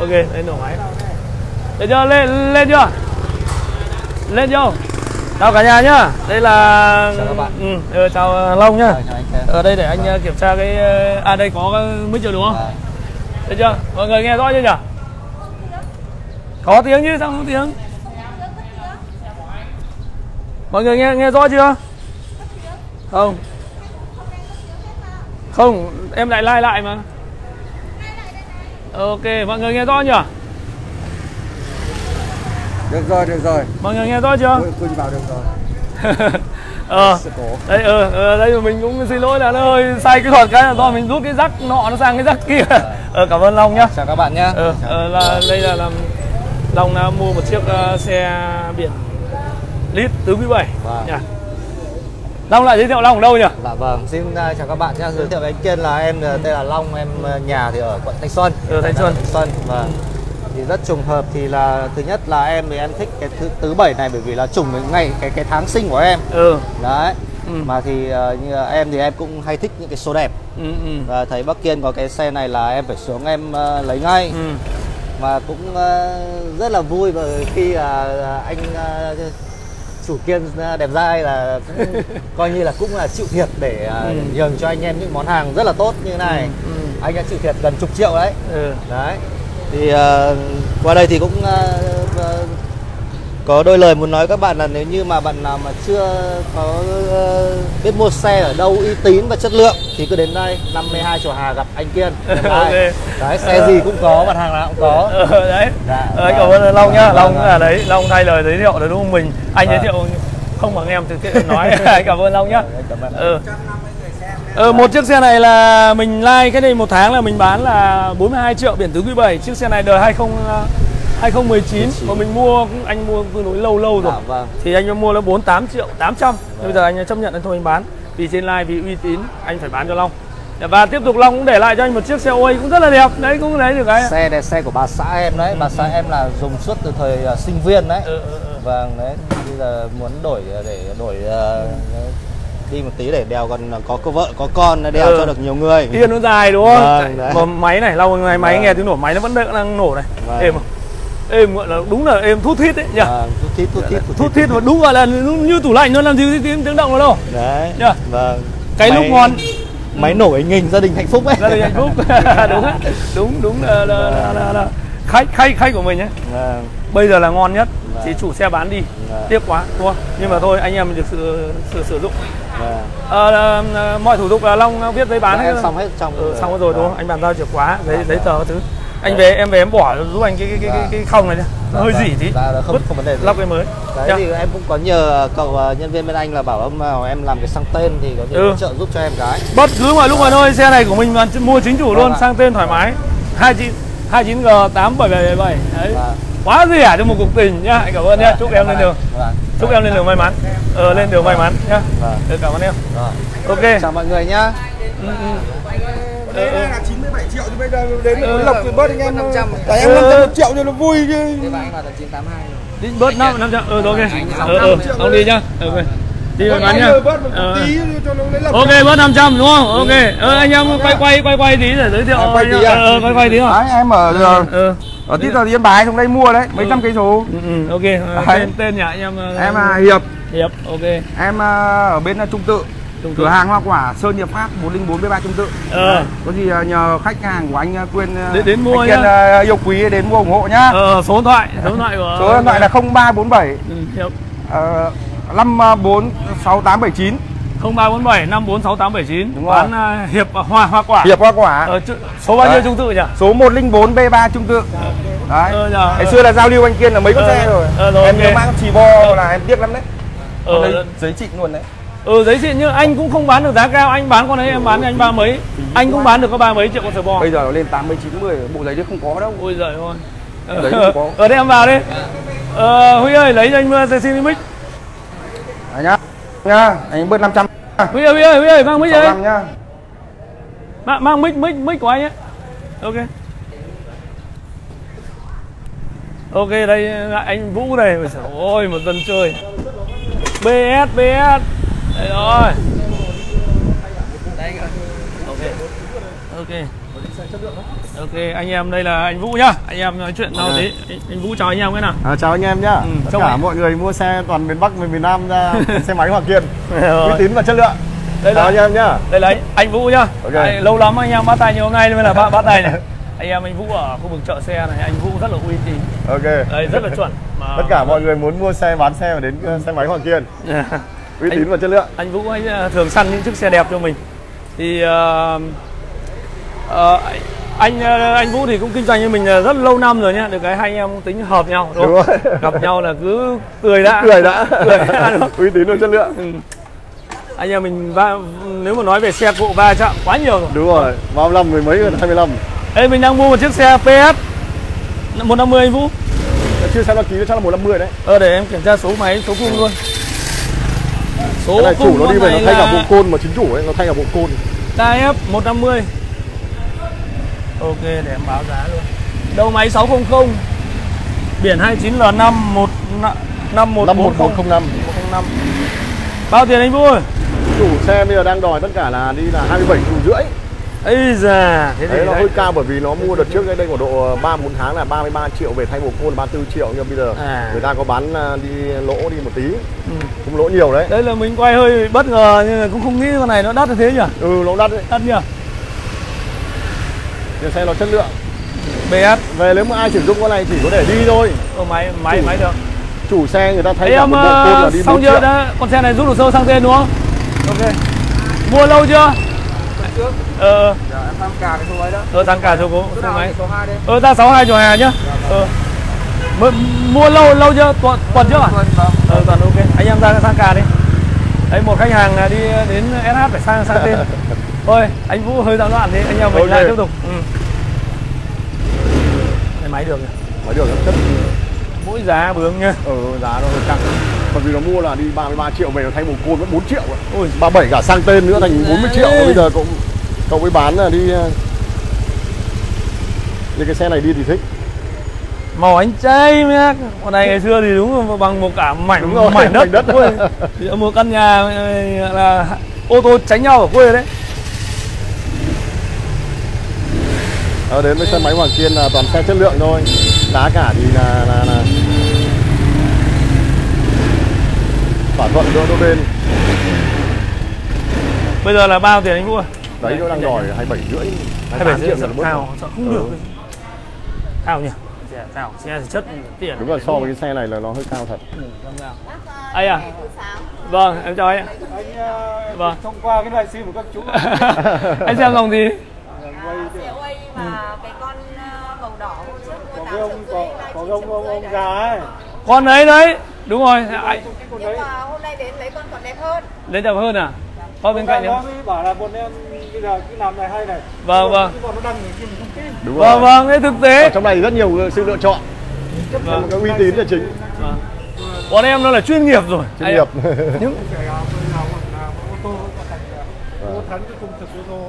ok đấy nổ máy. Lên chưa? Lên lên chưa? Lên chưa? Chào cả nhà nhá. Đây là Chào các bạn. ừ, chào long nhá. Ở đây để anh ờ, kiểm tra cái ờ, à đây có mic chưa đúng không? À, được chưa? Mọi người nghe rõ chưa nhỉ? Có tiếng chứ sao không tiếng? Mọi người nghe nghe rõ chưa? Không. Không em lại like lại mà ok mọi người nghe rõ nhỉ Được rồi, được rồi. mọi người nghe rõ chưa Tôi vào được rồi. ờ đây ờ ờ, đây mình cũng xin lỗi là nó hơi sai kỹ thuật cái là do mình rút cái rắc nọ nó sang cái rắc kia ờ cảm ơn long nhá Chào các bạn nhé. ờ, ờ, là đây là làm long đã mua một chiếc ờ, xe biển lít tứ quý bảy Vâng. Long lại giới thiệu long ở đâu nhỉ Dạ vâng, xin uh, chào các bạn nhé. Giới thiệu với anh Kiên là em uh, tên là Long, em uh, nhà thì ở quận Thanh Xuân. Ở Thanh Xuân. Thanh Xuân. Vâng. Thì rất trùng hợp thì là thứ nhất là em thì em thích cái thứ tứ bảy này bởi vì là trùng với ngày cái cái tháng sinh của em. ừ Đấy. Ừ. Mà thì uh, như em thì em cũng hay thích những cái số đẹp ừ ừ và thấy Bắc Kiên có cái xe này là em phải xuống em uh, lấy ngay. ừ mà cũng ờ, rất là vui bởi khi là anh ờ, chủ kiên ờ, đẹp trai là cũng coi như là cũng là chịu thiệt để ờ, Ừ. nhường cho anh em những món hàng rất là tốt như thế này Ừ, ừ. anh đã chịu thiệt gần chục triệu đấy ừ đấy thì ờ, qua đây thì cũng ờ, có đôi lời muốn nói các bạn là nếu như mà bạn nào mà chưa có ờ, biết mua xe ở đâu uy tín và chất lượng thì cứ đến đây 52 chùa Hà gặp anh Kiên Đẹp trai. Ok. đấy xe gì cũng có mặt hàng nào cũng có ờ, đấy Dạ, ờ, anh vâng. cảm ơn long nhá Vâng, long vâng. là đấy long thay lời giới thiệu đấy đúng không mình anh giới Vâng. thiệu không bằng em thực sự nói cảm ơn long nhá Vâng, ừ. Ờ, một chiếc xe này là mình like cái đây một tháng là mình bán là 42 triệu biển tứ quý 7 chiếc xe này đời 20 uh, 2019 mà mình mua cũng anh mua tương đối lâu lâu rồi Dạ, vâng. thì anh mua là 48 triệu 800 Thế bây giờ anh chấp nhận anh thôi anh bán vì trên like vì uy tín anh phải bán cho Long và tiếp tục Long cũng để lại cho anh một chiếc xe ôi cũng rất là đẹp đấy cũng lấy được cái xe này xe của bà xã em đấy bà xã em là dùng suốt từ thời ờ, sinh viên đấy ừ, ừ, ừ. vâng đấy bây giờ muốn đổi ờ, để đổi ờ, đi một tí để đèo còn có cô vợ có con đeo Ừ. cho được nhiều người Yên nó dài đúng không? Vâng, đấy. Mà máy này lâu ngày máy Vâng. nghe tiếng nổ máy nó vẫn đang nổ này. Vâng. Êm không? Êm gọi là đúng là êm thút thít đấy nhỉ. Vâng, thút thít thút thít Thút thít mà đúng gọi là như tủ lạnh nó làm gì tiếng tiếng động nào đâu. đấy Nhờ? vâng Cái lúc ngon máy nổ hình hình gia đình hạnh phúc ấy gia đình hạnh phúc. đúng. Đúng đúng là, là, là, là, là khách khách khách của mình nhé. vâng Bây giờ là ngon nhất. Vâng. Chỉ chủ xe bán đi. Vâng. Tiếc quá, đúng không? Nhưng mà thôi anh em được sự sự sử dụng. vâng Ờ, là, là, mọi thủ tục là Long viết giấy bán Dạ, hết xong hết trong ừ, xong rồi đúng không anh bàn giao chìa khóa giấy Vâng, giấy tờ thứ anh về em về em bỏ giúp anh cái cái cái, cái, Vâng. cái không này nhá nó hơi Dạ, dỉ tí. Dạ, dạ, không- không vấn đề gì. lắp cái mới. Đấy Nhá. thì em cũng có nhờ cậu ờ, nhân viên bên anh là bảo ông nào em làm cái sang tên thì có thể Ừ. hỗ trợ giúp cho em cái. bất cứ mọi lúc mà thôi xe này của mình mà mua chính chủ Vâng luôn sang tên thoải mái. 29 29 g 8777 đấy. Vâng. quá rẻ cho một cuộc tình nhá. Anh cảm ơn nhá. Chúc em lên đường. Vâng. chúc em lên đường may mắn. Ờ lên đường may mắn nhá. Vâng. ừ, cảm ơn em. Ok. Chào mọi người nhá. Ừ, ừ. Đấy là 97 triệu thì bây giờ đến Ừ. ừ. lộc thì bớt anh em 500. Tại em Ừ. 500 một triệu cho nó vui chứ Thế bạn anh vào tận 982 rồi. đi bớt năm năm trăm ừ ok ừ, ừ. triệu ông đi nhá ừ, ok đi may mắn nhá Anh bớt một Ờ. tí cho nó lấy lộc ok bớt 500 đúng không ok ờ, anh em quay quay quay quay tí để giới thiệu À, quay tí à? ờ, quay quay tí Đấy, em ở giờ ừ. ở tít giờ Yên Bái xuống đây mua đấy mấy trăm cây số ừ, ừ, ok Ờ, tên tên nhà anh em ờ, em là Hiệp hiệp ok em à, ở bên à, Trung Tự. Cửa hàng hoa quả Sơn Hiệp Pháp 404 B3 Trung Tự Ờ. có gì à, nhờ khách hàng của anh à, Quyên à, Đến- đến mua anh nhá. yêu quý đến mua ủng hộ nhá. Ờ, số điện thoại số điện thoại của số điện thoại là 0347 ừ, uh, 546879 0347 546879 Đúng rồi. bán ờ, hiệp hoa hoa quả. Hiệp hoa quả. Ờ, số bao nhiêu trung tự nhỉ? Số 104 B3 Trung Tự đấy. Ờ, nhờ. ngày xưa là giao lưu anh Kiên là mấy con Ờ, xe rồi. ờ, rồi, em ok. nhớ mang chỉ bo là em tiếc lắm đấy. Ờ, đấy giấy trịnh luôn đấy ừ giấy xịn nhưng anh cũng không bán được giá cao. Anh bán con đấy em bán anh ba mấy? Anh cũng bán được có ba mấy triệu con sờ bò bây giờ nó lên 80 90 bộ giấy đấy không có đâu. Ôi giời ơi. Đấy không có. ở đây em vào đi. Ờ, huy ơi lấy cho anh uh, xin mic đấy nhá nhá anh bớt 500 huy ơi huy ơi huy ơi mang mic đây 65 nhá. Mang, mang mic mic mic của anh ấy. Ok. Ok đây lại anh vũ này Ôi trời ơi một dân chơi. Bs bs đây rồi ok ok ok anh em đây là anh Vũ nhá anh em nói chuyện nào Ok. thế anh, anh Vũ chào anh em cái nào À, chào anh em nhá. Ừ, Tất cả anh- mọi người mua xe toàn miền Bắc miền Nam ra xe máy Hoàng Kiên. uy Rồi. tín và chất lượng. đây là anh em nhá. đây là anh, anh Vũ nhá Ok. Anh- lâu lắm anh em bắt tay như hôm nay mới là bắt bắt tay này anh em anh Vũ ở khu vực chợ xe này anh Vũ rất là uy tín Ok. đây rất là chuẩn mà Tất cả mọi người muốn mua xe bán xe và đến uh, xe máy Hoàng Kiên. Uy tín và chất lượng. anh Vũ anh ờ, thường săn những chiếc xe đẹp cho mình thì ờ, ờ, anh anh Vũ thì cũng kinh doanh với mình rất lâu năm rồi nhá được cái hai anh em tính hợp nhau đúng, Đúng không? rồi. gặp nhau là cứ cười đã Cười đã. cười đã uy tín và chất lượng. Ừ. anh em mình va nếu mà nói về xe cộ va chạm quá nhiều rồi Đúng rồi. 35 mười mấy gần 25. đây mình đang mua một chiếc xe PS 150 anh Vũ Chưa xem đăng ký chắc là 150 đấy. ờ để em kiểm tra số máy số khung luôn số Cái này chủ nó đi về nó thay cả bộ là côn mà chính chủ ấy, nó thay cả bộ côn. KF 150 Ok để em báo giá luôn Đầu máy 600 Biển 29L5 1 5140 51105. 105 Bao tiền anh Vũ ơi? Chủ xe bây giờ đang đòi tất cả là đi là 27 triệu rưỡi. Ây da Thế thì Đấy nó đấy. hơi cao bởi vì nó mua đợt trước đây của độ 3 4 tháng là 33 triệu về thay bộ côn là 34 triệu nhưng bây giờ À. người ta có bán à, đi lỗ đi một tí. Ừ. Cũng lỗ nhiều đấy. Đây là mình quay hơi bất ngờ Nhưng mà cũng không nghĩ con này nó đắt như thế nhỉ Ừ nó đắt đấy. Đắt nhỉ Nhưng xe nó chất lượng. BS Về nếu mà ai sử dụng con này chỉ có để đi thôi. Ô, máy máy máy được Chủ xe người ta thay Thế cả một bộ côn là ờ, đi xong 4 chưa đã con xe này rút hồ sơ sang tên đúng không ok mua lâu chưa ờ Dạ, em tham cả cái số ấy đó. ờ tăng cả số cố Số máy số 2 đây. ờ ta 62 cho hà nhá ờ M mua lâu lâu chưa tuần tuần trước à Tuần vâng. ờ tuần ok anh em ra sang cả đi đấy một khách hàng đi đến SH phải sang sang tên thôi anh Vũ hơi dạo loạn thì anh em mình Ok. lại tiếp tục ừ. Cái máy được nhỉ? Máy được chất. mỗi giá bướng nhá Ừ giá nó hơi căng. Bởi vì nó mua là đi 33 triệu về nó thay bộ côn mất 4 triệu. ạ. ui 37 cả sang tên nữa thành 40 triệu Đấy. bây giờ cũng cậu ấy bán là đi ờ, như cái xe này đi thì thích. Màu ánh chay nhá. Con này ngày xưa thì đúng là bằng một cả mảnh Đúng rồi, mảnh đất, mảnh đất. Ở một căn nhà là ô tô tránh nhau ở quê đấy. Ờ, đến với xe máy Hoàng Kiên là toàn xe chất lượng thôi. Giá cả thì là là, là thỏa thuận giữa đôi bên. Bây giờ là bao tiền anh Vũ ơi? Đấy nó đang đòi 27 rưỡi. Hai bảy 28 triệu triệu sợ là rồi. sợ không Ừ. được thao nhỉ? Xe thao xe thì chất tiền. Đúng là so với cái xe này là nó hơi cao thật. Ừ, anh à? Vâng em chào anh ờ, Vâng. thông qua cái livestream của các chú. anh xem dòng gì? Ấy mà cái con ờ, màu đỏ hôm trước mua Có tám ông triệu có, rưỡi, có ông ông, rưỡi già ấy. con đấy đấy. Đúng rồi. Anh Nhưng mà hôm nay đến lấy con còn đẹp hơn. lên đẹp hơn à? Con bên cạnh nữa mới bảo là bọn em bây giờ cứ làm này hay này. Vâng, vâng. Đúng vâng vâng cái thực tế ở trong này rất nhiều sự lựa chọn vâng. cái uy tín là chính vâng. bọn em nó là chuyên nghiệp rồi chuyên nghiệp những tô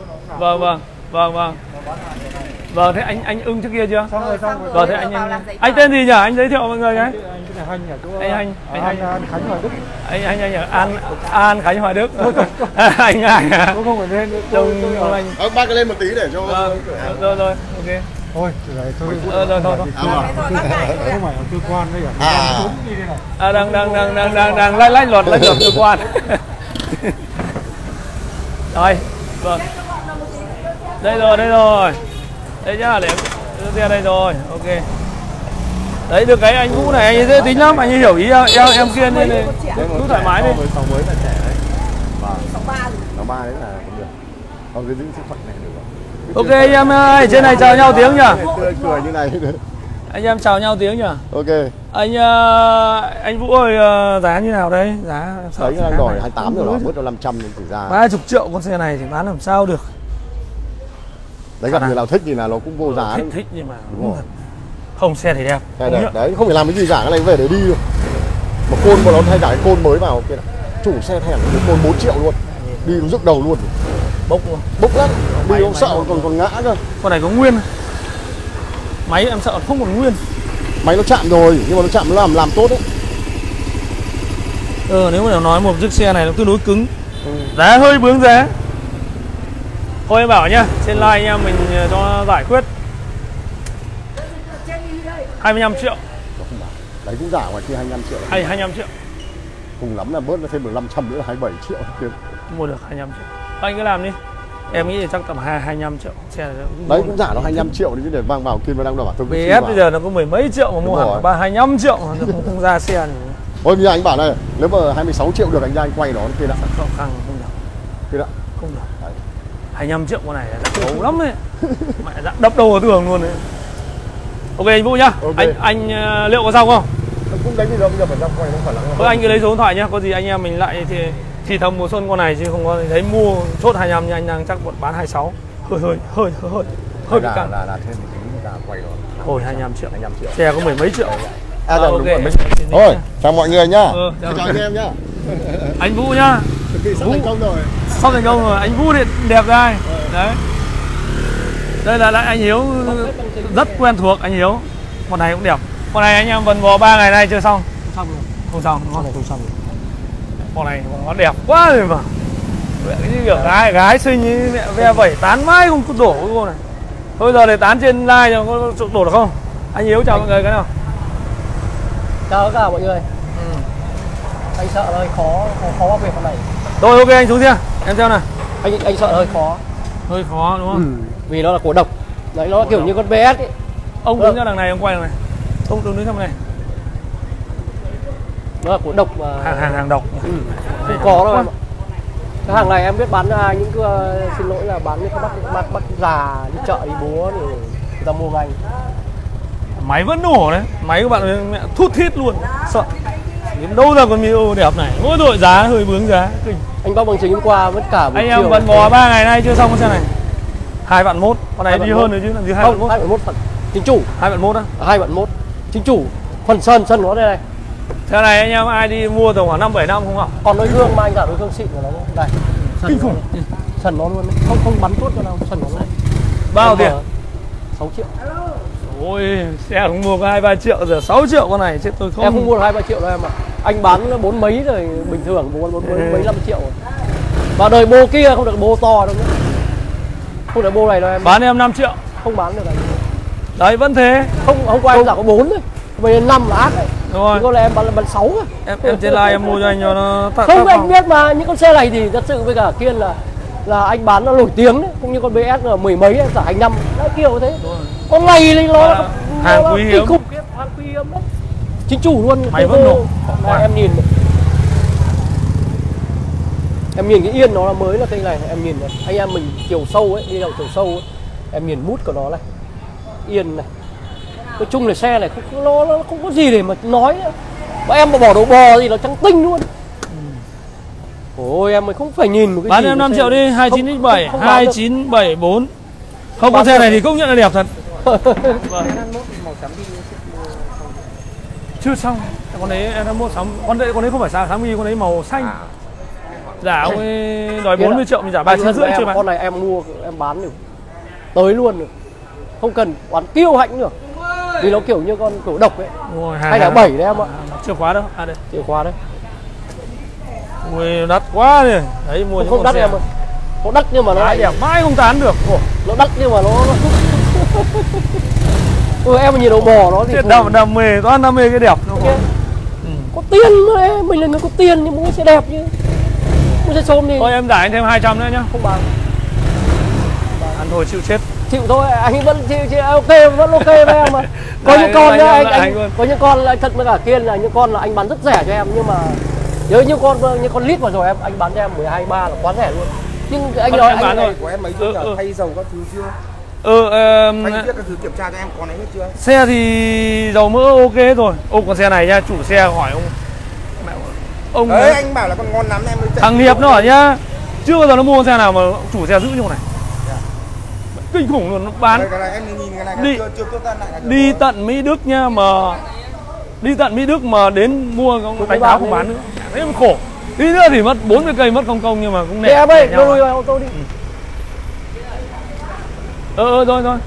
nó nào. vâng vâng vâng vâng vâng thế anh anh ưng trước kia chưa? Xong rồi xong rồi. vâng thế anh anh, anh tên gì nhỉ? Anh giới thiệu mọi người cái Anh cái này hành nhỉ chú Anh anh anh Hành. anh. Khánh Hoài Đức. Anh anh anh an an khánh hoài đức. Anh à tôi không phải trông ở anh. Ờ, ba cái lên một tí để cho vâng rồi rồi ok. Thôi rồi thôi. Ờ, rồi thôi thôi. À, vâng. Không phải ở cơ quan đấy à? À. à, đang đang đang đang đang đang lách lách luật lách luật cơ quan. Rồi vâng. Đây rồi đây rồi đây nhá để đưa xe đây rồi ok. Đấy được cái anh vũ này anh ấy dễ tính lắm anh ấy hiểu ý em em, em kia nên cứ thoải mái đi. sáu mới là trẻ đấy. Vâng. Sáu ba nó ba đấy là cũng được. Không cái dính sức mạnh này được ok anh em ơi trên này chào nhau tiếng nhỉ? Tươi cười như này anh em chào nhau tiếng nhỉ? Ok. Anh ờ, anh vũ ơi ờ, giá như nào đây? Giá đấy giá đang đòi này. 28 rồi đó bớt cho 500 thì chỉ ra. Ba chục triệu con xe này thì bán làm sao được đấy gặp người nào thích thì là nó cũng vô giá Ờ, thích đấy. thích nhưng mà Đúng rồi. không xe thì đẹp. Đây, Công đấy, không phải làm cái gì cả cái này về để đi luôn mà côn của nó thay cả cái côn mới vào kia chủ xe hẳn cái côn 4 triệu luôn. Đi nó rước đầu luôn. Bốc luôn. Bốc lắm. Đi Máy- máy sợ bốc. còn còn ngã cơ. Con này có nguyên. Máy em sợ không còn nguyên. Máy nó chạm rồi nhưng mà nó chạm nó làm làm tốt đấy. Ờ nếu mà nói một chiếc xe này nó tương đối cứng. Ừ. giá hơi bướng giá thôi em bảo nhá trên like anh em mình ờ, cho giải quyết. 25 triệu. Không đấy cũng giả ngoài kia 25 triệu. Hay 25 triệu. Cùng lắm là bớt nó thêm được 500 nữa là 27 triệu. Tiền mua được 25 triệu. Anh cứ làm đi. Em nghĩ là chắc tầm 2 25 triệu. Xe cũng đấy cũng giả nó 25 triệu đi chứ để mang vào kia nó đang bảo tôi BS bây giờ nó có mười mấy triệu mà mua hẳn rồi. ba 25 triệu mà không, không ra xe này Ôi bây giờ anh bảo này nếu mà 26 triệu được anh ra anh quay nó kia đã. Không khăn không được. Kia đã. Không được. 25 triệu con này là xấu lắm đấy mẹ đã đập đầu vào tường luôn đấy ok anh vũ nhá. Ok. anh anh ờ, liệu có xong không? Cũng đánh đi đâu bây giờ phải ra quay nó phải lắng thôi anh cứ lấy số điện thoại nhá. Có gì anh em mình lại thì thì thầm mùa xuân con này chứ không có thấy mua chốt 25 nhưng anh đang chắc bọn bán 26 hơi hơi hơi hơi hơi hơi bị là, căng. là, là thêm một tí ra quay nó hồi 25 triệu. 25 triệu. Xe có mười mấy triệu. À, Ờ, rồi, ok. đúng rồi, thôi chào mọi người nhá. Ừ, chào. chào anh em nhá anh vũ nhá. Vũ. thành công rồi. Sắp thành công rồi. Anh vũ thì đẹp trai đấy. Đây là lại anh hiếu rất quen thuộc anh hiếu. Con này cũng đẹp. Con này anh em vần vò ba ngày nay chưa xong? Xong rồi. Không xong con không? Này không xong rồi. Con này nó đẹp quá rồi mà. Mẹ cái như kiểu gái gái xinh như mẹ ve vẩy tán mãi không có đổ cái cô này. Thôi giờ để tán trên live cho có có đổ được không? Anh hiếu chào mọi người cái nào? Chào tất cả mọi người anh sợ hơi khó khó, khó vào việc con này. Rồi ok anh xuống xe em theo nào. Anh anh sợ hơi khó. Hơi khó đúng không? Vì nó là cổ độc. Đấy nó kiểu như con BS ấy. Ông đứng ra đằng này ông quay đằng này. Ông đứng đứng này. Nó là cổ độc mà hàng hàng hàng độc. Ừ, không có đâu em cái hàng này em biết bán ai những cái ờ, xin lỗi là bán những các bác bác bác già đi chợ đi búa thì người ta mua ngay. Máy vẫn nổ đấy. Máy của bạn mẹ thút thít luôn. Sợ đến đâu ra con Mio đẹp này? Mỗi đội giá hơi bướng giá kinh. Anh bác bằng chứng hôm qua vẫn cả buổi anh em vẫn bò ba ngày nay chưa xong con xe này. Hai vạn mốt con này đi hơn rồi chứ làm gì hai vạn mốt? hai vạn mốt phần. Chính chủ. Hai vạn mốt á? Hai vạn mốt. Chính chủ. Phần sân sân nó đây này. Xe này anh em ai đi mua tầm khoảng năm bảy năm không ạ? Còn đôi gương mà anh cả đôi gương xịn của nó đây sân Kinh khủng. sân nó luôn không không bắn tốt vào đâu sân nó. Luôn bao tiền? 6 triệu ôi xe không mua có hai ba triệu giờ 6 triệu con này chết tôi không em không mua được hai ba triệu đâu em ạ. Anh bán nó bốn mấy rồi bình thường bốn bốn mấy, mấy năm triệu. Rồi. và đời bô kia không được bô to đâu nhé không được bô này đâu em. Bán em 5 triệu. Không bán được này đấy vẫn thế. Không hôm qua em giả có bốn thôi. Bây giờ năm là ác đấy. Đúng rồi. Chứ có là em bán bán sáu rồi em em trên live em mua cho anh cho nó tắt không anh biết mà những con xe này thì thật sự với cả kia là là anh bán nó nổi tiếng đấy. Cũng như con BS là mười mấy em giả hành năm. Đã kiểu thế con này thì nó À, hàng nó quý hiếm. khủng khiếp, hàng quý hiếm đấy chính chủ luôn Máy vẫn nổ. cô- này, em nhìn em nhìn cái yên nó là mới là cây này em nhìn này. Anh em mình chiều sâu ấy đi đầu chiều sâu ấy. Em nhìn mút của nó này. Yên này. Nói chung là xe này không, nó, nó không có gì để mà nói mà em mà bỏ đồ bò gì nó trắng tinh luôn. Ôi em mới không phải nhìn một cái bán gì em mà 5 xe- triệu đi 29x7 không- không bán được. 2974 không Bán xe này thì công nhận là đẹp thật Vâng. chưa xong. Con đấy em mua sắm. Con đấy con đấy không phải sáng sáng con đấy màu xanh. Giả ông ấy đòi Biết 40 ạ. triệu mình trả ba thân rưỡi chưa bán con này em mua em bán được. Tới luôn được. Không cần bán kiêu hãnh được vì nó kiểu như con cổ độc ấy. Hàng- hay là bảy đấy em ạ. À, chưa khóa đâu? À đây. Chìa khóa đấy. Ui đắt quá rồi đấy mua không, không đắt xe. em ạ. Nó đắt nhưng mà nó lại đẹp mãi không tán được. Ủa, nó đắt nhưng mà nó ừ, em nhìn đầu bò nó thì không- đam đam mê toàn đam mê cái đẹp nó Cái- có tiền mà em mình là người có tiền nhưng mua xe đẹp chứ. Mua xe xôm thì thôi em giải anh thêm 200 nữa nhá. Không bán ăn thôi chịu chết. Chịu thôi anh vẫn chịu, chịu ok vẫn ok với em mà. Có những con nhá anh, anh luôn. có những con là anh thật với cả kiên là những con là anh bán rất rẻ cho em nhưng mà nhớ như con như con lít vào rồi em anh bán cho em 12 ba là quá rẻ luôn. Nhưng anh Con nói anh bán rồi. của em mấy Ừ, chưa ừ. ừ, thay dầu các thứ chưa ừ ờm, thay biết các thứ kiểm tra cho em có này hết chưa? Xe thì dầu mỡ ok rồi. Ôm con xe này nha chủ xe hỏi ông mẹ ông đấy anh bảo là con ngon lắm em mới thằng hiệp nó hỏi nhá chưa bao giờ nó mua xe nào mà chủ xe giữ như này. Kinh khủng luôn nó bán Đây, cái này em nhìn cái này Đi. chưa chưa tốt tận lại là đi tận Mỹ Đức nha mà đi tận Mỹ Đức mà đến mua đánh áo không đấy. bán nữa. Thế khổ. Tí nữa thì mất 40 cây mất công công nhưng mà cũng nẻ em ơi vào ô tô đi ờ ờ rồi rồi.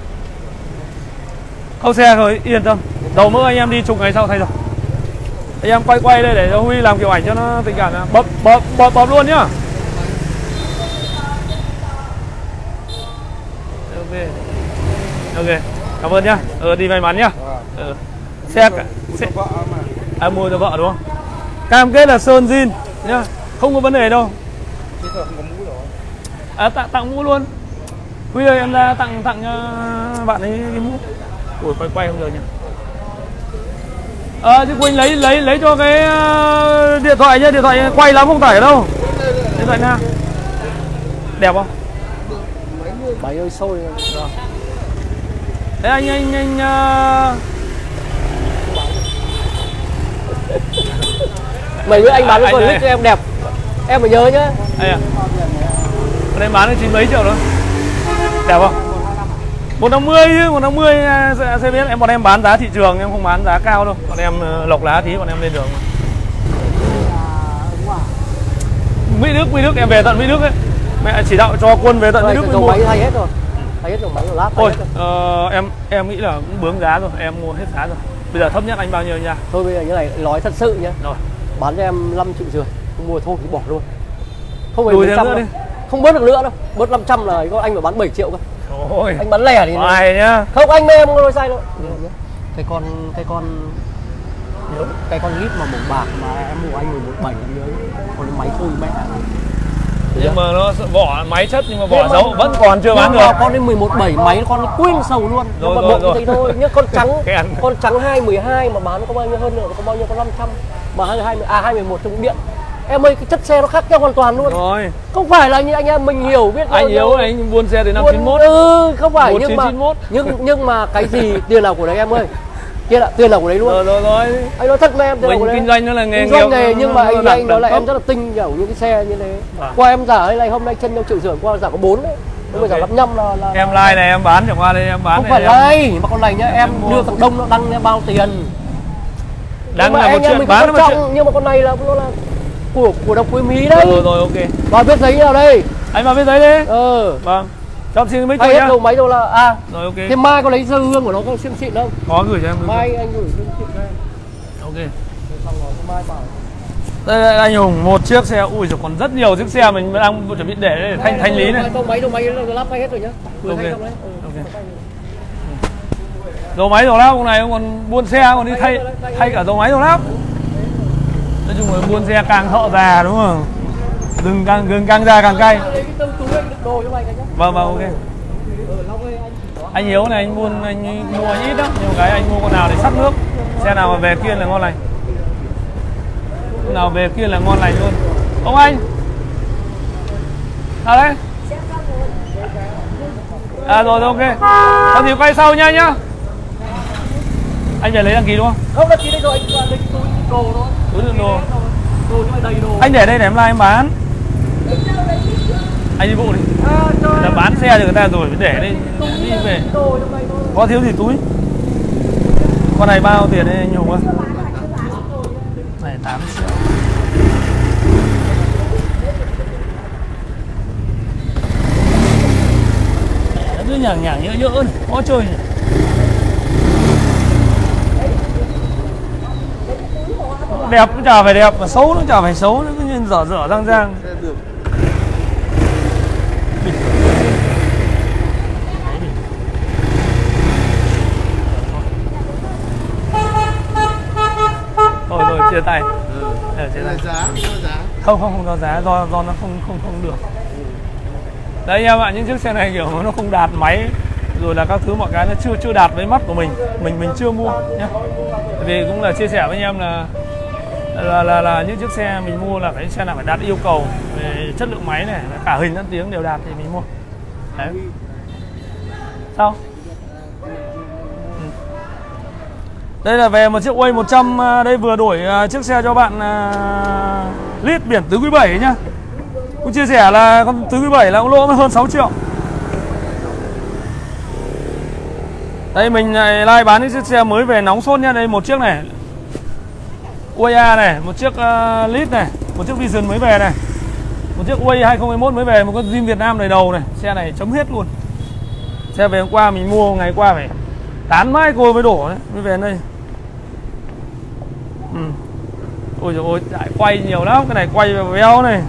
Không xe rồi yên tâm. Đầu mỡ anh em đi chục ngày sau thay rồi. Anh em quay quay đây để cho Huy làm kiểu ảnh cho nó tình cảm bập bập bập bập luôn nhá. Ok. Ok. Cảm ơn nhá. Ờ đi may mắn nhá. Ờ. Xe xe, à mua cho vợ đúng không? Cam kết là sơn zin nhá. Không có vấn đề đâu. À tặng tặng mũ luôn Huy ơi em ra tặng tặng cho bạn ấy cái mũ. Ủa quay quay không được nhỉ? Ờ chứ Quỳnh lấy lấy lấy cho cái ờ, điện thoại nhá điện thoại quay lắm không tải đâu. Điện thoại nha. Đẹp không? Máy ơi sôi Đấy anh anh anh ờ, Mấy bữa anh bán À, cái clip ơi. cho em đẹp. Em phải nhớ nhá. Đây à. Đây bán được chín mấy triệu đó Đẹp không? 150 chứ, 150 à, sẽ, sẽ biết em bọn em bán giá thị trường em không bán giá cao đâu. Bọn em ờ, lộc lá tí bọn em lên đường mà. Mỹ Đức, Mỹ Đức em về tận Mỹ Đức ấy. Mẹ chỉ đạo cho quân về tận Mỹ Đức mới mua. thay hết rồi Thay hết dầu máy rồi lát Thôi, rồi. ờ, em em nghĩ là cũng bướng giá rồi, em mua hết giá rồi. Bây giờ thấp nhất anh bao nhiêu nha? Thôi bây giờ như này nói thật sự nhá Rồi. Bán cho em 5 triệu rưỡi mua thôi thì bỏ luôn Không phải Lùi 100 thêm nữa đâu đi. Không bớt được nữa đâu Bớt 500 là có anh phải bán 7 triệu cơ Ôi. Anh bán lẻ thì Hoài nhá. Không anh mê em không nói sai đâu Cái con Cái con nhớ Cái con lít mà màu bạc mà em mua anh 117 em nhớ Con máy thôi mẹ Nhưng mà nó vỏ máy chất nhưng mà vỏ dấu vẫn còn chưa bán được. con đến 11.7 máy con quên sầu luôn Rồi, mà rồi, rồi. thế thôi Nhưng con trắng. Con trắng 212 mà bán có bao nhiêu hơn nữa Có bao nhiêu có 500 Mà 22 à 211 trong điện Em ơi cái chất xe nó khác nhau hoàn toàn luôn Rồi. Không phải là như anh em mình hiểu biết Anh này anh buôn xe từ năm Buôn- 91. Ừ không phải nhưng mà 1991. Nhưng nhưng mà cái gì tiền nào của đấy em ơi Tiền là tiền nào của đấy luôn Rồi rồi rồi. Anh nói thật với em tiền Mình kinh doanh nó là nghề Kinh doanh nghề nhưng mà anh anh nói là em rất là tinh kiểu những cái xe như thế Vâng. Qua em giả hay này hôm nay chân đâu triệu rưỡi qua giả có 4 đấy Hôm nay giả Ok. lắp nhăm là, là Em like này em bán chẳng qua đây em bán không phải like mà con này nhá em đưa thằng đông nó đăng bao tiền đang mà là một chuyện bán là nhưng mà con này là nó là của của độc quý mỹ đấy. Rồi rồi ok. Và viết giấy nào đây. Anh vào bên đấy đi. Ờ. Vâng. Cho xin mấy hết nhá. đầu máy đâu là à. Rồi ok. Thế mai có lấy dư hương của nó có xịn xịn không? Có gửi cho em mai anh gửi xịn xịn em ok. Xong rồi mai bảo. Đây, đây anh Hùng một chiếc xe. Ui rồi còn rất nhiều chiếc xe mình đang chuẩn bị để để thanh thanh lý này. đầu máy đầu máy lắp hay hết rồi nhá. Vừa Ok. thay xong đấy. Ừ. Ok. dầu máy dầu lắp hôm này còn buôn xe còn đi thay thay cả dầu máy dầu lắp nói chung là buôn xe càng thợ già đúng không? Gừng càng gừng càng già càng cay. Vâng vâng ok. Anh Hiếu này anh buôn anh mua anh ít lắm nhiều cái anh mua con nào để sắt nước. Xe nào mà về kia là ngon Con nào về kia là ngon lành luôn. Ông anh. À đấy. À rồi ok. Có gì quay sau nha nhá. Anh về lấy đăng ký đúng không? Không là chỉ đây rồi anh lấy túi đồ thôi túi đựng đồ đồ mày đầy đồ anh để đây để em like em bán anh đi bộ đi à, người ta bán xe cho người ta rồi phải để đây đi về có thiếu gì túi con này bao tiền đấy anh Hùng ơi này 8 triệu Nó cứ nhàng nhàng nhỡ nhỡ này, khó chơi này. Đẹp cũng chả phải đẹp mà xấu nó chả phải xấu nó cứ nhìn dở dở rang rang thôi thôi chia tay. Ờ, chia tay. Giá giá. Không không không do giá do do nó không không không được. Đấy anh em ạ những chiếc xe này kiểu nó không đạt máy rồi là các thứ mọi cái nó chưa chưa đạt với mắt của mình. Mình mình chưa mua nhé vì cũng là chia sẻ với anh em là là, là là những chiếc xe mình mua là phải xe nào phải đạt yêu cầu về chất lượng máy này cả hình lẫn tiếng đều đạt thì mình mua. Đấy. Sao? Ừ. đây là về một chiếc Way 100 à, đây vừa đổi à, chiếc xe cho bạn uh, lít biển tứ quý 7 nhá. Cũng chia sẻ là con tứ quý 7 là cũng lỗ hơn 6 triệu. Đây mình lại like bán những chiếc xe mới về nóng sốt nha đây một chiếc này UA này một chiếc uh, lít này một chiếc Vision mới về này một chiếc UA 2021 mới về một con zin Việt Nam đời đầu này xe này chấm hết luôn. Xe về hôm qua mình mua ngày qua phải tán mãi cô mới đổ đấy mới về đây. Ừ. ôi trời ơi lại quay nhiều lắm cái này quay vào véo này.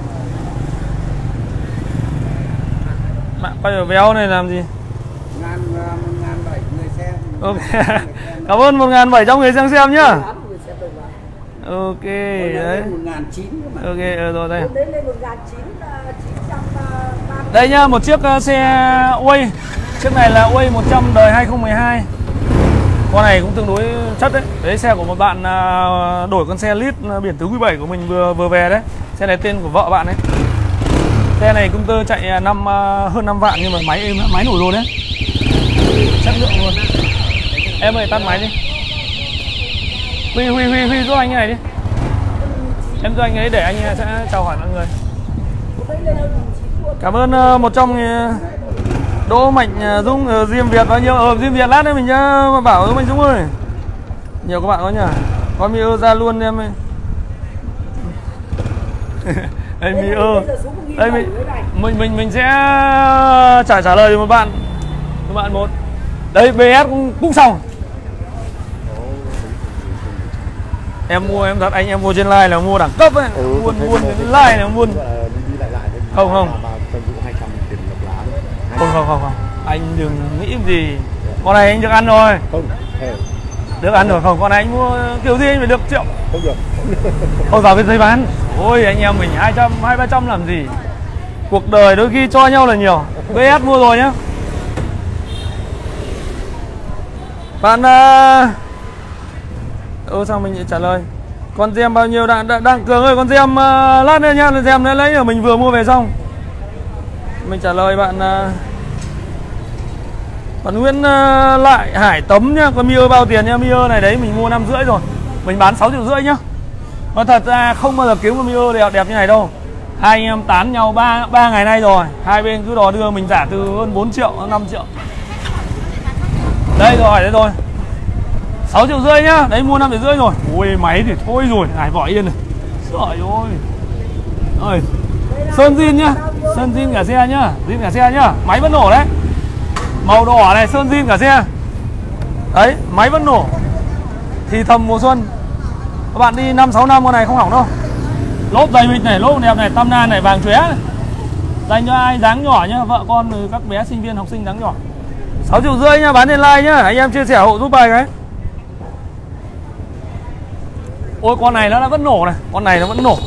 Mạng quay vào véo này làm gì? Ngàn ngàn bảy người xem. Ok. Cảm ơn 1.700 người xem xem nhá Ok đấy. Ok ờ, rồi đây. Đây nhá, một chiếc ờ, xe Way Chiếc này là Way 100 đời 2012 Con này cũng tương đối chất đấy. Đấy xe của một bạn à, đổi con xe Lit à, biển tứ quý 7 của mình vừa vừa về đấy. Xe này tên của vợ bạn ấy. Xe này công tơ chạy à, năm hơn 5 vạn nhưng mà máy êm máy nổi luôn đấy. Chất lượng luôn. Em ơi tắt máy đi Huy Huy Huy Huy, giúp anh cái này đi. Em giúp anh ấy để anh sẽ chào hỏi mọi người. Cảm ơn ờ, một trong ờ, Đỗ Mạnh ờ, Dũng Diêm Việt bao nhiêu? Ờ Diêm Việt lát nữa mình nhá bảo Đỗ Mạnh Dũng ơi. Nhiều các bạn có nhỉ? Có mi ơ ra luôn em ơi. Đây mi ơ. Đây mình mình mình mình sẽ trả trả lời cho một bạn. Một bạn một. Đây BS cũng cũng xong. Em mua em thật anh em mua trên live là mua đẳng cấp ấy. Ừ, buôn thấy buôn cái cái- live là buôn đấy. Không, không. Mà tầm vụ 200 tiền lập lá. không không không không. Anh đừng nghĩ gì. Con này anh được ăn rồi. Không, hề, được ăn rồi không? Con này anh mua kiểu gì anh phải được triệu. Không được. Ôi vào bên giấy bán. Ôi anh em mình 200, 2 300 làm gì? Cuộc đời đôi khi cho nhau là nhiều. BS mua rồi nhá. Bạn uh... Ơ sao mình lại trả lời? Con gem bao nhiêu đạn đạn đang Cường ơi con gem uh, à, lát nữa nhá Gem nó lấy ở mình vừa mua về xong. Mình trả lời bạn uh... Bạn Nguyễn uh, lại Hải Tấm nhá Con Mio bao tiền nhá? Mio này đấy mình mua năm rưỡi rồi. Mình bán 6 triệu rưỡi nhá. Mà thật ra không bao giờ kiếm một Mio đẹp đẹp như này đâu. Hai anh em tán nhau ba ba ngày nay rồi. Hai bên cứ đò đưa mình giả từ hơn 4 triệu 5 triệu. Đây rồi, đây rồi 6 triệu rưỡi nhá. Đấy mua 5 triệu rưỡi rồi. Ui máy thì thôi rồi. Hải vỏ yên này. Trời ơi. Ơi. Sơn zin nhá. Sơn zin cả xe nhá. Zin cả xe nhá. Máy vẫn nổ đấy. Màu đỏ này Sơn zin cả xe. Đấy máy vẫn nổ. Thì thầm mùa xuân. Các bạn đi 5 6 năm con này không hỏng đâu. Lốp dày bịch này, lốp đẹp này, tam nan này, vàng chóe này. Dành cho ai dáng nhỏ nhá, vợ con rồi các bé sinh viên học sinh dáng nhỏ. 6 triệu rưỡi nhá, bán trên like nhá. Anh em chia sẻ hộ giúp bài cái. Ôi con này nó vẫn nổ này, con này nó vẫn nổ.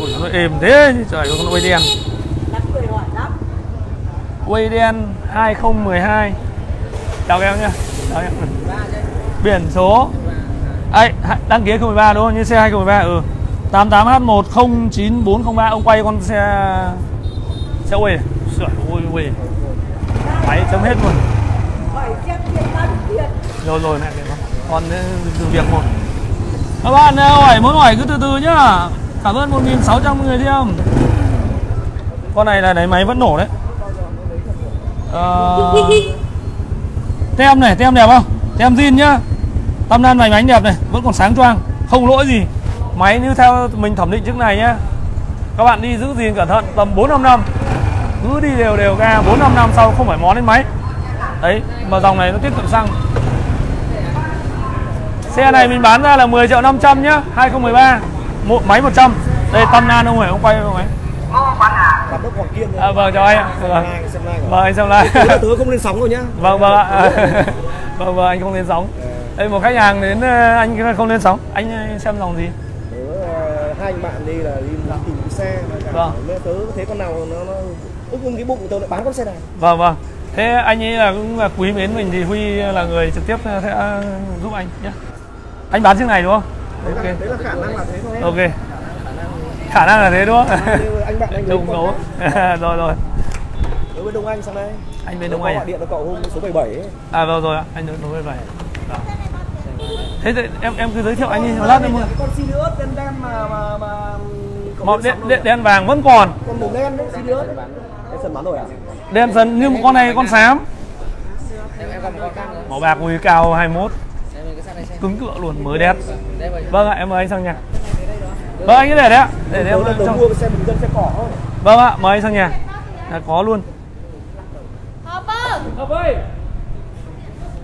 Ôi nó êm thế, trời ơi con quay đen. Quay đen 2012. Chào các em nhá. Chào em. Biển số Ấy, đăng ký 2013 đúng không? Như xe 2013 ừ. 88H109403 ông quay con xe xe quay. Trời ơi ơi. Máy chấm hết luôn. Rồi rồi mẹ con ờ, từ việc một. Các bạn ờ, hỏi muốn hỏi cứ từ từ nhá. Cảm ơn 1600 người xem. Con này là đấy máy vẫn nổ đấy. Ờ, à... Tem này, tem đẹp không? Tem zin nhá. Tâm nan vành bánh đẹp này, vẫn còn sáng choang, không lỗi gì. Máy như theo mình thẩm định trước này nhá. Các bạn đi giữ gìn cẩn thận tầm 4 5 năm. Cứ đi đều đều ga 4 5 năm sau không phải món đến máy. Đấy, mà dòng này nó tiết kiệm xăng. Xe này mình bán ra là 10 triệu 500 nhá, 2013. Một máy 100. Đây tâm nan ông ơi, ông quay không ấy. Giám đốc Hoàng Kiên À, vâng chào anh ạ. Vâng, xem like vâng anh xem like. tớ không lên sóng rồi nhá. Vâng vâng ạ. Vâng vâng anh không lên sóng. Đây một khách hàng đến ờ, anh không lên sóng. Anh ờ, xem dòng gì? Ờ, hai anh bạn đi là đi tìm cái xe. Vâng. tớ thấy con nào nó nó úp cái bụng tớ lại bán con xe này. Vâng vâng. Thế anh ấy là cũng là quý mến mình thì huy là người trực tiếp sẽ giúp anh nhé anh bán chiếc này đúng không? Ok đấy là khả năng là thế thôi. Ok. Khả năng là thế đúng không? Anh bạn anh con ngố rồi rồi. Đối với Đông Anh sang đây anh bên đông anh à? gọi điện cho cậu hôm số 77 ấy. à vâng rồi ạ. Anh đúng với vậy Vâng. thế thì em em cứ giới thiệu anh đi lát nữa mua con Sirius đen đen mà mà mà màu đen, đen, đen vàng vẫn còn. Con màu đen đấy Sirius đấy em sần bán rồi à? Đen dần nhưng mà con này con xám. Màu bạc mùi cao 21 cứng cựa luôn mới đét. Vâng ạ em mời anh sang nhà. Vâng anh cứ để đấy ạ. Để em trong. Mua xe bình dân xe cỏ thôi vâng ạ mời anh sang nhà. Là có luôn.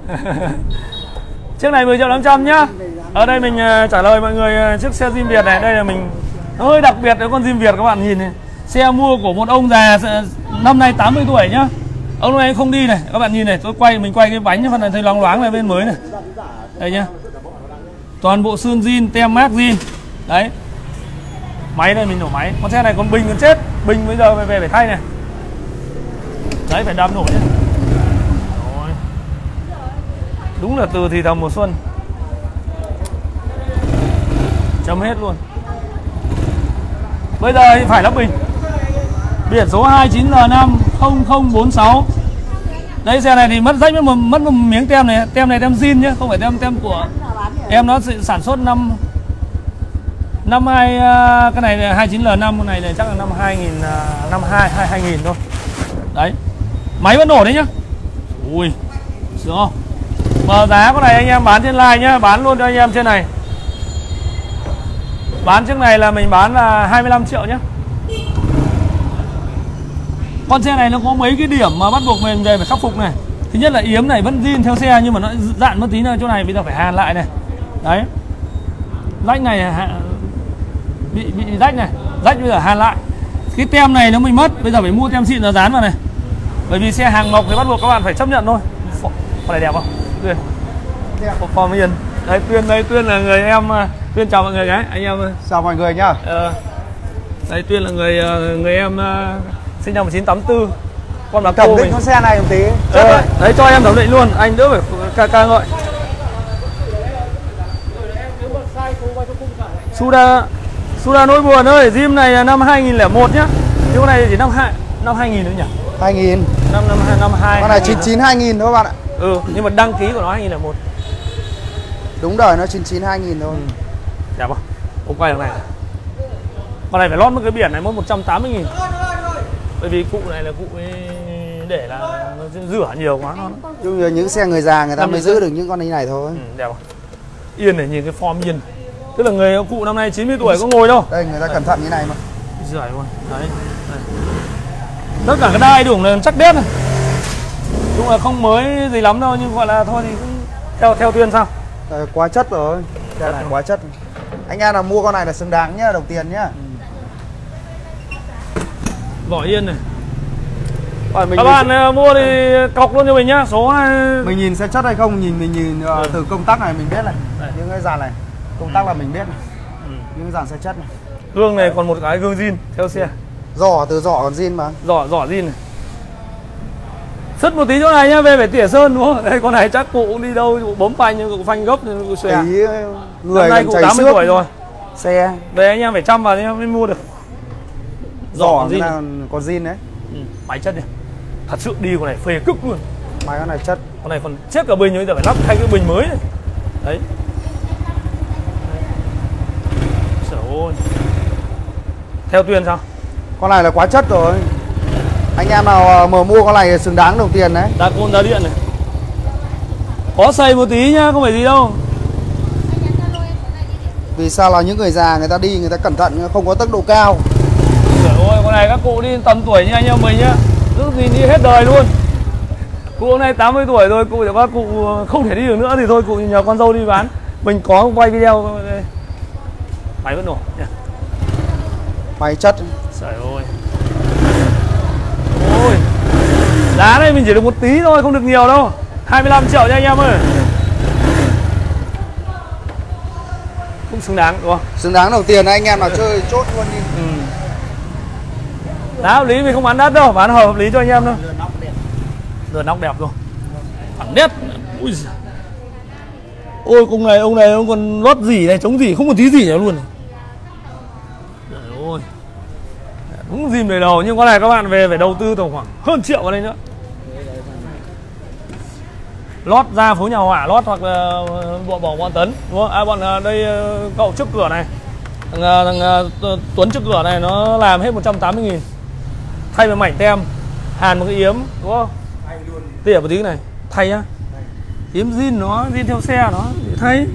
Chiếc này 10 triệu 500 nhá. Ở đây mình ờ, trả lời mọi người ờ, chiếc xe Jim Việt này. Đây là mình nó hơi đặc biệt đấy con Jim Việt các bạn nhìn này. Xe mua của một ông già sẽ- năm nay 80 tuổi nhá. Ông này không đi này. Các bạn nhìn này tôi quay mình quay cái bánh phần này thấy loáng loáng này bên mới này đây nhá. Toàn bộ sơn zin, tem mác zin. Đấy. Máy đây, mình nổ máy. Con xe này còn bình còn chết. Bình bây giờ về về, phải thay này. Đấy, phải đâm nổ nhé Rồi. đúng là từ thì thầm mùa xuân. Chấm hết luôn. Bây giờ thì phải lắp bình. Biển số 29L5 0046 đây xe này thì mất rách mất một, mất một miếng tem này. Tem này tem zin nhé không phải tem tem của em nó sản xuất năm năm hai à, cái này là 29L5 cái này là chắc là năm 2000 à, năm 2 2 2000 thôi. Đấy. Máy vẫn nổ đấy nhá. Ui sướng không? Mà giá con này anh em bán trên live nhá bán luôn cho anh em trên này. Bán chiếc này là mình bán là 25 triệu nhá con xe này nó có mấy cái điểm mà bắt buộc mình về phải khắc phục này. Thứ nhất là yếm này vẫn zin theo xe nhưng mà nó dạn mất tí nữa chỗ này bây giờ phải hàn lại này. Đấy. Rách này hạ- bị bị rách này. Rách bây giờ hàn lại. Cái tem này nó mình mất bây giờ phải mua tem xịn nó dán vào này. Bởi vì xe hàng mộc thì bắt buộc các bạn phải chấp nhận thôi. Con này đẹp không? Tuyên form yên. Đấy tuyên đây tuyên là người em à, tuyên chào mọi người cái anh em. Chào mọi người nhá. Ờ, đây tuyên là người ờ, người em ờ, sinh năm 1984 con bà Thẩm định con xe này một tí. Ờ, đấy cho em thẩm định luôn. Anh đỡ phải ca ca ngợi. Suda Suda nỗi buồn ơi Jim này là năm 2001 nhá. Chứ con này chỉ năm hai năm 2000 nữa nhỉ? 2000. năm năm năm hai. Con này 99 2000 thôi các bạn ạ. ừ nhưng mà đăng ký của nó 2001 Đúng đời nó 99 2000 thôi. đẹp không? Ông quay thằng này. Con này phải lót một cái biển này mất 180 nghìn bởi vì cụ này là cụ ấy để là nó rửa nhiều quá nó Nhưng mà những xe người già người ta mới giữ được những con như này thôi. Ừ, đẹp không? Yên này nhìn cái form yên Tức là người ông cụ năm nay 90 tuổi có ngồi đâu Đây người ta cẩn thận như này mà. Giỏi luôn Đấy đây. Tất cả cái đai đủ là chắc đét này Đúng là không mới gì lắm đâu Nhưng gọi là thôi thì cũng theo theo tuyên sao Đây, quá chất rồi. Xe này quá chất. Anh em nào mua con này là xứng đáng nhá, đồng tiền nhá. Vỏ yên này Rồi mình Các bạn ờ, mua thì cọc luôn cho mình nhá Số mình nhìn xe chất hay không nhìn mình nhìn ờ, Ừ. từ công tắc này mình biết này. Đây. Những cái dàn này. Công tắc là mình biết này. Ừ. Những cái dàn xe chất này. Gương này còn một cái gương zin theo xe Giỏ từ giỏ còn zin mà. Giỏ giỏ zin này Sứt một tí chỗ này nhá, về phải tỉa sơn đúng không? Đây con này chắc cụ cũng đi đâu, cụ bấm phanh nhưng cụ phanh gốc nên cụ xòe. Năm người nay còn cụ chảy 80 xước. tuổi rồi. Xe Đấy anh em phải chăm vào thì mới mua được. Giỏ cái zin. nào còn zin đấy. Ừ, máy chất đi. Thật sự đi con này phê cực luôn. Máy con này chất. Con này còn chết cả bình bây giờ phải lắp thay cái bình mới này. Đấy. Trời ơi. Theo tuyên sao? Con này là quá chất rồi. Anh em nào ờ, mà mua con này xứng đáng đồng tiền đấy. Đa côn đa điện này. Có xây một tí nhá, không phải gì đâu. Vì sao là những người già người ta đi người ta cẩn thận không có tốc độ cao. Này các cụ đi tầm tuổi như anh em mình nhá Giữ gì đi hết đời luôn Cụ hôm nay 80 tuổi rồi, cụ có cụ không thể đi được nữa thì thôi cụ nhờ con dâu đi bán Mình có quay video. Máy vẫn nổ nhá Máy chất. Trời ơi Ôi Giá này mình chỉ được một tí thôi, không được nhiều đâu 25 triệu nha anh em ơi Cũng xứng đáng đúng không? Xứng đáng đồng tiền anh em nào chơi chốt luôn đi. Ừ. Giá hợp lý mình không bán đắt đâu, bán hợp hợp lý cho anh em đâu. Lượt nóc đẹp rồi. Thẳng nét. Ui giời. Ôi ông này ông này ông còn lót gì này, chống gì không một tí gì nữa luôn. Trời ơi. Đúng dìm đầy đầu nhưng con này các bạn về phải đầu tư tầm khoảng hơn triệu vào đây nữa. Lót ra phố nhà hỏa lót hoặc là bọn bỏ bọn tấn đúng không? À bọn à, đây ờ, cậu trước cửa này thằng, thằng Tu- Tuấn trước cửa này nó làm hết 180 nghìn thay với mảnh tem hàn một cái yếm đúng không? Tỉa một tí này thay nhá. Yếm zin nó zin theo xe nó thay.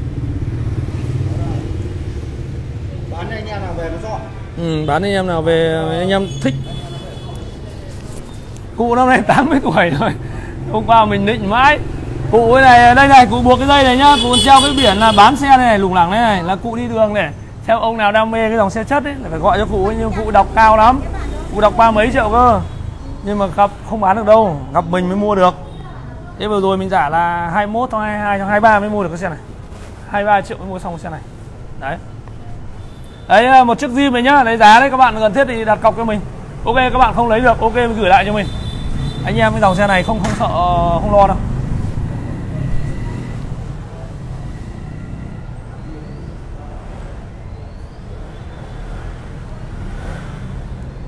Bán anh em nào về nó dọn. ừ, bán anh em nào về anh em thích. Cụ năm nay 80 tuổi rồi. Hôm qua mình định mãi. Cụ cái này đây này cụ buộc cái dây này nhá. Cụ treo cái biển là bán xe này, này lủng lẳng này này là cụ đi đường này. Theo ông nào đam mê cái dòng xe chất ấy là phải gọi cho cụ nhưng cụ đọc cao lắm cụ đọc ba mấy triệu cơ? Nhưng mà gặp không bán được đâu, gặp mình mới mua được. Thế vừa rồi mình trả là 21 trong 22 trong 23 mới mua được cái xe này. 23 triệu mới mua xong cái xe này. Đấy. Đấy một chiếc Jeep này nhá. Lấy giá đấy, các bạn cần thiết thì đặt cọc cho mình. Ok, các bạn không lấy được, ok, mình gửi lại cho mình. Anh em cái dòng xe này không không sợ, không lo đâu.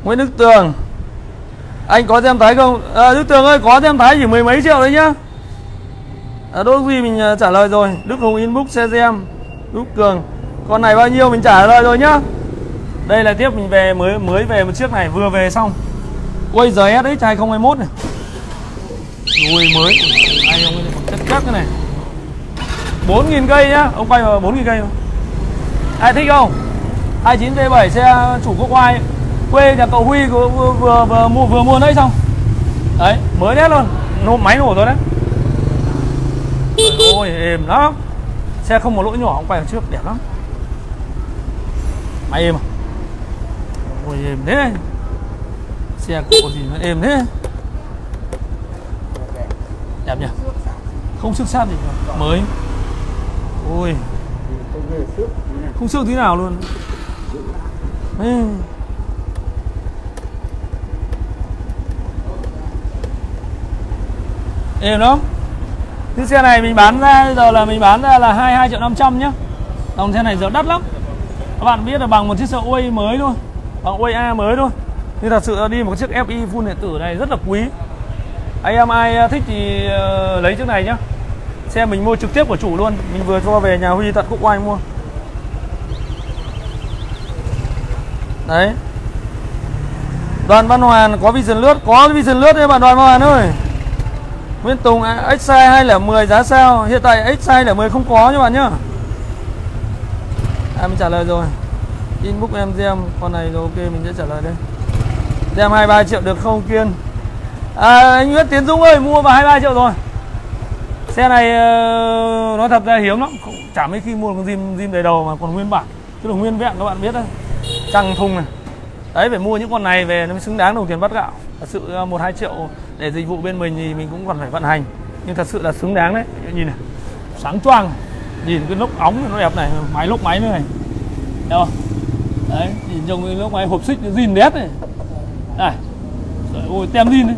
Nguyễn Đức Tường. Anh có tem thái không? À, Đức Tường ơi có tem thái chỉ mười mấy triệu đấy nhá. À, Đỗ Duy mình à, trả lời rồi. Đức Hùng inbox xe xem. Đức Cường Con này bao nhiêu mình trả lời rồi nhá. Đây là tiếp mình về mới mới về một chiếc này vừa về xong. Quay giờ SX 2021 này. Ui mới. Ai ông còn chất chắc cái này. 4.000 cây nhá. Ông quay vào 4.000 cây Ai thích không? 29V7 xe à, chủ quốc oai quê nhà cậu Huy vừa vừa vừa, vừa mua vừa mua đấy xong. Đấy mới đét luôn. Nổ máy nổ rồi đấy. Ôi êm lắm. Xe không một lỗi nhỏ ông quay trước đẹp lắm. Máy êm à? Ôi êm thế. Xe của gì nó êm thế. Đẹp nhỉ? Không sức sát gì cả. mới. Ôi. Không xước tí nào luôn. Ê. êm lắm cái xe này mình bán ra giờ là mình bán ra là 22 triệu 500 nhá. Dòng xe này giờ đắt lắm. Các bạn biết là bằng một chiếc xe Uy mới thôi. Bằng Uy A mới thôi. Nhưng thật sự đi một chiếc FI full điện tử này rất là quý. Anh em ai à, thích thì ờ, lấy chiếc này nhá. Xe mình mua trực tiếp của chủ luôn. Mình vừa cho về nhà Huy tận Quốc quay mua. Đấy. Đoàn Văn Hoàn có vision lướt, có vision lướt đấy bạn đoàn Văn Hoàn ơi. Nguyễn Tùng à, X size 210 giá sao? Hiện tại X size 10 không có các bạn nhá. À mình trả lời rồi. Inbox em xem con này rồi ok mình sẽ trả lời đây. Đem 23 triệu được không Kiên? À, anh Nguyễn Tiến Dũng ơi mua vào 23 triệu rồi. Xe này ờ, nói thật ra hiếm lắm, không, chả mấy khi mua con zin zin đầy đầu mà còn nguyên bản. Chứ là nguyên vẹn các bạn biết đấy. Trăng thùng này. Đấy phải mua những con này về nó mới xứng đáng đồng tiền bắt gạo. Thật sự ờ, 1 2 triệu để dịch vụ bên mình thì mình cũng còn phải vận hành. Nhưng thật sự là xứng đáng đấy. Nhìn này, sáng choang, nhìn cái lốc óng nó đẹp này, máy lốc máy nữa này đâu đấy, nhìn trong cái lốc máy hộp xích nó zin đét này. Này, Trời tem zin đấy.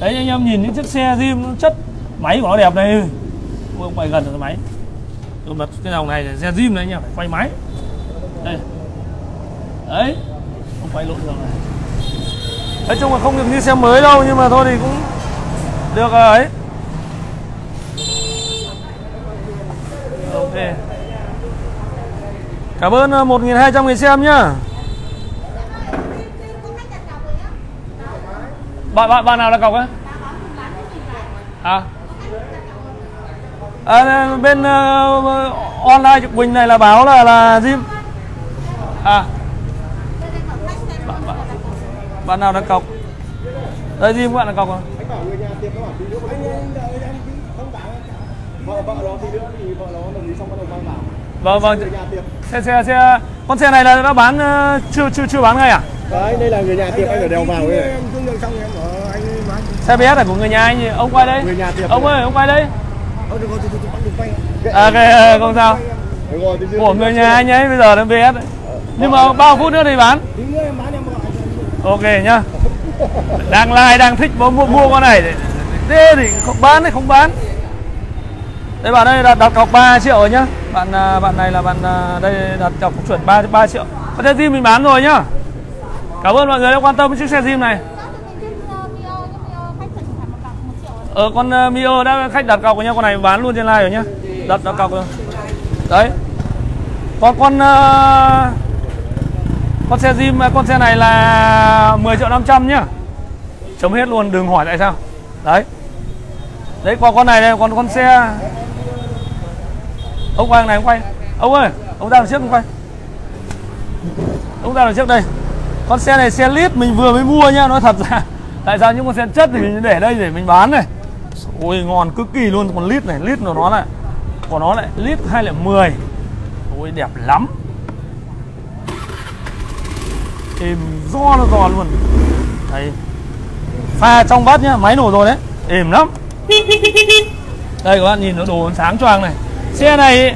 Đấy, anh em nhìn những chiếc xe zin nó chất, máy của nó đẹp này. Ôi ông gần rồi máy. Tôi bật cái dòng này xe zin này anh em, phải quay máy. Đây. Đấy, không quay lộn rồi. này nói chung là không được như xe mới đâu nhưng mà thôi thì cũng được ấy. Ok. Cảm ơn ờ, 1.200 người xem nhá. Bạn bạn bạn nào là cọc á? À à, bên uh, online Quỳnh này là báo là là Jim à bạn nào đã cọc? Đây các bạn là cọc à anh bảo người nhà tiệm nó bảo tí nữa anh đợi anh không bảo vợ vợ nó tí nữa thì vợ nó đồng ý xong bắt đầu mang bảo vâng vâng. Xe xe xe. Con xe này là đã bán uh, chưa chưa chưa bán ngay à? Đấy đây là người nhà tiệm anh phải đèo vào thương lượng xong em ở anh bán xe bé này của người nhà anh gì? ông quay đây. Người nhà tiệm ông ơi ông quay đây. Rồi, bắt được quay. À ok không sao. Rồi, của người nhà anh ấy bây giờ nó BS đấy. nhưng mà bao phút nữa thì bán? Tí nữa em bán em ok nhá. Đang like đang thích mua mua, mua con này. Thế thì không bán thì không bán. Đây bạn đây đặt, đặt cọc 3 triệu rồi nhá. Bạn à, bạn này là bạn à, đây đặt cọc chuẩn 3 3 triệu. Con xe Jim mình bán rồi nhá. Cảm ơn mọi người đã quan tâm chiếc xe Jim này. Ờ con uh, Mio đã khách đặt cọc rồi nhá. Con này bán luôn trên live rồi nhá. Đặt đặt cọc rồi. Đấy. Còn con uh, con xe Jim con xe này là 10 triệu 500 nhá. Chấm hết luôn đừng hỏi tại sao. Đấy. Đấy qua con này này còn con xe. Ông quay này ông quay. Ông ơi ông ra đằng trước ông quay. Ông ra đằng trước đây. Con xe này xe lít mình vừa mới mua nhá, nói thật ra. Tại sao những con xe chất thì mình để đây để mình bán này? Ôi ngon cực kỳ luôn còn lít này lít của nó lại. Của nó lại lít 210 ôi đẹp lắm êm do nó giòn luôn đấy pha trong bát nhá máy nổ rồi đấy êm lắm đây các bạn nhìn nó đồ sáng choang này xe này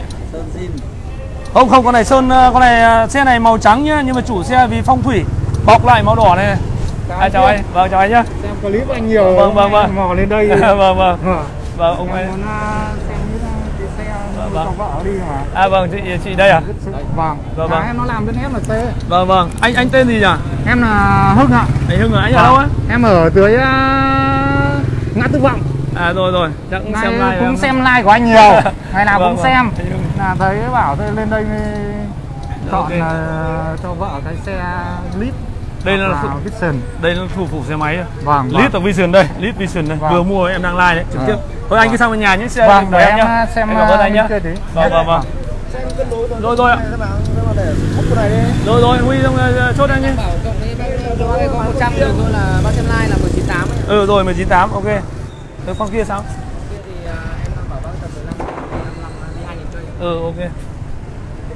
Không không con này sơn con này ờ, xe này màu trắng nhá nhưng mà chủ xe vì phong thủy bọc lại màu đỏ này. À, chào anh, vâng chào anh nhá. xem clip anh nhiều Vâng, vâng, vâng. mò lên đây vâng vâng. Vâng. Vâng ông ấy. em muốn à, xem như là cái xe Vâng, vợ đi mà À vâng chị chị đây à? vâng Vâng, Dạ, vâng. em nó làm bên em là xe Vâng vâng. Anh anh tên gì nhỉ? em là hưng ạ Anh Hưng à? Anh ở Vâng. đâu á? em ở dưới à, ngã tư vọng À rồi rồi, chắc cũng xem like cũng em. xem like của anh nhiều ngày nào Vâng, cũng vâng. xem là thấy bảo tôi lên đây mới chọn Ok. là cho vợ cái xe lít Đây là hoặc Vision đây là thủ phủ xe máy à? vâng Lít ở Vision đây, Lít Vision đây. Vâng. Vừa mua em đang like đấy, trực Vâng. tiếp. Thôi anh cứ sang bên nhà nhé, xe Vâng, của để em em, nhá. à, xem, Anh cảm ơn à, anh nhá. Vâng vâng vâng. Rồi rồi ạ. Rồi rồi, Huy trong ờ, chốt anh nhé. đi có 100 đường thôi là 300 like là 198 ấy. Ừ rồi 198, ok. Rồi con kia sao? Kia thì à, em bảo bác tầm 15 15 đi 2 nghìn cây. Ừ ok.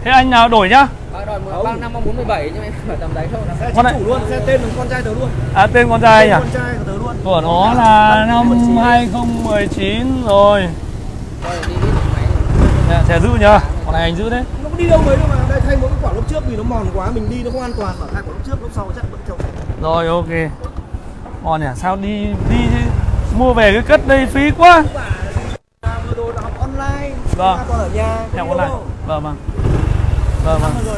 Thế anh nào đổi nhá. Đòi một- bác năm mong muốn 17 nhưng mà em bảo tầm đấy thôi. Con này luôn xe tên con trai tớ luôn à tên con trai nhỉ? trai của tớ luôn Của nó là năm 2019 rồi. Dạ, Sẽ giữ nhá. Con này anh giữ đấy. nó có đi đâu mấy đâu mà đây thay mỗi cái quả lúc trước vì nó mòn quá mình đi nó không an toàn bảo thay quả lúc trước lúc sau chắc vẫn trông Rồi ok. Còn nhỉ, sao đi đi mua về cái cất đây phí quá. vừa rồi học online Vâng. còn ở nhà không con đâu. Vâng vâng. Vâng vâng. rồi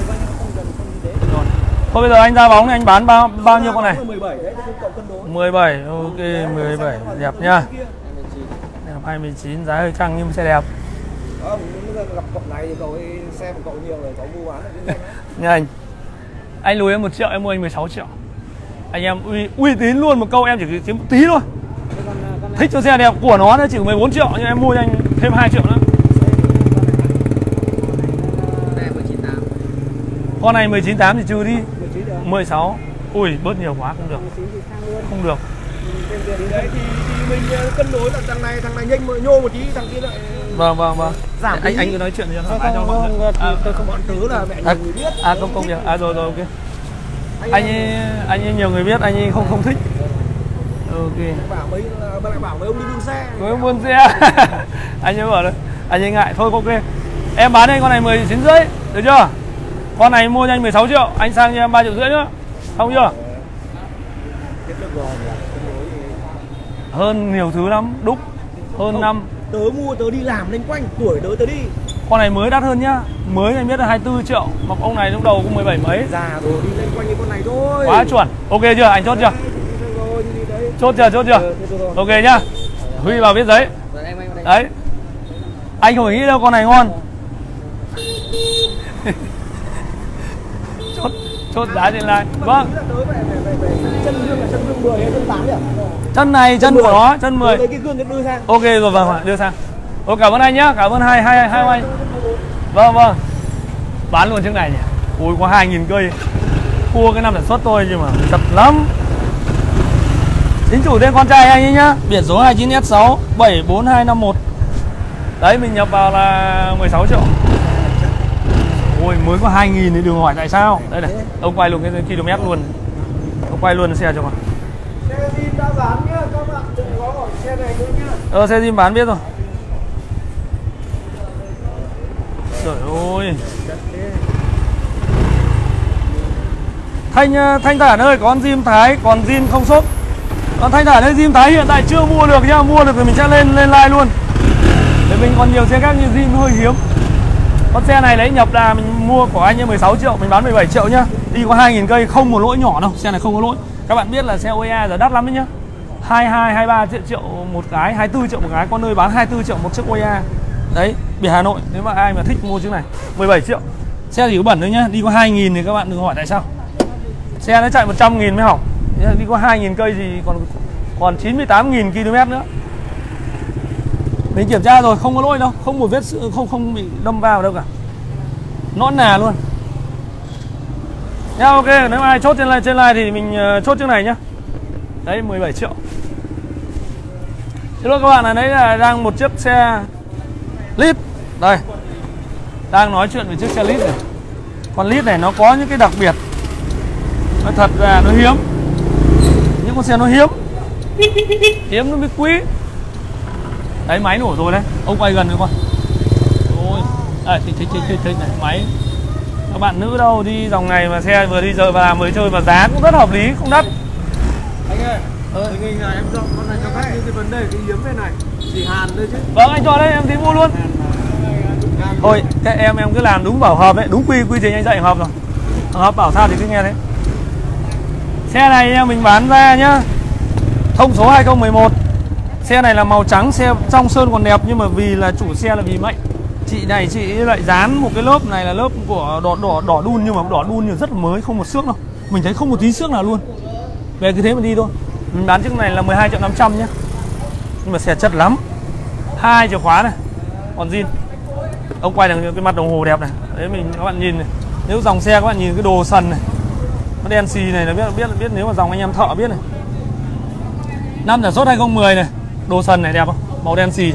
không. Thôi bây giờ anh ra bóng này anh bán bao bao nhiêu con này? 17 đấy thì cộng cân đối 17 ok 17 đẹp nhá. Đẹp 29 giá hơi căng nhưng mà xe đẹp. Không, gặp cậu này thì cậu ấy xem cậu nhiều rồi cậu mua bán Nha anh. Anh lùi em 1 triệu em mua anh 16 triệu. Anh em uy, uy tín luôn một câu em chỉ kiếm một tí thôi. Thích cho xe đẹp của nó nó chỉ 14 triệu nhưng em mua cho anh thêm 2 triệu nữa. Đây 198. Con này 19 8 thì trừ đi. 16. Ui bớt nhiều quá không được. Không được. đấy thì, thì mình cân đối là thằng này thằng này nhanh mà nhô một tí thằng kia lại Vâng vâng vâng. Giảm anh anh cứ nói chuyện cho nó không không, không, À, tôi không bọn tớ là mẹ à, nhiều người biết à không không việc. À rồi rồi ok. Anh ấy anh ấy nhiều người biết anh ấy không không thích. Ok. bảo mấy lại bảo mấy ông đi buôn xe Mới buôn xe Anh ấy bảo đấy Anh ấy ngại thôi ok Em bán anh con này 19 rưỡi Được chưa Con này mua cho anh 16 triệu Anh sang cho em 3 triệu rưỡi nữa. Không chưa? Hơn nhiều thứ lắm Đúc Hơn năm. Tớ mua tớ đi làm lên quanh tuổi tớ tớ đi. Con này mới đắt hơn nhá. Mới anh biết là 24 triệu Mà ông này lúc đầu cũng 17 mấy. Già rồi đi lên quanh cái con này thôi. Quá chuẩn. Ok chưa? Anh chốt chưa? Rồi đi đấy Chốt chưa? Chốt chưa? Ờ. Ok nhá. Huy vào viết giấy. Đấy. Anh không phải nghĩ đâu con này ngon Chốt giá trên like Vâng. Chân gương là chân gương 10 hay chân 8 nhỉ? Chân này chân của nó Chân 10 lấy cái gương cái đưa sang Ok rồi vâng vâng, đưa sang. Ồ cảm ơn anh nhá. Cảm ơn hai hai hai anh Vâng vâng. Bán luôn chiếc này nhỉ? Ui có 2.000 cây. Cua cái năm sản xuất thôi nhưng mà chật lắm. Chính chủ tên con trai anh ấy nhá. Biển số 29S6 74251 Đấy mình nhập vào là 16 triệu Ôi mới có 2.000 thì đừng hỏi tại sao. Đây này Ông quay luôn cái km luôn. Ông quay luôn xe cho con. Xe zin đã bán nhá các bạn đừng có hỏi xe này nữa nhá. Ờ xe zin bán biết rồi. Trời ơi. Thanh ờ, Thanh Thản ơi con zin Thái còn zin không sốt. Còn Thanh Thản ơi zin Thái hiện tại chưa mua được nhá Mua được thì mình sẽ lên lên like luôn. Để mình còn nhiều xe khác như zin hơi hiếm con xe này lấy nhập là mình mua của anh ấy 16 triệu Mình bán 17 triệu nhá. Đi có 2.000 cây không một lỗi nhỏ đâu Xe này không có lỗi. Các bạn biết là xe OEA giờ đắt lắm đấy nhá. 22, 23 triệu, triệu một cái 24 triệu một cái Có nơi bán 24 triệu một chiếc OEA Đấy, biển Hà Nội Nếu mà ai mà thích mua chiếc này 17 triệu. Xe chỉ có bẩn thôi nhá Đi có 2.000 thì các bạn đừng hỏi tại sao. Xe nó chạy 100.000 mới hỏng. Đi có 2.000 cây gì còn còn 98.000 km nữa. Mình kiểm tra rồi, không có lỗi đâu, Không một vết sự, không không bị đâm vào đâu cả. Nõn nà luôn. Nha, ok, nếu ai chốt trên này trên này thì mình ờ, chốt chiếc này nhá. Đấy 17 triệu. Thế luôn các bạn là đấy là đang một chiếc xe Lít. Đây. Đang nói chuyện về chiếc xe Lít này. Con Lít này nó có những cái đặc biệt. Nó thật là nó hiếm. Những con xe nó hiếm. Hiếm nó mới quý. Đấy máy nổ rồi đấy. Ông quay gần nữa con Ôi à, thì thích thích thích này máy. Các bạn nữ đâu đi dòng này mà xe vừa đi giờ và làm mới chơi mà giá cũng rất hợp lý không đắt. Anh ơi tình hình là em chọn con này cho khách nhưng cái vấn đề cái yếm cái này. Chỉ hàn thôi chứ. Vâng anh cho đây em tí mua luôn. Thôi thế em em cứ làm đúng bảo hợp ấy đúng quy quy trình anh dạy hợp rồi. Hợp bảo sao thì cứ nghe thế. Xe này nha mình bán ra nhá. Thông số 2011 xe này là màu trắng, xe trong sơn còn đẹp, nhưng mà vì là chủ xe là vì mạnh. Chị này, chị lại dán một cái lớp này là lớp của đỏ đỏ đỏ đun, nhưng mà đỏ đun nhưng rất là mới, không một xước đâu. Mình thấy không một tí xước nào luôn. Về cứ thế mà đi thôi. Mình bán chiếc này là 12 triệu 500 nhá. Nhưng mà xe chất lắm. Hai chìa khóa này. Còn zin. Ông quay được cái mặt đồng hồ đẹp này. Đấy, mình, các bạn nhìn này. Nếu dòng xe các bạn nhìn cái đồ sần này. Nó đen xì này là biết biết biết nếu mà dòng anh em thợ biết này. Năm sản xuất 2010 này đồ sần này đẹp không? Màu đen xì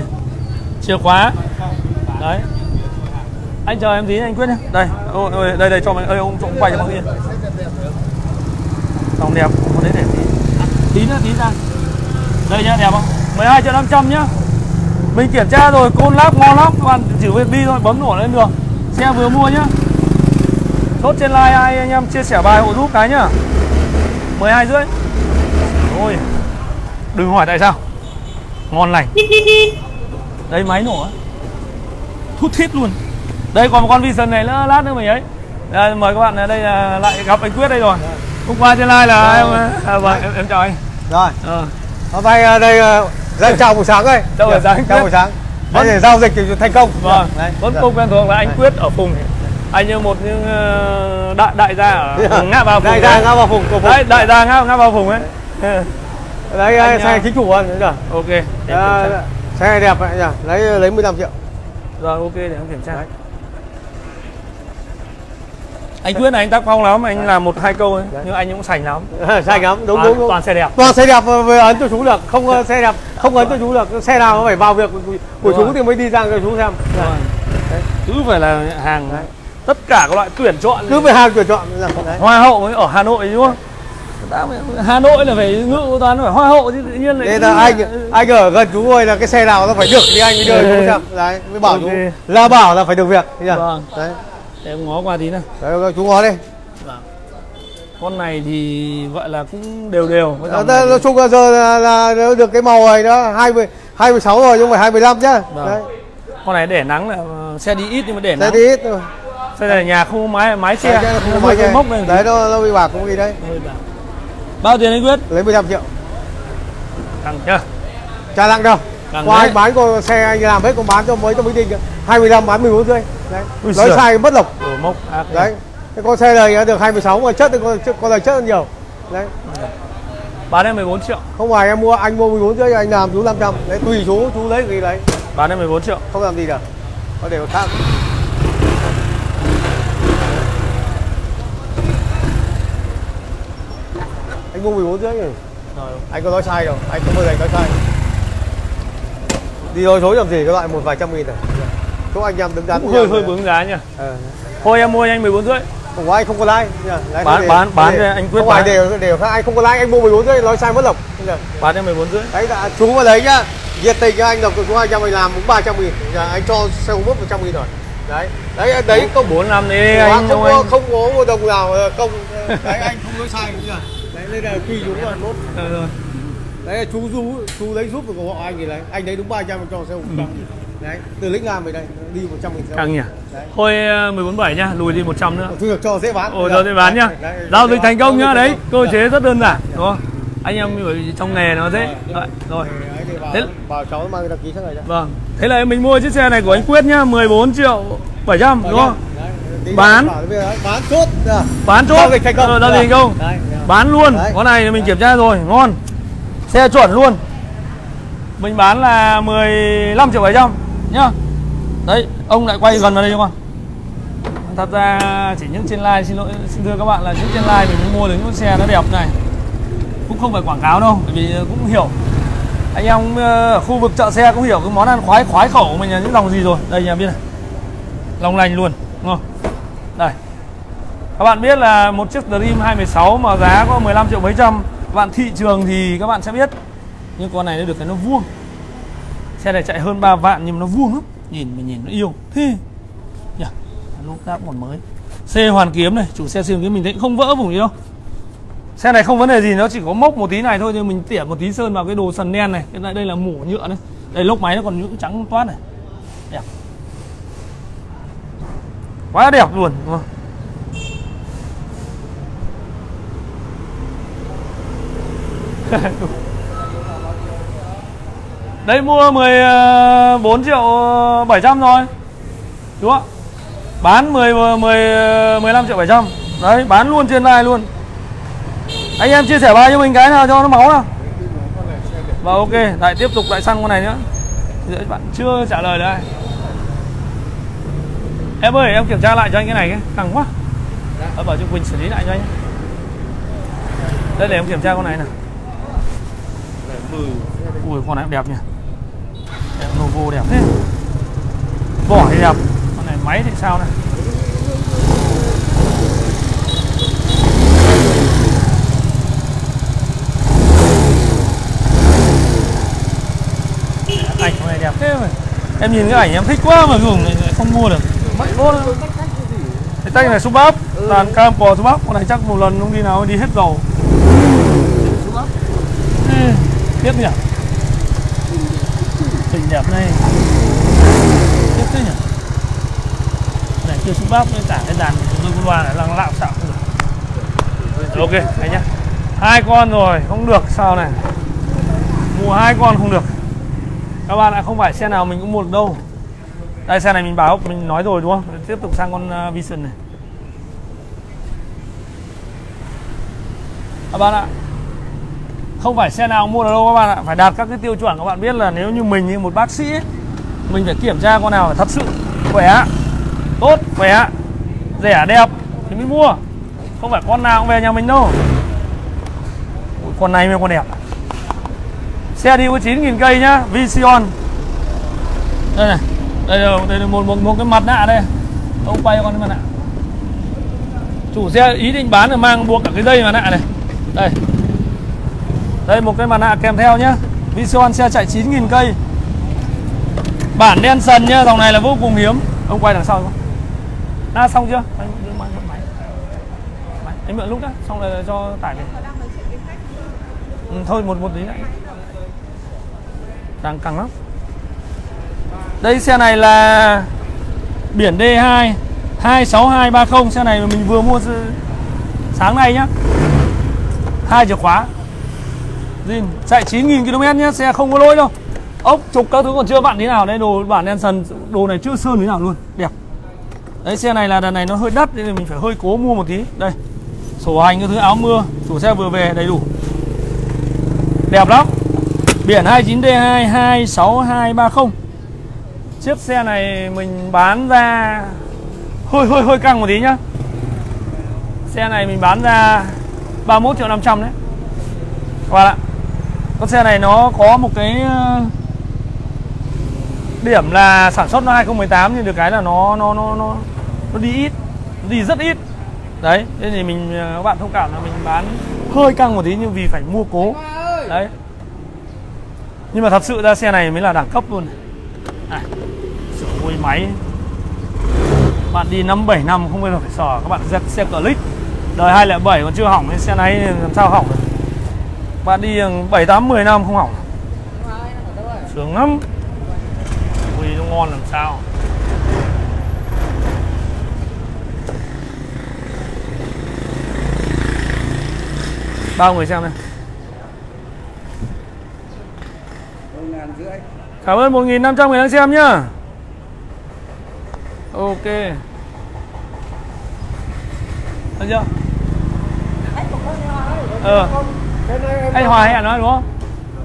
chìa khóa. Đấy. Anh chờ em tí anh quyết nhé đây ôi, ôi, đây đây cho mày, ơi ông trộm quay cho mọi người. Dòng đẹp không đấy để tí. Tí nữa tí ra. Đây nhá đẹp không? 12 triệu 500 nhá. Mình kiểm tra rồi côn lắp ngon lắm. Các bạn chỉ việc đi thôi bấm nổ lên đường xe vừa mua nhá. Chốt trên like ai anh em chia sẻ bài hộ giúp cái nhá. 12 rưỡi. Ôi. Đừng hỏi tại sao ngon lành. Đây máy nổ thút thít luôn. Đây còn một con vision này nữa lát nữa mình ấy. À, mời các bạn ở đây là lại gặp anh quyết đây rồi. Hôm qua trên live là em à, vâng em, em chào anh. Rồi. Ờ. Hôm nay ờ, đây ra chào buổi sáng đây Chào buổi sáng. chào buổi sáng. Vâng. đây để giao dịch thì thành công. Vâng. Đấy. vẫn Dạ. cùng quen thuộc là anh quyết ở phùng. Anh như một những ờ, đại đại gia ở ngã ba phùng đại gia ngã vào vùng đấy đại gia ngã ngã ba phùng ấy đấy Anh, xe chính chủ anh rồi ok À, xe này đẹp vậy nhỉ? Lấy lấy 15 triệu. Rồi ok để em kiểm tra. Anh quyết này anh tác phong lắm anh làm một hai câu ấy nhưng anh cũng sành lắm. Sai lắm đúng toàn, đúng đúng. toàn xe đẹp. Toàn xe đẹp về ấn cho chú được không ờ, xe đẹp không ấn cho chú được xe nào nó phải vào việc của, chú thì mới đi ra cho chú xem. Cứ phải là hàng tất cả các loại tuyển chọn. Cứ về hàng tuyển chọn đấy. hoa hậu ấy ở hà nội đúng không? phải- hà nội là phải ngữ toán phải hoa hậu chứ tự nhiên lại Thế là anh anh ở gần chú ơi là cái xe nào nó phải được thì anh mới đưa chú xem. Đấy mới bảo chú. Ok. là bảo là phải được việc? Vâng. đấy. Để em ngó qua tí nào. Đấy chú ngó đi. Con này thì gọi là cũng đều đều này nói chung là giờ là, là nó được cái màu này đó hai mươi hai mươi sáu rồi nhưng không phải hai mươi lăm nhá. Vâng. đấy. Con này để nắng là ờ, xe đi ít nhưng mà để xe nắng. đi ít thôi. Xe này nhà không có mái mái xe Đấy, nó không có này. mốc lên đấy nó nó bị bạc cũng đi đấy. Hơi bạc. Bao tiền anh quyết? Lấy 15 triệu. Căng chưa? Trả lặng đâu. Càng qua đấy. anh bán con xe anh làm hết con bán cho mấy cho mấy mươi lăm bán 14 rưỡi. Đấy. Ui nói sai mất lộc. Đồ mốc ác đấy. Cái con xe này được 26 mà chất thì con con này chất hơn nhiều. Đấy. Bán em 14 triệu. Không phải em mua anh mua 14 rưỡi anh làm chú 500 đấy tùy chú chú lấy gì lấy bán em 14 triệu. Không làm gì được. Có đều khác anh mua 14 rưỡi rồi. rồi anh có nói sai đâu. Anh không bao giờ anh nói sai. Đi nói dối làm gì? Cái loại một vài trăm nghìn này. Chỗ anh em đứng đắn hơi hơi bướng giá nhỉ. Ờ. thôi em mua anh 14 rưỡi. Không có anh không có lái nha. Lái Bán- bán- bán để- anh Quyết không bán. đều đều anh không có lái anh mua 14 rưỡi nói sai mất lộc. Bán em 14 rưỡi. Đấy là chú mà lấy nhá. Nhiệt tình cho anh lộc chú 200 anh làm cũng 300 nghìn. Giờ anh cho xe một 100 nghìn rồi. Đấy. Đấy đấy không 4 năm đi anh không ông có anh. không có một đồng nào ờ, công. Đấy anh không nói sai đấy đây là tùy chú là nốt Rồi, rồi. đấy là chú chú chú lấy giúp của họ anh thì lấy anh lấy đúng 300 cho xe một trăm đấy từ lĩnh nam về đây đi 100 nghìn căng nhỉ? Đấy. thôi ờ, 14 7 nhá lùi đi 100 nữa. Thu được cho dễ bán. Ồ rồi thì bán nhá. Giao dễ dịch thành công nhá đấy. cơ chế rất đơn giản đúng không? Anh em trong nghề nó dễ. Đấy, rồi. Bảo, Thế- bảo cháu mang đăng ký sang này vâng. Thế là mình mua chiếc xe này của anh Quyết nhá 14 triệu 700 đúng không Bán. bán chốt Được. bán chốt. Ờ, giao dịch công. Đấy, bán luôn. Đấy. con này mình kiểm tra rồi. Ngon. Xe chuẩn luôn. Mình bán là 15 triệu 700 nhá. Đấy ông lại quay gần vào đây không thật ra chỉ những trên live xin lỗi xin thưa các bạn là những trên live mình mua được những xe nó đẹp này. Cũng không phải quảng cáo đâu bởi vì cũng hiểu. Anh em ờ, ở khu vực chợ xe cũng hiểu cái món ăn khoái khoái khẩu của mình là những dòng gì rồi. Đây nhà biết này. Long lanh luôn không đây các bạn biết là một chiếc Dream 216 mà giá có 15 triệu mấy trăm, Các bạn thị trường thì các bạn sẽ biết. Nhưng con này nó được cái nó vuông. Xe này chạy hơn 3 vạn nhưng mà nó vuông lắm. Nhìn mình nhìn nó yêu. Thế lốp đáp còn mới. Xe hoàn kiếm này, chủ xe xin kiếm mình thấy không vỡ vùng gì đâu. Xe này không vấn đề gì, nó chỉ có mốc một tí này thôi, nhưng mình tỉa một tí sơn vào cái đồ sần đen này. Cái này đây là mủ nhựa này. Đây lốp máy nó còn những trắng toát này đẹp quá đẹp luôn đúng không? Đây mua 14 ờ, triệu ờ, 700 rồi. Đúng không? Bán 10, 10 15 triệu 700 Đấy bán luôn trên này luôn. Anh em chia sẻ bài cho mình cái nào cho nó máu nào. Và ok Lại tiếp tục lại săn con này nữa. Bạn chưa trả lời đây. Em ơi em kiểm tra lại cho anh cái này cái Căng quá. Em bảo cho Quỳnh xử lý lại cho anh. Đây để em kiểm tra con này nè. Ui con này cũng đẹp nhỉ. Đẹp, Novo đẹp thế. Vỏ thì đẹp. Con này máy thì sao này? Ảnh con này đẹp thế mà. Em nhìn cái ảnh em thích quá mà dùng lại không mua được. Mất luôn. Cái tay này súp bắp Đàn cam bò súp bắp Con này chắc một lần không đi nào đi hết dầu. Ê, Tiếc nhỉ? Hình đẹp này. Tiếc thế nhỉ? Này chưa súp bắp với cả cái đàn đôi con loa này lăng lạo xạo Ok anh nhá. Hai con rồi không được. Sao này? Mua hai con không được. Các bạn ạ không phải xe nào mình cũng mua được đâu đây xe này mình báo mình nói rồi đúng không? Tiếp tục sang con ờ, Vision này. Các bạn ạ không phải xe nào mua được đâu các bạn ạ. Phải đạt các cái tiêu chuẩn các bạn biết là nếu như mình như một bác sĩ ấy, mình phải kiểm tra con nào phải thật sự khỏe tốt khỏe rẻ đẹp thì mới mua. Không phải con nào cũng về nhà mình đâu. Ủa, con này mới con đẹp. Xe đi có 9.000 cây nhá Vision. Đây này đây là, đây là một, một, một cái mặt nạ đây. Ông quay con cái mặt nạ. Chủ xe ý định bán là mang buộc cả cái dây mặt nạ này. Đây. Đây một cái mặt nạ kèm theo nhá. Vision xe chạy 9.000 cây. Bản đen sần nhá dòng này là vô cùng hiếm. Ông quay đằng sau không đã à, xong chưa? Anh mượn máy. Máy, anh mượn lúc đó xong rồi cho tải về. Ừ, thôi một một tí lại đang căng lắm đây, xe này là biển D2 26230 xe này mình vừa mua sáng nay nhá. Hai chìa khóa. Zin chạy 9.000 km nhá, xe không có lỗi đâu. Ốc trục các thứ còn chưa. Vặn thế nào? Đây, đồ bản đen sần, đồ này chưa sơn thế nào luôn. Đẹp. Đấy, xe này là đợt này nó hơi đắt, nên mình phải hơi cố mua một tí. Đây, sổ hành cái thứ, áo mưa, chủ xe vừa về, đầy đủ. Đẹp lắm. Biển 29D2 26230 chiếc xe này mình bán ra hơi hơi hơi căng một tí nhá. Xe này mình bán ra 31 triệu 500 đấy. Các bạn ạ. Con xe này nó có một cái ờ, điểm là sản xuất nó 2018 nhưng được cái là nó nó nó nó nó đi ít nó đi rất ít. Đấy nên thì mình ờ, các bạn thông cảm là mình bán hơi căng một tí nhưng vì phải mua cố. Đấy. Nhưng mà thật sự ra xe này mới là đẳng cấp luôn này ui máy. Bạn đi năm bảy năm không bao giờ phải sò các bạn xe, xe click. Đời 207 còn chưa hỏng nên xe này làm sao hỏng được. Bạn đi 7 8 10 năm không hỏng. Sướng lắm. Ui nó ngon làm sao. Bao người xem này Cảm ơn 1.500 người đang xem nhá Ok. Được chưa? Ờ. Anh Hòa hẹn nói đúng không?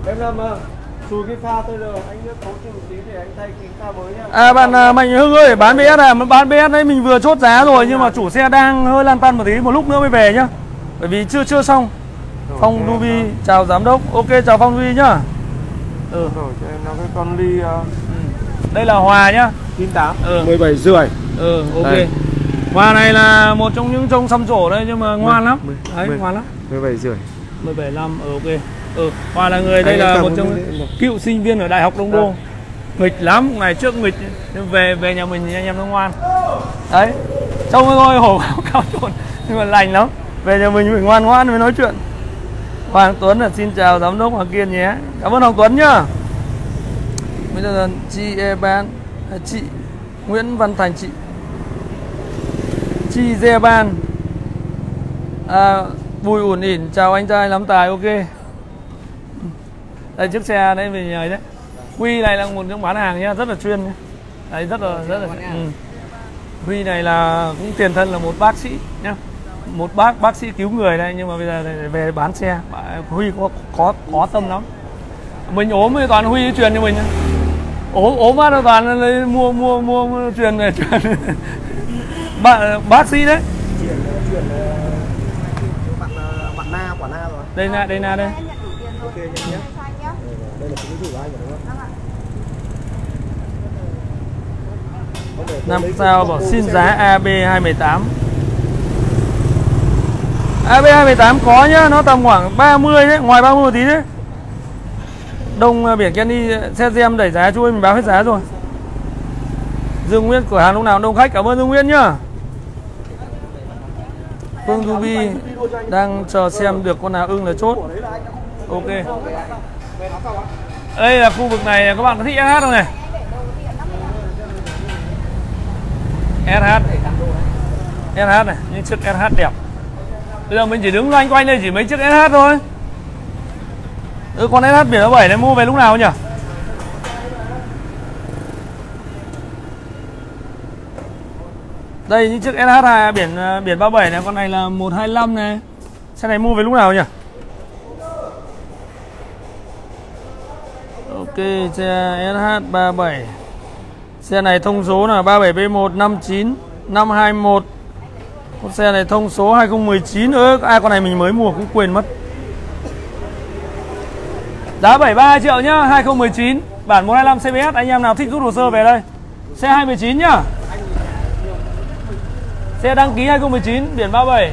Em làm chùi cái pha tôi rồi anh nhớ cố chừng tí để anh thay cái pha mới nhá. À bạn à, Mạnh Hưng ơi bán BS này Bán BS đấy mình vừa chốt giá rồi Nhưng mà chủ xe đang hơi lan tăn một tí Một lúc nữa mới về nhá. Bởi vì chưa chưa xong. Phong Duvi chào giám đốc. Ok chào Phong Duvi nhá. Ừ. Rồi cho em nó cái con ly uh, Đây là Hòa nhá. 98 Ừ. 17 rưỡi. Ừ ok. Đây. Hòa này là một trong những trông xăm trổ đây Nhưng mà ngoan lắm. mười- Đấy mười- ngoan lắm. 17 rưỡi. 17 năm ừ, ok. Ừ Hòa là người đây Anh là một trong cựu sinh viên ở đại học Đông Đô. Nghịch lắm ngày trước nghịch nhưng về về nhà mình thì anh em nó ngoan. Đấy trông thôi hổ cao trộn nhưng mà lành lắm. Về nhà mình phải ngoan ngoãn mới nói chuyện. Hoàng Tuấn là xin chào giám đốc Hoàng Kiên nhé. Cảm ơn Hoàng Tuấn nhá bây giờ là chị e ban à, chị Nguyễn Văn Thành chị. Chị Dê Ban. À, Bùi ủn ỉn chào anh trai lắm tài ok. Đây chiếc xe đấy về nhờ đấy. Huy này là một những bán hàng nhá rất là chuyên nhá. đấy rất là rất là ừ. Huy này là cũng tiền thân là một bác sĩ nhá. Một bác bác sĩ cứu người đây nhưng mà bây giờ về bán xe. Huy có có có tâm lắm. Mình ốm thì toàn Huy truyền cho mình nhá ốm ốm quá toàn lấy mua mua mua, mua truyền về truyền bạn bác sĩ đấy chuyển chuyển bạn bạn na quả na rồi đây na đây na đây Ok, nhận nhé. Đây là cái chủ anh rồi đúng không năm sao bảo xin giá. AB 218 AB 218 có nhá nó tầm khoảng 30 đấy ngoài 30 một tí đấy Đông biển biển Kenny, xe gem đẩy giá chui mình báo hết giá rồi. Dương Nguyên cửa hàng lúc nào đông khách. Cảm ơn Dương Nguyên nhá. Phương Ruby đang chờ xem được con nào ưng là chốt. Ok. Đây là khu vực này, các bạn có thích SH không này? SH SH này, những chiếc SH đẹp. Bây giờ mình chỉ đứng loanh quanh đây, chỉ mấy chiếc SH thôi ừ, con SH biển 7 này mua về lúc nào nhỉ? Đây những chiếc SH hai biển ờ, biển 37 này con này là 125 này. Xe này mua về lúc nào nhỉ? Ok xe SH37 Xe này thông số là 37B1 59 521 Con xe này thông số 2019 Ơ ừ, à con này mình mới mua cũng quên mất. Giá 73 triệu nhá 2019 Bản 125 CBS Anh em nào thích rút hồ sơ về đây? Xe 219 nhá. Xe đăng ký 2019 Biển 37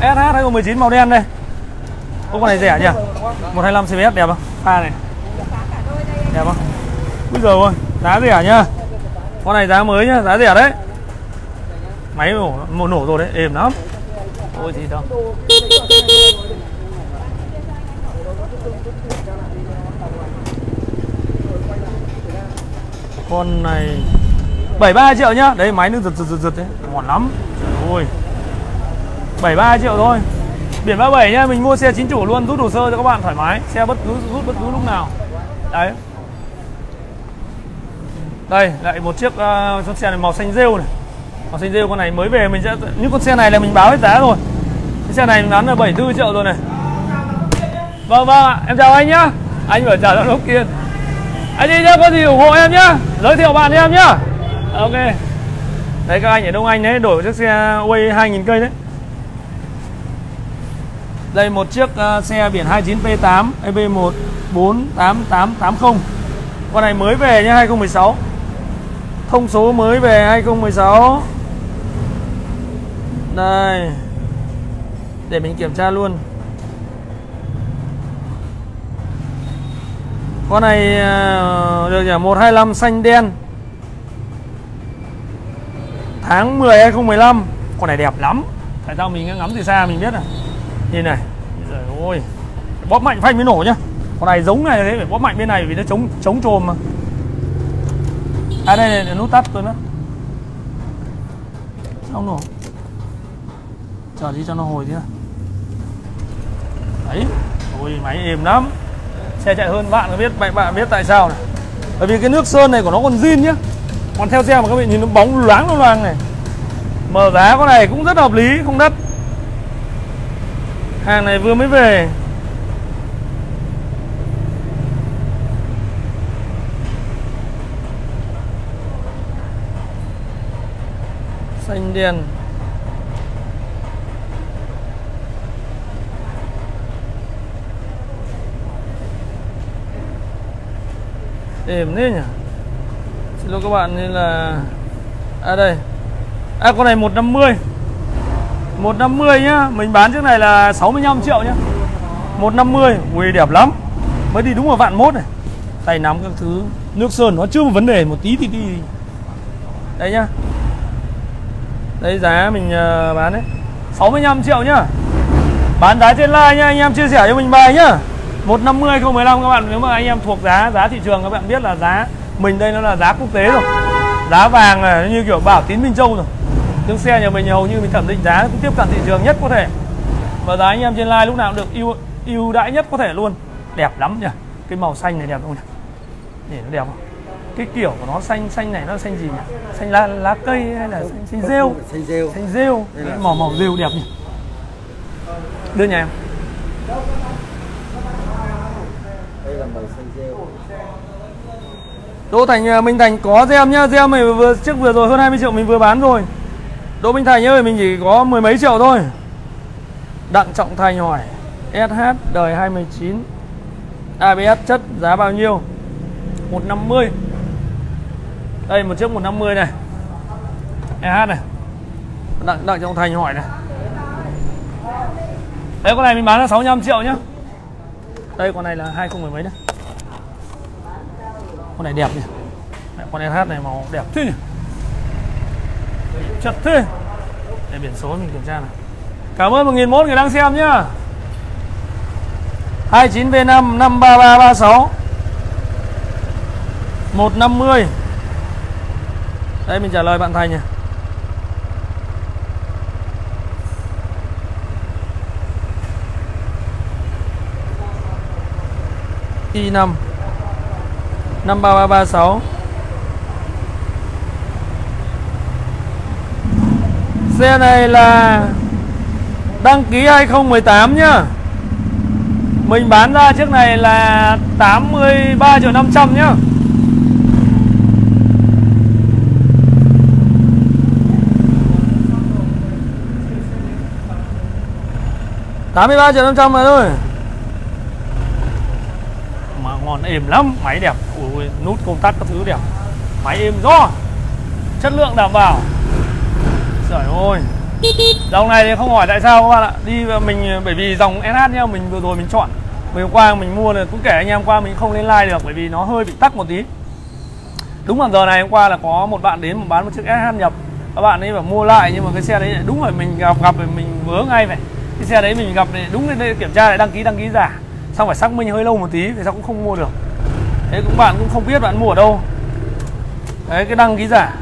SH 2019 màu đen đây. Ô con này rẻ nhỉ 125 CBS đẹp không? Pha này. Đẹp không? Bây giờ ơi Giá rẻ nhá. Con này giá mới nhá Giá rẻ đấy. Máy nổ, nổ, rồi đấy Êm lắm. Ôi gì đâu. Con này. 73 triệu nhá. Đấy máy nó giật giật giật giật đấy. Ngon lắm. Trời ơi 73 triệu thôi. Biển 37 nhá Mình mua xe chính chủ luôn Rút hồ sơ cho các bạn thoải mái. Xe bất cứ rút bất cứ lúc nào. Đấy. Đây lại một chiếc uh, con xe này màu xanh rêu này. Màu xanh rêu con này mới về mình sẽ Những con xe này là mình báo hết giá rồi. Cái xe này mình bán là 74 triệu rồi này. Vâng vâng ạ. Em chào anh nhá. Anh vừa chào giám đốc Kiên anh đi nhá có gì ủng hộ em nhá. Giới thiệu bạn em nhá. À, ok. Đấy các anh ở Đông Anh đấy Đổi chiếc xe Way 2000 cây đấy. Đây một chiếc uh, xe biển 29P8 EB1 48880 Con này mới về nhá 2016 Thông số mới về 2016 Đây. Để mình kiểm tra luôn. Con này uh, được nhỉ? 125 xanh đen. Tháng 10 2015 Con này đẹp lắm. Tại sao mình ngắm từ xa mình biết à? Nhìn này. Trời ơi. Bóp mạnh phanh mới nổ nhá. Con này giống này đấy Phải bóp mạnh bên này vì nó chống chống trồm mà. À đây này, này nút tắt tôi nữa. Sao nổ? Chờ đi cho nó hồi nào Đấy. Ôi máy êm lắm Xe chạy hơn bạn có biết bạn, bạn biết tại sao này. Bởi vì cái nước sơn này của nó còn zin nhá. Còn theo xe mà các bạn nhìn nó bóng loáng loang này. Mở giá con này cũng rất hợp lý Không đắt. Hàng này vừa mới về. Xanh đen. Êm thế nhỉ? Xin lỗi các bạn, nên là à đây. À con này 150 150 nhá. Mình bán chiếc này là 65 triệu nhá. 150 ui, đẹp lắm. Mới đi đúng ở vạn mốt này. Tay nắm các thứ. Nước sơn, nó chưa một vấn đề, một tí tí tí. Đây nhá. Đây, giá mình à, bán đấy. 65 triệu nhá. Bán giá trên like nhá, Anh em chia sẻ cho mình bài nhá. 150 015 các bạn. Nếu mà anh em thuộc giá giá thị trường các bạn biết là giá Mình đây nó là giá quốc tế rồi. Giá vàng là như kiểu bảo tín Minh Châu rồi. Nhưng xe nhà mình hầu như mình thẩm định giá cũng tiếp cận thị trường nhất có thể. Và giá anh em trên live lúc nào cũng được ưu ưu đãi nhất có thể luôn. Đẹp lắm nhỉ? Cái màu xanh này đẹp không nhỉ? Nhìn nó đẹp không? Cái kiểu của nó xanh xanh này nó xanh gì nhỉ? Xanh lá lá cây hay là xanh, xanh rêu? Xanh rêu. xanh rêu. Màu màu rêu đẹp nhỉ? Đưa nhà em Đây là màu xanh rêu. Đỗ Thành à, Minh Thành có gem nhá. Gem này vừa trước vừa rồi hơn 20 triệu mình vừa bán rồi. Đỗ Minh Thành ơi mình chỉ có mười mấy triệu thôi. Đặng Trọng Thành hỏi SH đời 29 ABS chất giá bao nhiêu? 150 Đây một chiếc 150 này. EH này. Đặng, Đặng Trọng Thành hỏi này. Đấy con này mình bán là 65 triệu nhá. Đây con này là 20 mấy đấy. Con này đẹp nhỉ? Đấy, Con SH này màu đẹp thế nhỉ? Chật thế. Để biển số mình kiểm tra này Cảm ơn 1001 người đang xem nhá. 29V5 53336 150 Đây mình trả lời bạn Thành nhỉ. Y5 53336 Xe này là đăng ký 2018 nhá. Mình bán ra chiếc này là 83 triệu 500 nhá. tám mươi ba triệu năm trăm mà thôi còn êm lắm. Máy đẹp. Ui nút công tắc các thứ đẹp. Máy êm do chất lượng đảm bảo. Trời ơi. Dòng này thì không hỏi tại sao các bạn ạ. Đi mình, bởi vì dòng SH nhá, mình vừa rồi mình chọn. Mình hôm qua mình mua là cũng kể anh em qua, mình không lên like được bởi vì nó hơi bị tắc một tí. Đúng là giờ này hôm qua là có một bạn đến một bán một chiếc SH nhập. Các bạn ấy bảo mua lại nhưng mà cái xe đấy đúng rồi mình gặp gặp thì mình vớ ngay vậy. Cái xe đấy mình gặp đúng lên đây kiểm tra, lại đăng ký đăng ký giả xong phải xác minh hơi lâu một tí thì sao cũng không mua được. Thế cũng bạn cũng không biết bạn mua ở đâu. Đấy cái đăng ký giả.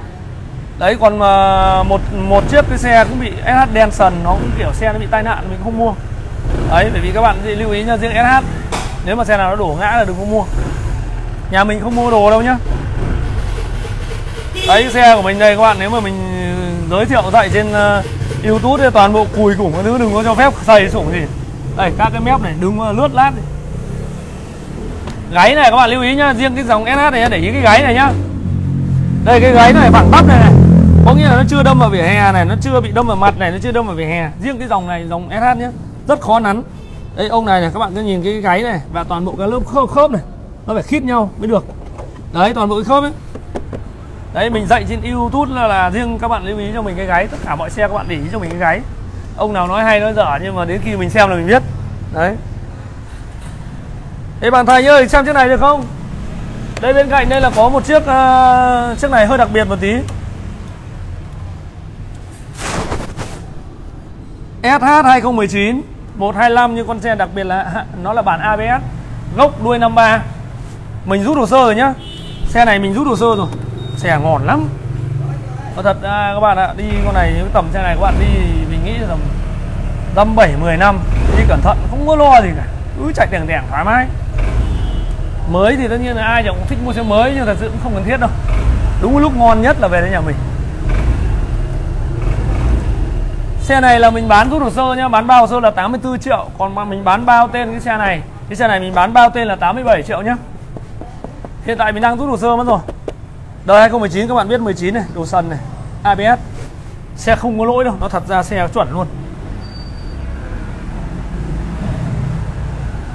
Đấy còn mà một một chiếc cái xe cũng bị SH đen sần nó cũng kiểu xe nó bị tai nạn mình không mua. Đấy bởi vì các bạn lưu ý nha riêng SH nếu mà xe nào nó đổ ngã là đừng có mua. Nhà mình không mua đồ đâu nhá. Đấy xe của mình đây các bạn nếu mà mình giới thiệu dạy trên uh, youtube thì toàn bộ cùi củng cái thứ đừng có cho phép xầy sủng gì đây các cái mép này đứng lướt lát đi. gáy này các bạn lưu ý nhá riêng cái dòng SH này để ý cái gáy này nhá. Đây cái gáy này bằng bắp này này. Có nghĩa là nó chưa đâm vào vỉa hè này nó chưa bị đâm vào mặt này nó chưa đâm vào vỉa hè. Riêng cái dòng này dòng SH nhá rất khó nắn. Đây ông này này các bạn cứ nhìn cái gáy này và toàn bộ cái lớp khớp khớp này nó phải khít nhau mới được. Đấy toàn bộ cái khớp ấy. Đấy mình dạy trên youtube là, là riêng các bạn lưu ý cho mình cái gáy tất cả mọi xe các bạn để ý cho mình cái gáy ông nào nói hay nói dở nhưng mà đến khi mình xem là mình biết. Đấy. Ê bạn Thành ơi xem chiếc này được không? Đây bên cạnh đây là có một chiếc uh, chiếc này hơi đặc biệt một tí. SH 2019 125 như con xe đặc biệt là nó là bản ABS gốc đuôi 53 mình rút hồ sơ rồi nhá. Xe này mình rút hồ sơ rồi. Xe ngon lắm. Có thật à, các bạn ạ đi con này tầm xe này các bạn đi nghĩ là tầm dăm bảy, mười năm, đi cẩn thận, không có lo gì cả, cứ chạy đèn đèn thoải mái. Mới thì tất nhiên là ai cũng thích mua xe mới, nhưng thật sự cũng không cần thiết đâu. Đúng lúc ngon nhất là về đến nhà mình. Xe này là mình bán rút hồ sơ nhá, bán bao hồ sơ là 84 triệu, còn mà mình bán bao tên cái xe này, cái xe này mình bán bao tên là 87 triệu nhá. Hiện tại mình đang rút hồ sơ mất rồi. Đời 2019 các bạn biết 19 này, đồ sần này ABS xe không có lỗi đâu, nó thật ra xe chuẩn luôn.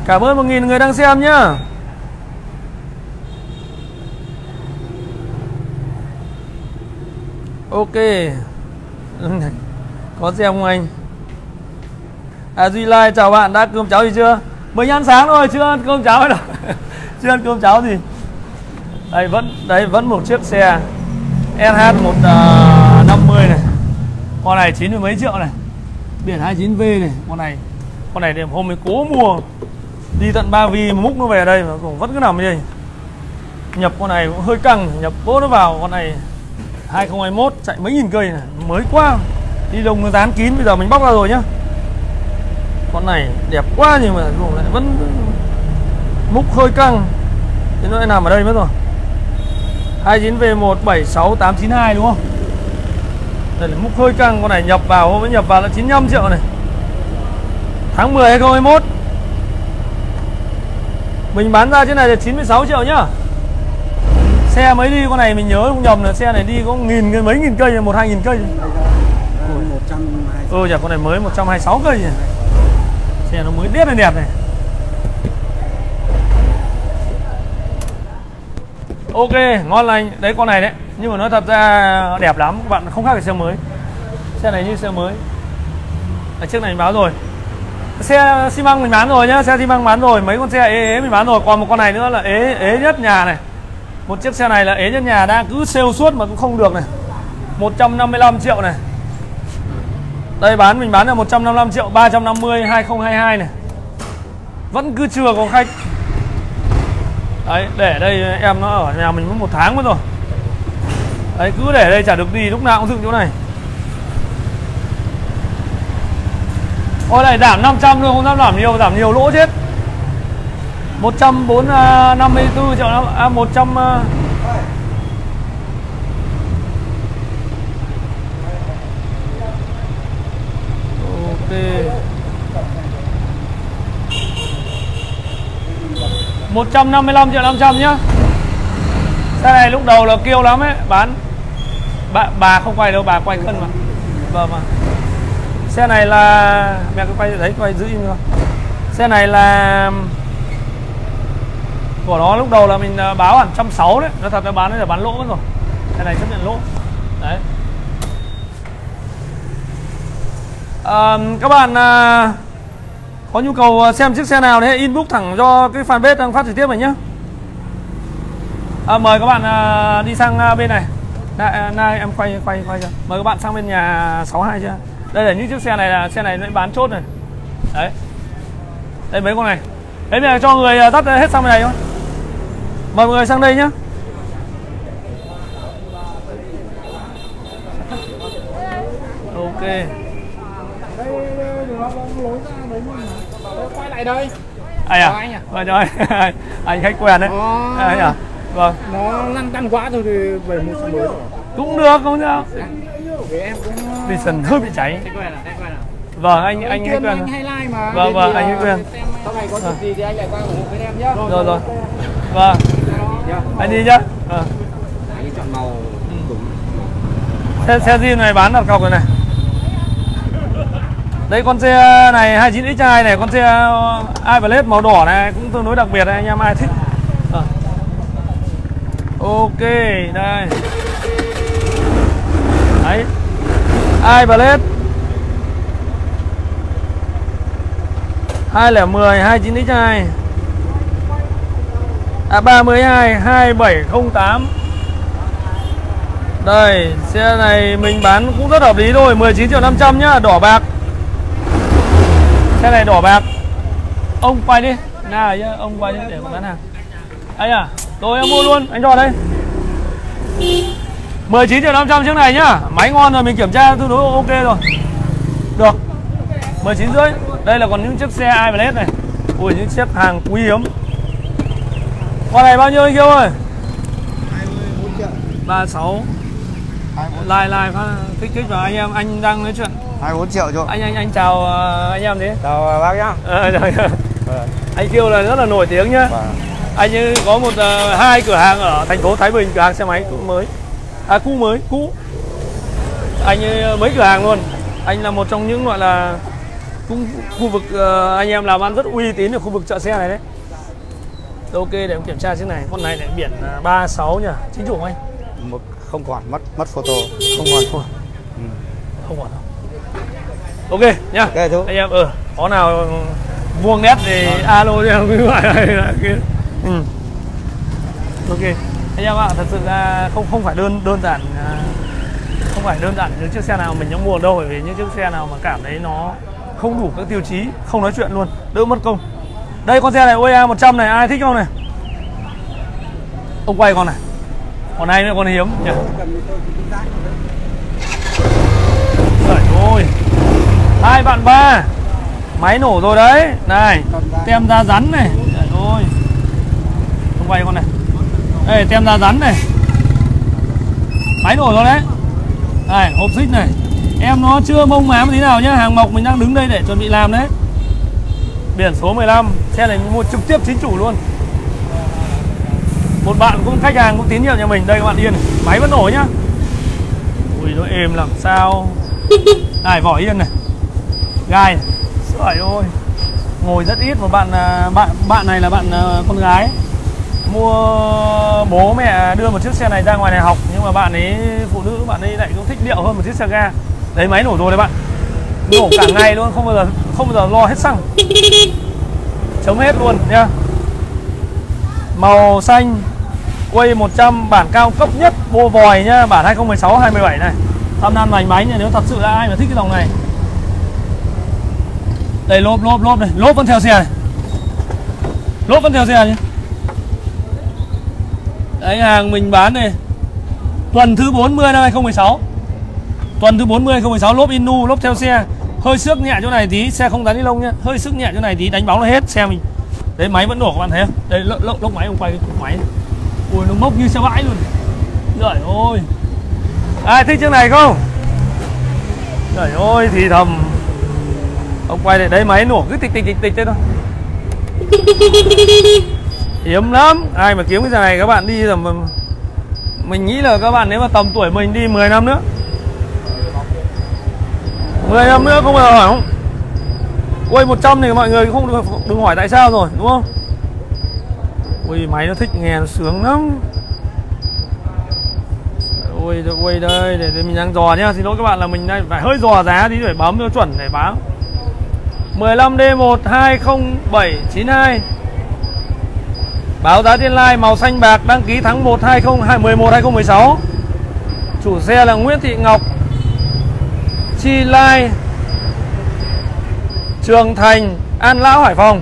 Cảm ơn 1.000 người đang xem nhá. Ok. Có xem không anh? À Duy Lai, chào bạn, đã cơm cháo gì chưa? Mới ăn sáng thôi, chưa ăn cơm cháo đâu. Chưa ăn cơm cháo gì. Đây, vẫn đấy vẫn một chiếc xe SH 150 à, này con này chín mươi mấy triệu này. Biển 29V này. Con này con này hôm mới cố mua. Đi tận ba vì mà múc nó về đây mà cũng vẫn cứ nằm đây nhập con này cũng hơi căng nhập cố nó vào con này 2021 chạy mấy nghìn cây này mới quá. Đi lông nó dán kín bây giờ mình bóc ra rồi nhá. Con này đẹp quá nhưng mà dù lại vẫn múc hơi căng. Thế nó lại nằm ở đây mất rồi. 29V176892 đúng không đây là múc hơi căng, con này nhập vào, hôm mới nhập vào là 95 triệu này. Tháng 10 2021 mình bán ra trên này là 96 triệu nhá. Xe mới đi, con này mình nhớ không nhầm là xe này đi có nghìn mấy nghìn cây, một hai nghìn cây. Ừ chả con này mới 126 cây nhỉ. Xe nó mới đét này đẹp này. Ok, ngon lành. Đấy, con này đấy nhưng mà nói thật ra, đẹp lắm. Các bạn không khác cái xe mới. Xe này như xe mới. Ở trước này mình báo rồi. Xe xi măng mình bán rồi nhá. Xe xi măng bán rồi. Mấy con xe ế ế mình bán rồi. Còn một con này nữa là ế ế nhất nhà này. Một chiếc xe này là ế nhất nhà. Đang cứ sale suốt mà cũng không được này. 155 triệu này. Đây, bán, mình bán là 155 triệu. 350 2022 này. Vẫn cứ chưa có khách. Đấy, để đây em nó ở nhà mình mất một tháng mất rồi đấy, cứ để đây chả được đi, lúc nào cũng dựng chỗ này. Ôi, này giảm 500 luôn không dám giảm nhiều giảm nhiều lỗ chết. 154 à, triệu à 100 à. Ok. 155 triệu 500 nhá. Xe này lúc đầu là kêu lắm ấy, Bán. Bà, bà không quay đâu bà quay cân mà. Vâng mà Xe này là Mẹ cứ quay đấy quay giữ im không Xe này là Của nó lúc đầu là mình báo báo hẳn 160 đấy. Nó thật là bán là bán lỗ mất rồi. Xe này chấp nhận lỗ. Đấy. À, Các bạn à, Có nhu cầu à, xem chiếc xe nào thì inbox thẳng cho cái fanpage đang phát trực tiếp này nhé à, Mời các bạn à, đi sang à, bên này. Nay, nay em quay quay quay cho. Mời các bạn sang bên nhà 62 chưa? Đây là những chiếc xe này là xe này nó bán chốt này. Đấy. Đây mấy con này. Đấy bây giờ cho người tắt hết sang bên này thôi. Mời mọi người sang đây nhá. Ok. Quay lại đây. Ai à? Anh à? vâng rồi anh. Khách quen đấy. Ờ. anh à vâng. Nó lăn tăn quá thôi thì về mua xe mới. Cũng được không sao. Vì em cũng Vision hơi bị cháy. À, à? Vâng anh anh Kiên quen anh hay like mà Vâng, vâng, anh ờ, ấy quen. xem Sau này có chuyện gì thì anh lại qua ủng hộ với em nhá. Rồi rồi vâng. Anh đi nhá. Vâng. Anh chọn màu xe xe zin này bán đặt cọc rồi này. Đây con xe này 29x2 này con xe iPlace màu đỏ này cũng tương đối đặc biệt này anh em. Ai thích Ờ ok đây. Đấy. Ai ballet hai lẻ mười hai chín x hai. À 32 2708 đây, xe này mình bán cũng rất hợp lý thôi 19 triệu 500 nhá, đỏ bạc. Xe này đỏ bạc. Ông quay đi. Nào nhá, ông quay đi để bán hàng. Ấy à, tôi em mua luôn, anh cho đây. 19 triệu 500 chiếc này nhá. Máy ngon rồi, mình kiểm tra tương đối ok rồi. Được. 19 rưỡi. Đây là còn những chiếc xe iPlace này. Ui, những chiếc hàng quý hiếm. Con này bao nhiêu anh Kiêu ơi? 36 Lai lai phát kích kích vào anh em anh đang nói chuyện. 24 triệu cho. Anh anh anh chào ờ, anh em thế chào bác nhá. Ờ, chào anh. anh kêu là rất là nổi tiếng nhá. Vâng. Anh ấy có một ờ, hai cửa hàng ở thành phố Thái Bình cửa hàng xe máy cũ mới. À cũ mới cũ. Anh ấy mấy cửa hàng luôn. Anh là một trong những gọi là cũng khu vực ờ, anh em làm ăn rất uy tín ở khu vực chợ xe này đấy. Ok để em kiểm tra chiếc này. Con này lại biển ờ, 36 nhỉ? Chính chủ không anh? Một không còn mất mất photo. Không còn. Không còn. Không còn đâu ok nhá. Ok, chú. anh em ừ có nào vuông nét thì alo cho em. Này là kia ừ. ok. Anh em ạ, thật sự ra không không phải đơn đơn giản à, không phải đơn giản những chiếc xe nào mình cũng mua đâu, bởi vì những chiếc xe nào mà cảm thấy nó không đủ các tiêu chí, không nói chuyện luôn, đỡ mất công. Đây, con xe này OEA 100 này, ai thích không này? Ông quay con này. Còn này nữa, con hiếm nhỉ? Trời ơi. Hai bạn ba. Máy nổ rồi đấy. Này, tem da rắn này. Trời ơi quay con này. Đây tem da rắn này. Máy nổ rồi đấy. Này hộp xích này. Em nó chưa mông mám tí nào nhá. Hàng mộc mình đang đứng đây để chuẩn bị làm đấy. Biển số 15 xe này mua trực tiếp chính chủ luôn. Một bạn cũng khách hàng cũng tín nhiệm nhà mình. Đây các bạn yên này. máy vẫn nổ nhá. Ui nó êm làm sao. Này vỏ yên này. Gai này. Trời ơi. Ngồi rất ít một bạn à, bạn bạn này là bạn à, con gái mua bố mẹ đưa một chiếc xe này ra ngoài này học, nhưng mà bạn ấy, phụ nữ bạn ấy lại cũng thích điệu hơn một chiếc xe ga. Đấy, máy nổ rồi đấy bạn. Nổ cả ngày luôn, không bao giờ, không bao giờ lo hết xăng. Chống hết luôn, nhá. Màu xanh, quay 100 bản cao cấp nhất bô vòi nhá, bản 2016 27 này. Thăm nan lành bánh này, nếu thật sự là ai mà thích cái dòng này. Đây, lốp lốp lốp này lốp vẫn theo xe này. Lốp vẫn theo xe nhé đấy hàng mình bán này. Tuần thứ 40 năm 2016 tuần thứ 40 2016 lốp inu lốp theo xe. Hơi xước nhẹ chỗ này tí xe không dán ni lông nhá. Hơi xước nhẹ chỗ này tí đánh bóng là hết xe mình. Đấy máy vẫn nổ các bạn thấy không? Đây lốc lốc, lốc máy ông quay cái cục máy ui nó mốc như xe bãi luôn. Trời ơi. Ai thích chiếc này không? Trời ơi thì thầm. Ông quay lại đấy máy nổ cứ tịch tịch tịch tịch thế thôi. hiếm lắm. Ai mà kiếm cái xe này các bạn đi là mình nghĩ là các bạn nếu mà tầm tuổi mình đi 10 năm nữa. 10 năm nữa không bao giờ hỏi không? Quay 100 thì mọi người không đừng, đừng hỏi tại sao rồi đúng không? Ui máy nó thích nghe nó sướng lắm. Ui quay đây để, để mình đang dò nhá. Xin lỗi các bạn là mình đây phải hơi dò giá tí để bấm cho chuẩn để báo 15D1207292 Báo giá trên lai màu xanh bạc đăng ký tháng 1 2011 2016 Chủ xe là Nguyễn Thị Ngọc. Chi Lai, Trường Thành, An Lão, Hải Phòng.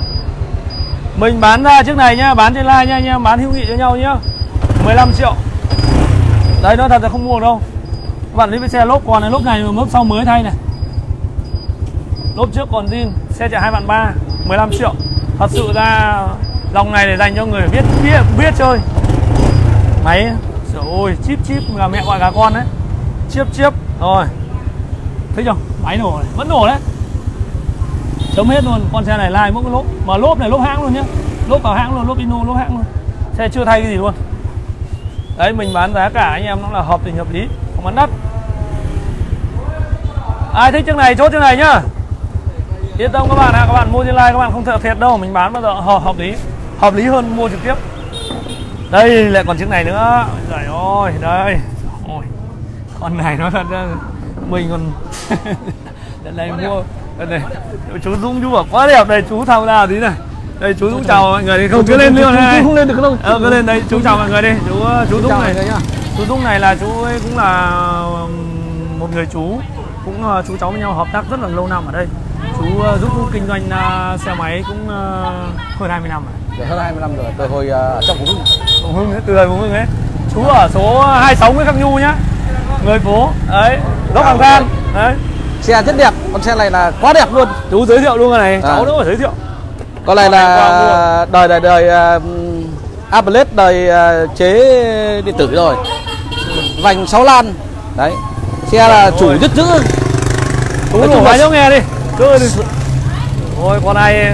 Mình bán ra chiếc này nhá, Bán trên lai nha anh em Bán hữu nghị cho nhau nhá. 15 triệu. Đấy nó thật là không mua đâu. Các bạn lấy cái xe lốp còn này, lốp này lốp sau mới thay này. Lốp trước còn zin, Xe chạy 2 vạn 3 15 triệu. Thật sự ra Dòng này để dành cho người biết biết, biết chơi. Máy Trời ơi chip chip là mẹ gọi gà con đấy. Chip chip Rồi. Thấy chưa? Máy nổ này Vẫn nổ đấy. Chống hết luôn Con xe này lai mỗi cái lốp. Mà lốp này lốp hãng luôn nhá. Lốp vào hãng luôn Lốp Ino lốp hãng luôn. Xe chưa thay cái gì luôn. Đấy mình bán giá cả anh em nó là hợp tình hợp lý. Không bán đắt. Ai thích chiếc này chốt chiếc này nhá. Yên tâm các bạn ạ Các bạn mua trên like các bạn không sợ thiệt đâu. Mình bán bao giờ hợp, hợp lý. Hợp lý hơn mua trực tiếp. Đây lại còn chiếc này nữa. Trời ơi Đây. Ôi, Con này nó thật ra Mình còn Lần này mua Lần này Chú Dũng chú bảo quá đẹp Đây chú tham gia tí này. Đây chú Dũng chào mọi người đi. Không cứ lên luôn này. không lên được đâu ờ, cứ lên đây chú chào mọi người đi. Chú chú Dũng này. chú Dũng này là chú ấy cũng là một người chú. Cũng uh, chú cháu với nhau hợp tác rất là lâu năm ở đây. Chú uh, giúp kinh doanh xe máy cũng hơn 20 năm rồi hơn 20 năm rồi từ hồi uh, trong Phú Hưng Hưng từ thời Phú Hưng ấy chú ở số 26 Nguyễn Khắc Nhu nhá. Người phố đấy dốc hàng than đấy. Xe rất đẹp con xe này là quá đẹp luôn. Chú giới thiệu luôn cái này cháu À. nữa phải giới thiệu. Con này là đời đời đời uh, Apple đời uh, chế điện tử rồi. Vành 6 lan. Đấy xe là chủ rất giữ. Nói là- máy cho nghe đi. Cơ đi. Ôi con này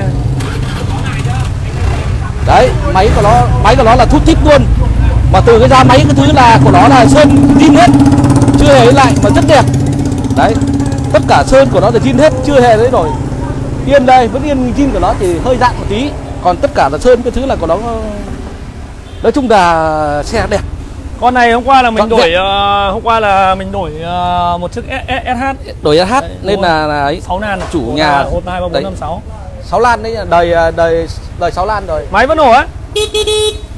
đấy máy của nó máy của nó là thút thích luôn. Mà từ cái da máy cái thứ là của nó là sơn zin hết chưa hề lại mà rất đẹp. Đấy tất cả sơn của nó là zin hết chưa hề đấy rồi yên đây vẫn yên zin của nó thì hơi dạn một tí. Còn tất cả là sơn cái thứ là của nó nói chung là xe đẹp. Con này hôm qua là mình Vâng, đổi ờ, hôm qua là mình đổi ờ, một chiếc SH đổi SH Đấy, nên là, là ấy. 6 nan Chủ nhà- hai ba bốn đấy. năm sáu 6 lan đấy đời đời đời 6 lan rồi. Máy vẫn nổ ấy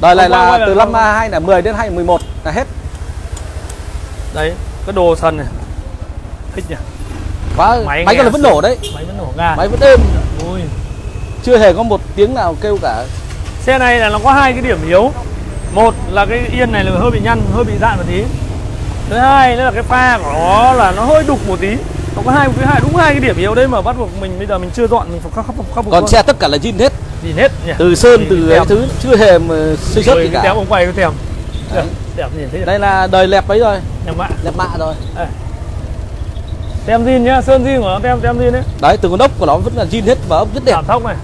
đời này là từ năm 2 là 10 đến 2011 là hết. Đấy cái đồ sần này. Thích nhỉ? Quá Máy máy, là vẫn nổ đấy. Máy vẫn nổ ga. Máy vẫn êm. Ui. Chưa hề có một tiếng nào kêu cả. Xe này là nó có hai cái điểm yếu. Một là cái yên này là hơi bị nhăn hơi bị dạn một tí. Thứ hai nữa là cái pha của nó là nó hơi đục một tí nó có hai cái hai đúng hai cái điểm yếu đấy mà bắt buộc mình bây giờ mình chưa dọn mình phải khắc khắc khắc phục còn thôi. xe tất cả là zin hết. Gì hết nhỉ? Từ sơn Nhìn từ đẹp. ấy thứ chưa hề mà xây xất Ôi, gì cái cả. tém ông quay cái tém Đấy. đẹp, đẹp nhìn thấy đây là đời lẹp ấy rồi. Đẹp mạ. Lẹp mạ rồi. Tem zin nhá sơn zin của nó tem tem zin đấy. Đấy từ con ốc của nó vẫn là zin hết và ốc rất đẹp. Cảm thốc này.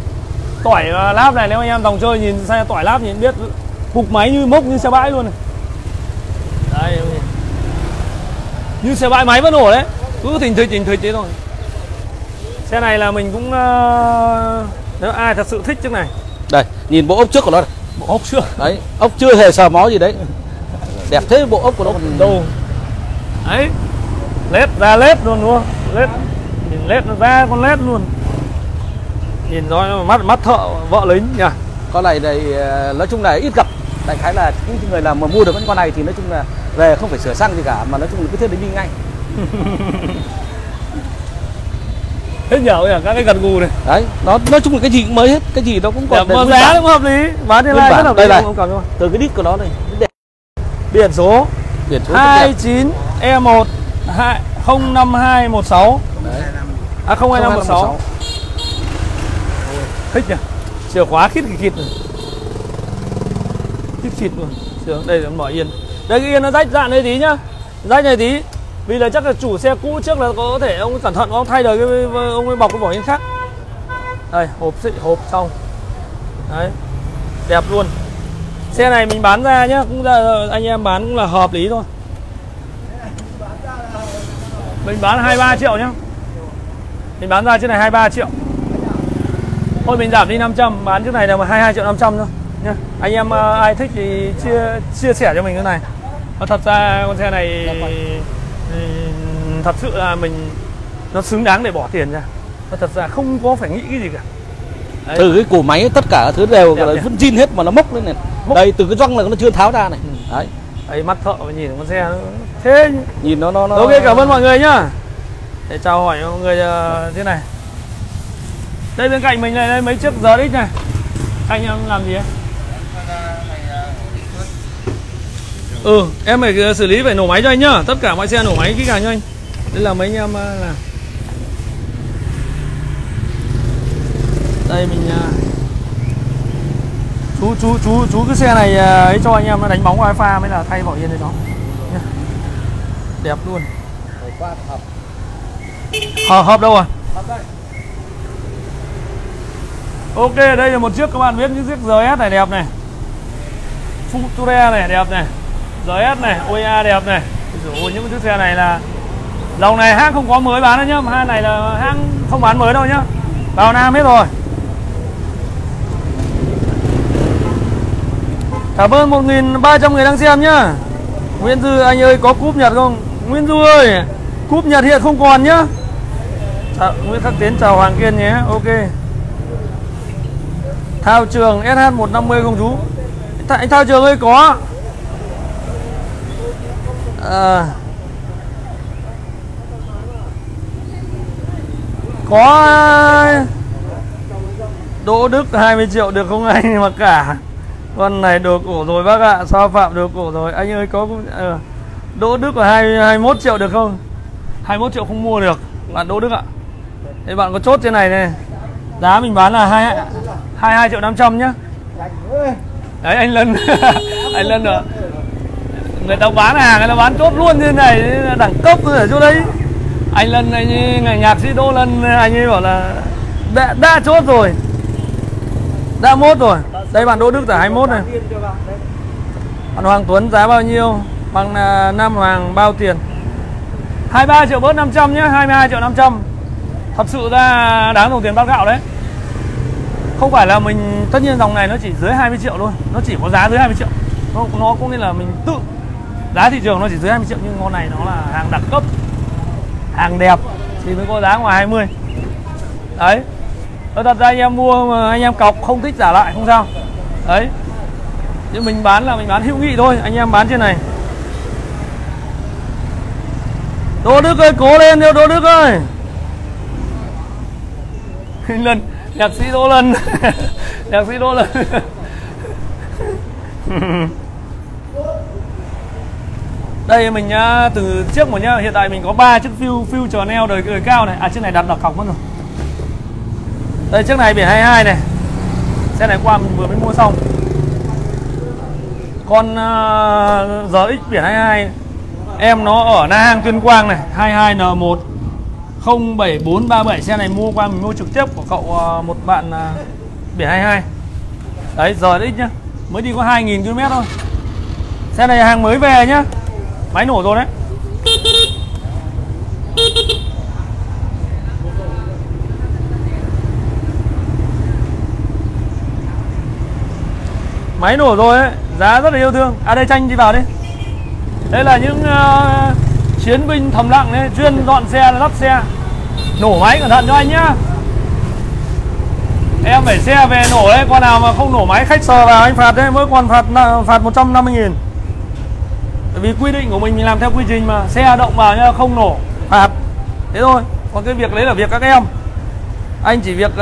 Tỏi ờ, láp này nếu anh em dòng chơi nhìn xe tỏi láp nhìn biết cục máy như mốc như xe bãi luôn này. Nhìn. như xe bãi máy vẫn nổ đấy cứ thình thịch thình thịch thế thôi. Xe này là mình cũng ờ, nếu ai thật sự thích chiếc này. Đây nhìn bộ ốc trước của nó này. bộ ốc chưa đấy ốc chưa hề sờ mó gì đấy. Đẹp thế bộ ốc của nó. Còn đâu? Đấy led ra led luôn đúng không? Led nhìn led nó ra con led luôn. Nhìn nó mắt mắt thợ vợ lính nhỉ? Con này này ờ, nói chung là ít gặp. Đại khái là những người nào mà mua được con này thì nói chung là về không phải sửa xăng gì cả mà nói chung là cứ thế đấy đi ngay hết nhiều nhỉ các cái gật gù này. Đấy nó nói chung là cái gì cũng mới hết cái gì nó cũng đẹp còn mà nguyên giá cũng hợp lý. Bán trên này rất hợp lý này. không từ cái đít của nó này đẹp biển số biển số rất đẹp 29 E1 2 05216 đấy. À 02516 thích nhỉ? Chìa khóa khít kịt này khít kịt luôn. Sướng. đây là mở yên. Đây cái yên nó rách dạn đây tí nhá. Rách này tí vì là chắc là chủ xe cũ trước là có thể ông cẩn thận, ông thay đời cái ông ấy bọc cái vỏ yên khác. Đây, hộp xị, hộp xong. Đấy, đẹp luôn. Xe này mình bán ra nhá, cũng ra, anh em bán cũng là hợp lý thôi. Mình bán 23 triệu nhá. Mình bán ra chiếc này 23 triệu. Thôi mình giảm đi 500 Bán chiếc này là 22 triệu 500 thôi nhá. Anh em ờ, ai thích thì chia chia sẻ cho mình cái này. Thật ra con xe này dạ vâng. Thật sự là mình Nó xứng đáng để bỏ tiền ra Và Thật ra không có phải nghĩ cái gì cả. Đấy. từ cái cổ máy tất cả thứ đều Đẹp vẫn zin hết mà nó mốc lên này Mốc. đây từ cái răng là nó chưa tháo ra này. Ừ. đấy. Đấy mắt thợ mà nhìn con xe nó Thế nhìn nó nó nó Ok cảm ơn mọi người nhá. Để chào hỏi mọi người ờ, thế này. Đây bên cạnh mình này đây mấy chiếc ZX này. Anh em làm gì ấy? Ừ em phải ờ, xử lý phải nổ máy cho anh nhá. Tất cả mọi xe nổ máy kỹ càng cho anh. Đây là mấy anh em ờ, làm Đây mình ờ, chú chú chú chú cái xe này ấy cho anh em nó đánh bóng vào pha mới là thay vỏ yên cho nó đẹp luôn. Hợp. Hợp đâu rồi ok đây là một chiếc các bạn biết những chiếc GS này đẹp này. Futura này đẹp này GS này OEA đẹp này. Ôi những chiếc xe này là dòng này hãng không có mới bán đâu nhá hãng hai này là hãng không bán mới đâu nhá. Vào Nam hết rồi. Cảm ơn 1.300 người đang xem nhá. Nguyễn Dư anh ơi có cúp Nhật không? Nguyễn Du ơi Cúp Nhật hiện không còn nhá. Chào, Nguyễn Khắc Tiến chào Hoàng Kiên nhé. Ok. Thao Trường SH150 không chú. Th Anh Thao Trường ơi có à, Có ờ, Đỗ Đức 20 triệu được không anh? Mà cả con này đồ cổ rồi bác ạ. Sao phạm đồ cổ rồi? Anh ơi có ờ, Đỗ Đức là hai 21 triệu được không? 21 triệu không mua được. Bạn Đỗ Đức ạ. Thế bạn có chốt trên này này. Giá mình bán là 2, 22 triệu 500 nhá. Đấy anh Lân. Anh Lân rồi người ta bán hàng người ta bán chốt luôn như này đẳng cấp ở chỗ đấy. Anh lần anh ấy, ngày nhạc sĩ đô lần anh ấy bảo là đã, đã chốt rồi. Đã mốt rồi. Đây bản đô Đức giả 21 này. Bạn Hoàng Tuấn giá bao nhiêu? Bằng à, Nam Hoàng bao tiền? 23 triệu bớt 500 nhé 22 triệu 500 thật sự ra đáng đồng tiền bát gạo đấy. Không phải là mình tất nhiên dòng này nó chỉ dưới 20 triệu thôi. Nó chỉ có giá dưới 20 triệu. Nó, nó cũng nên là mình tự giá thị trường nó chỉ dưới 20 triệu nhưng con này nó là hàng đẳng cấp, hàng đẹp, thì mới có giá ngoài 20 đấy. Nói thật ra anh em mua mà anh em cọc không thích trả lại, không sao. Đấy. Nhưng mình bán là mình bán hữu nghị thôi, anh em bán trên này. Đỗ Đức ơi, cố lên yêu Đỗ Đức ơi. Lần, nhạc sĩ Đỗ lần. Nhạc sĩ Đỗ lần. đây mình nhá từ trước một nhá hiện tại mình có 3 chiếc phiêu phiêu tròn neo đời đời cao này. À chiếc này đặt đặt cọc mất rồi. Đây chiếc này biển 22 này. Xe này qua mình vừa mới mua xong. Con à, uh, GX biển 22 em nó ở Na Hàng Tuyên Quang này. 22N1 07437 xe này mua qua mình mua trực tiếp của cậu uh, một bạn uh, biển 22 đấy GX nhá. Mới đi có 2.000 km thôi. Xe này hàng mới về nhá máy nổ rồi đấy. Máy nổ rồi ấy giá rất là yêu thương. À đây tranh đi vào đi. Đây là những uh, chiến binh thầm lặng đấy chuyên dọn xe lắp xe. Nổ máy cẩn thận cho anh nhá. Em phải xe về nổ đấy con nào mà không nổ máy khách sờ vào anh phạt đấy mỗi con phạt ờ, phạt 150 nghìn vì quy định của mình mình làm theo quy trình mà. Xe động vào nhá không nổ. Phạt. Thế thôi. Còn cái việc đấy là việc các em. Anh chỉ việc uh,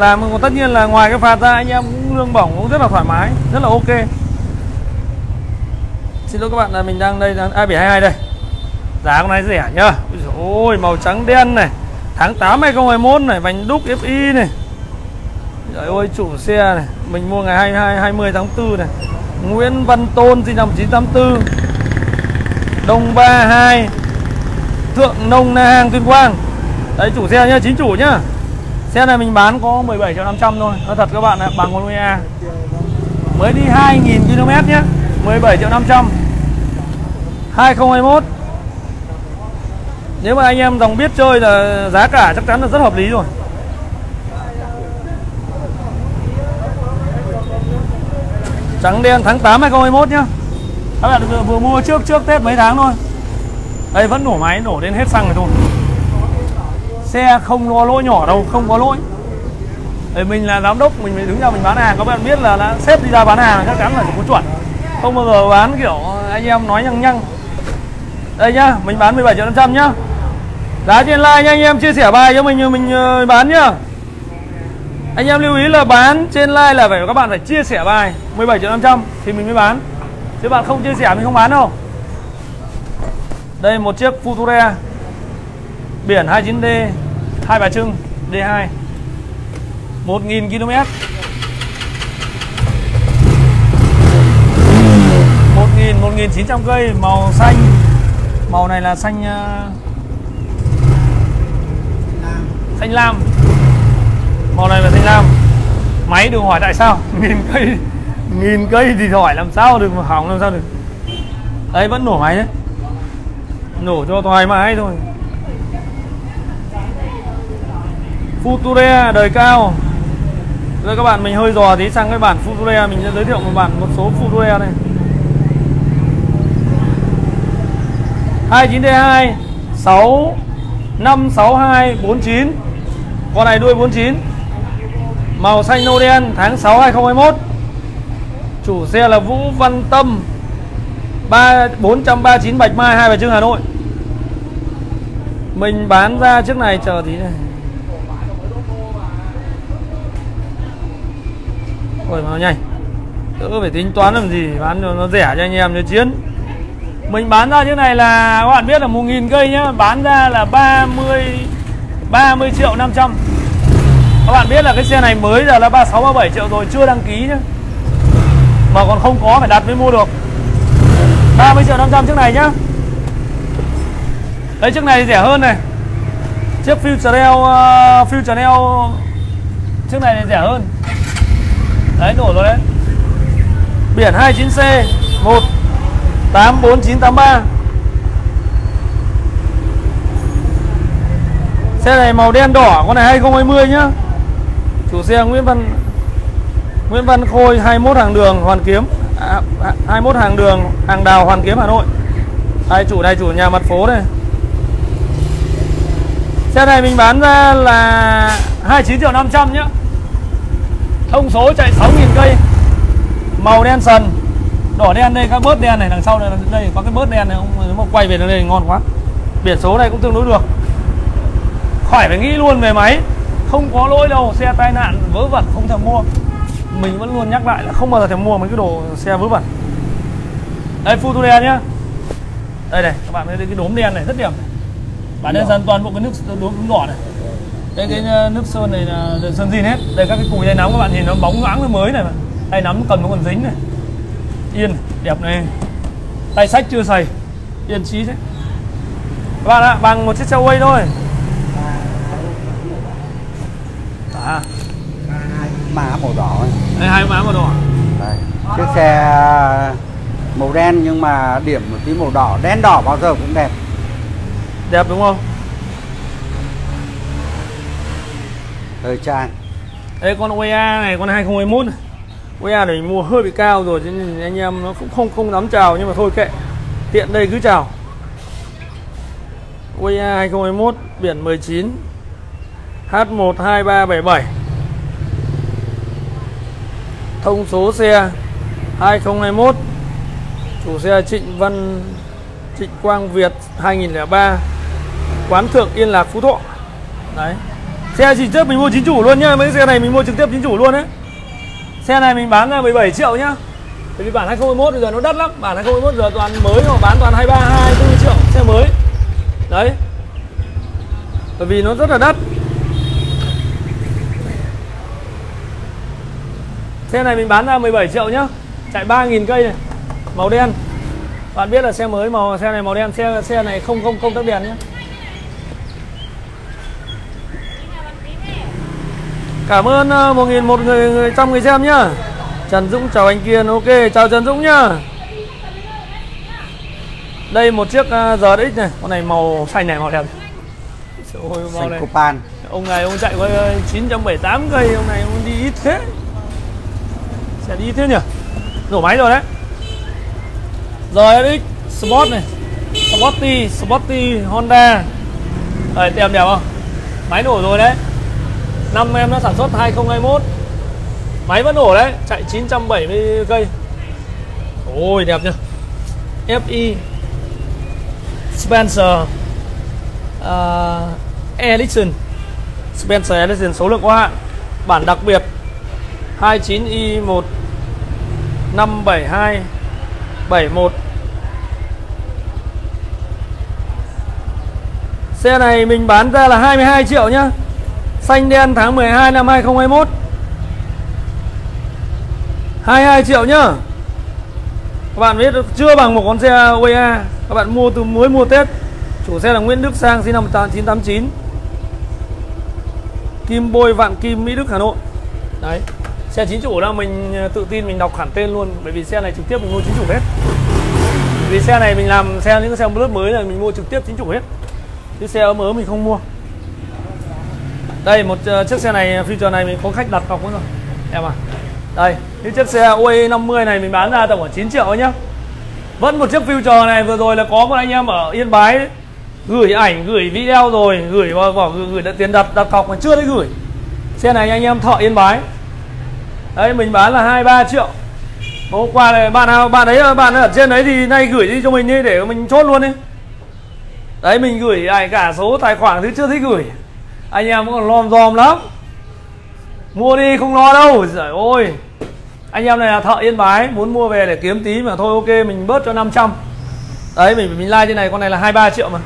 làm. Còn tất nhiên là ngoài cái phạt ra anh em cũng lương bổng cũng rất là thoải mái rất là ok. Xin lỗi các bạn là mình đang đây đang a bảy hai đây. Giá con này rẻ nhá. Ôi màu trắng đen này. Tháng 8 2021 này vành đúc FI này. Trời ơi chủ xe này. Mình mua ngày 22 20 tháng 4 này. Nguyễn Văn Tôn sinh năm 1984 Đông Ba 2 Thượng Nông Na Hàng Tuyên Quang. Đấy chủ xe nhá, chính chủ nhá. Xe này mình bán có 17 triệu 500 thôi. Nó thật các bạn ạ, bằng con A. Mới đi 2.000 km nhá 17 triệu 500 2021 Nếu mà anh em dòng biết chơi là giá cả chắc chắn là rất hợp lý rồi. Trắng đen tháng 8 2021 nhá. Các bạn vừa, mua trước trước Tết mấy tháng thôi. Đây vẫn nổ máy nổ đến hết xăng rồi thôi. Xe không có lỗi nhỏ đâu Không có lỗi. Để mình là giám đốc Mình mới đứng ra mình bán hàng. Các bạn biết là đã xếp đi ra bán hàng Chắc chắn là phải có chuẩn. Không bao giờ bán kiểu anh em nói nhăng nhăng. Đây nhá Mình bán 17 triệu 500 nhá. Giá trên like nha anh em chia sẻ bài cho mình Mình ờ, bán nhá. Anh em lưu ý là bán trên like là phải các bạn phải chia sẻ bài. 17 triệu 500 thì mình mới bán chứ bạn không chia sẻ mình không bán đâu. Đây, một chiếc Future. Biển 29D hai Bà Trưng D2 1.000 km. 1.000 1.900 cây, màu xanh. Màu này là xanh ờ, xanh lam. Màu này là xanh lam. Máy đừng hỏi tại sao? nghìn cây nghìn cây thì hỏi làm sao được mà hỏng làm sao được. Ấy, vẫn nổ máy đấy. Nổ cho thoải mái thôi. Future đời cao. Rồi các bạn, mình hơi dò tí sang cái bản Future Mình sẽ giới thiệu một bản, một số Future này 29D2 6 562 49 Con này đuôi 49 Màu xanh nâu đen, tháng 6 2021 Chủ xe là Vũ Văn Tâm 3, 439 Bạch Mai hai Bà Trưng Hà Nội. Mình bán ra chiếc này chờ tí này. Ôi mà nhanh. Đỡ phải tính toán làm gì Bán cho nó rẻ cho anh em cho chiến. Mình bán ra chiếc này là Các bạn biết là 1.000 cây nhá Bán ra là 30 30 triệu 500 các bạn biết là cái xe này mới giờ là 36 37 triệu rồi chưa đăng ký nhá. Mà còn không có phải đặt mới mua được. 30 triệu 500 chiếc này nhá. Đấy chiếc này rẻ hơn này. Chiếc Future L uh, ờ, Future chiếc này rẻ hơn. Đấy nổ rồi đấy. Biển 29C 1 84983 Xe này màu đen đỏ Con này 2020 nhá Chủ xe Nguyễn Văn Nguyễn Văn Khôi 21 hàng đường Hoàn Kiếm. À, à 21 hàng đường Hàng đào Hoàn Kiếm Hà Nội. Đây chủ này chủ nhà mặt phố này Xe này mình bán ra là 29 triệu 500 nhá. Thông số chạy 6.000 cây. Màu đen sần. Đỏ đen đây các bớt đen này đằng sau này đây có cái bớt đen này ông mà quay về đây ngon quá. Biển số này cũng tương đối được. Khỏi phải nghĩ luôn về máy. Không có lỗi đâu xe tai nạn vớ vẩn không thèm mua mình vẫn luôn nhắc lại là không bao giờ thèm mua mấy cái đồ xe vớ vẩn. Đây Future nhá. Đây này các bạn thấy cái đốm đen này rất đẹp này. bản thân dần toàn bộ cái nước đốm, đốm đỏ này. Đây cái ờ, nước sơn này là sơn zin hết. Đây các cái cùi tay nắm các bạn nhìn nó bóng loáng nó mới này mà. Tay nắm cầm nó còn dính này. Yên đẹp này. Tay sách chưa xài. Yên trí thế. Các bạn ạ bằng một chiếc xe quay thôi. À Má màu đỏ đây hai má màu đỏ. Đây. Chiếc xe màu đen nhưng mà điểm một tí màu đỏ. Đen đỏ bao giờ cũng đẹp. Đẹp đúng không? Thời trang đây con OEA này con 2021 này. OEA này mua hơi bị cao rồi cho nên anh em nó cũng không không dám chào nhưng mà thôi kệ. Tiện đây cứ chào. OEA 2021 biển 19 H12377 thông số xe 2021 chủ xe Trịnh Văn, Trịnh Quang Việt 2003 quán thượng Yên Lạc Phú Thọ. Đấy. Xe chỉ trước mình mua chính chủ luôn nhá, mấy xe này mình mua trực tiếp chính chủ luôn đấy. Xe này mình bán ra 17 triệu nhá. Bởi vì bản 2021 bây giờ nó đắt lắm, bản 2021 giờ toàn mới mà bán toàn 23 24 triệu, xe mới. Đấy. Bởi vì nó rất là đắt. Xe này mình bán ra 17 triệu nhá. Chạy 3.000 cây này. Màu đen. Bạn biết là xe mới màu xe này màu đen Xe xe này không không không tắt đèn nhé Cảm ơn uh, 1.000 một người, người trăm người xem nhá. Trần Dũng chào anh Kiên. Ok chào Trần Dũng nhá. Đây một chiếc uh, GX này. Con này màu xanh này màu đẹp Ôi, màu Xanh này. Copan Ông này ông chạy có ờ, 978 cây Ông này ông đi ít thế Xe đi thế nhỉ? Nổ máy rồi đấy. Rồi X Sport này. Sporty Sporty Honda. Đây tem đẹp không? Máy nổ rồi đấy. Năm em nó sản xuất 2021 Máy vẫn nổ đấy Chạy 970 cây. Ôi đẹp nhá FI Spencer. Uh, Ericsson. Spencer Ericsson số lượng có hạn. Bản đặc biệt 29i1 572 71 Xe này mình bán ra là 22 triệu nhá. Xanh đen tháng 12 năm 2021 22 triệu nhá. Các bạn biết chưa bằng một con xe OEA Các bạn mua từ mới mua Tết. Chủ xe là Nguyễn Đức Sang, sinh năm 1989 Kim Bôi, Vạn Kim, Mỹ Đức, Hà Nội. Đấy. Xe chính chủ là mình ờ, tự tin mình đọc hẳn tên luôn Bởi vì xe này trực tiếp mình mua chính chủ hết. Vì xe này mình làm xe những cái xe Plus mới là mình mua trực tiếp chính chủ hết. Chứ xe ấm ớ mình không mua. Đây một ờ, chiếc xe này Future này mình có khách đặt cọc rồi. Em à Đây cái chiếc xe UE 50 này mình bán ra tầm khoảng 9 triệu nhá. Vẫn một chiếc Future này vừa rồi là có một anh em ở Yên Bái đấy. Gửi ảnh, gửi video rồi Gửi vào, vào gửi, gửi tiền đặt đặt cọc mà chưa thấy gửi. Xe này anh em thọ Yên Bái. Đấy mình bán là 23 triệu. Hôm qua này bạn nào bạn ấy bạn ở trên đấy thì nay gửi đi cho mình đi để mình chốt luôn đi. Đấy mình gửi ảnh cả số tài khoản thứ chưa thấy gửi. Anh em còn lom dòm lắm. Mua đi không lo đâu. Trời ơi Anh em này là thợ Yên Bái Muốn mua về để kiếm tí mà thôi ok mình bớt cho 500 Đấy mình mình like trên này con này là 23 triệu mà.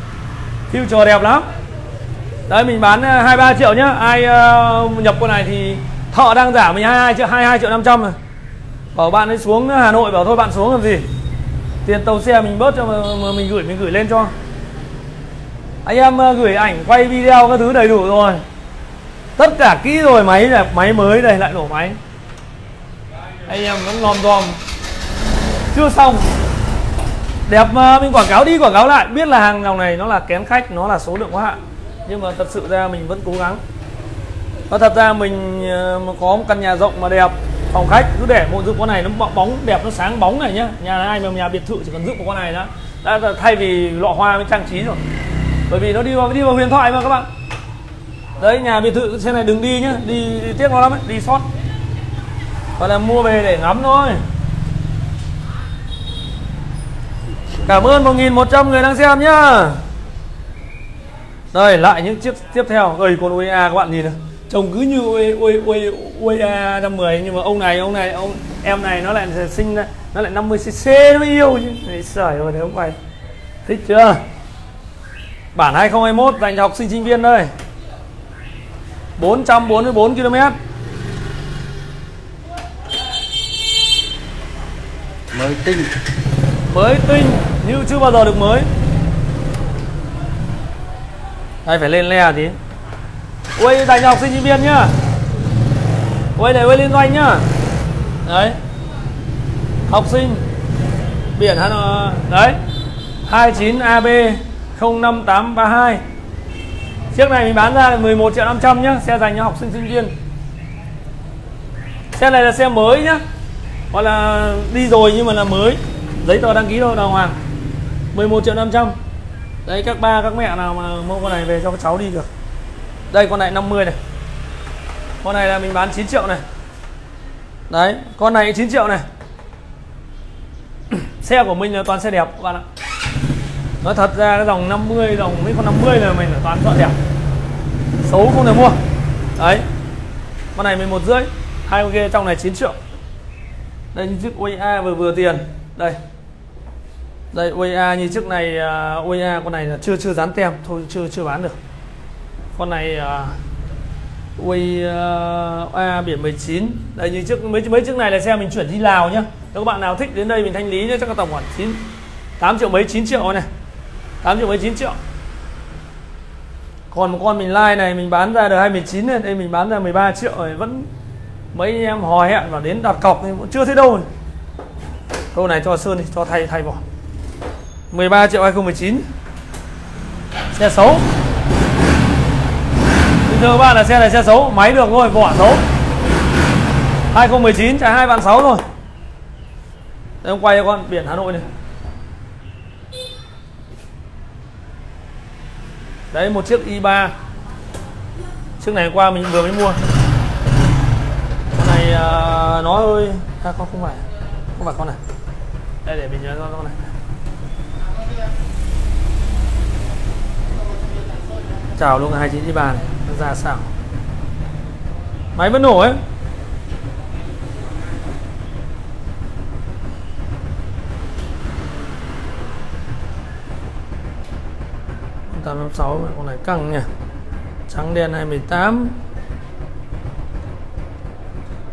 Future đẹp lắm. Đấy mình bán à, 23 triệu nhá. Ai uh, nhập con này thì Thợ đang giảm mình 22 triệu 22 triệu 500 rồi. Bảo bạn ấy xuống Hà Nội bảo thôi bạn xuống làm gì? Tiền tàu xe mình bớt cho mà, mà mình gửi mình gửi lên cho. Anh em ờ, gửi ảnh quay video các thứ đầy đủ rồi. Tất cả kỹ rồi máy là máy mới đây lại nổ máy. Anh em vẫn ngon dòm Chưa xong. Đẹp mà mình quảng cáo đi quảng cáo lại. Biết là hàng dòng này nó là kén khách Nó là số lượng quá hạn. Nhưng mà thật sự ra mình vẫn cố gắng. Và thật ra mình ờ, có một căn nhà rộng mà đẹp Phòng khách cứ để một dụng con này nó bóng- bóng đẹp nó sáng bóng này nhá. Nhà ai mà nhà biệt thự chỉ cần dựng một con này đó đã, đã thay vì lọ hoa mới trang trí rồi. Bởi vì nó đi vào đi vào huyền thoại mà các bạn. Đấy nhà biệt thự xe này đừng đi nhá Đi, đi tiếc nó lắm ấy, đi sót Gọi là mua về để ngắm thôi. Cảm ơn 1.100 người đang xem nhá. Đây lại những chiếc tiếp theo. Ơi con UEA các bạn nhìn này Trông cứ như UEA 110 Nhưng mà ông này ông này ông em này nó lại sinh Nó lại 50cc nó mới yêu chứ. Đấy, Sởi rồi đấy ông quay. Thích chưa? Bản 2021 dành cho học sinh sinh viên đây. 444 km mới tinh. Mới tinh như chưa bao giờ được mới. Đây phải lên le tí quay dành cho học sinh sinh viên nhá. Quay để quay liên doanh nhá. Đấy. Học sinh, Biển Hà Nội, Đấy. 29AB 05832 Chiếc này mình bán ra là 11 triệu 500 nhá, Xe dành cho học sinh sinh viên. Xe này là xe mới nhá. Hoặc là đi rồi nhưng mà là mới. Giấy tờ đăng ký thôi đàng hoàng. 11 triệu 500 Đấy, các ba, các mẹ nào mà mua con này về cho các cháu đi được. Đây con này 50 này. Con này là mình bán 9 triệu này. Đấy con này 9 triệu này. Xe của mình là toàn xe đẹp các bạn ạ. Nói thật ra cái dòng 50 Dòng mấy con 50 là mình là toàn chọn đẹp. Xấu không thể mua. Đấy. Con này 11 rưỡi. Hai con kia trong này 9 triệu. Đây như chiếc OEA vừa vừa tiền. Đây. Đây OEA như chiếc này à, uh, OEA con này là chưa chưa dán tem thôi chưa chưa bán được con này à, uh, OEA à, biển 19 đây như trước mấy mấy chiếc này là xe mình chuyển đi Lào nhá. Nếu các bạn nào thích đến đây mình thanh lý nhé chắc là tổng khoảng 9 8 triệu mấy 9 triệu này. 8 triệu mấy 9 triệu. Còn một con mình like này mình bán ra được 219 này đây mình bán ra 13 triệu rồi vẫn mấy anh em hò hẹn và đến đặt cọc nhưng cũng chưa thấy đâu. Câu này cho sơn đi cho thay thay vỏ 13 triệu 2019 Xe xấu thưa các bạn là xe này xe xấu Máy được thôi, vỏ xấu. 2019 chạy 2 bạn 6 rồi Đây em quay cho con biển Hà Nội này. Đấy một chiếc i3 Chiếc này qua mình vừa mới mua. Con này uh, nó hơi à, con không phải. Không phải con này. Đây để mình nhớ con này. Chào luôn 29 đi bàn ra sao? Máy vẫn nổ ấy. tám năm sáu, con này căng nhỉ? Trắng đen 218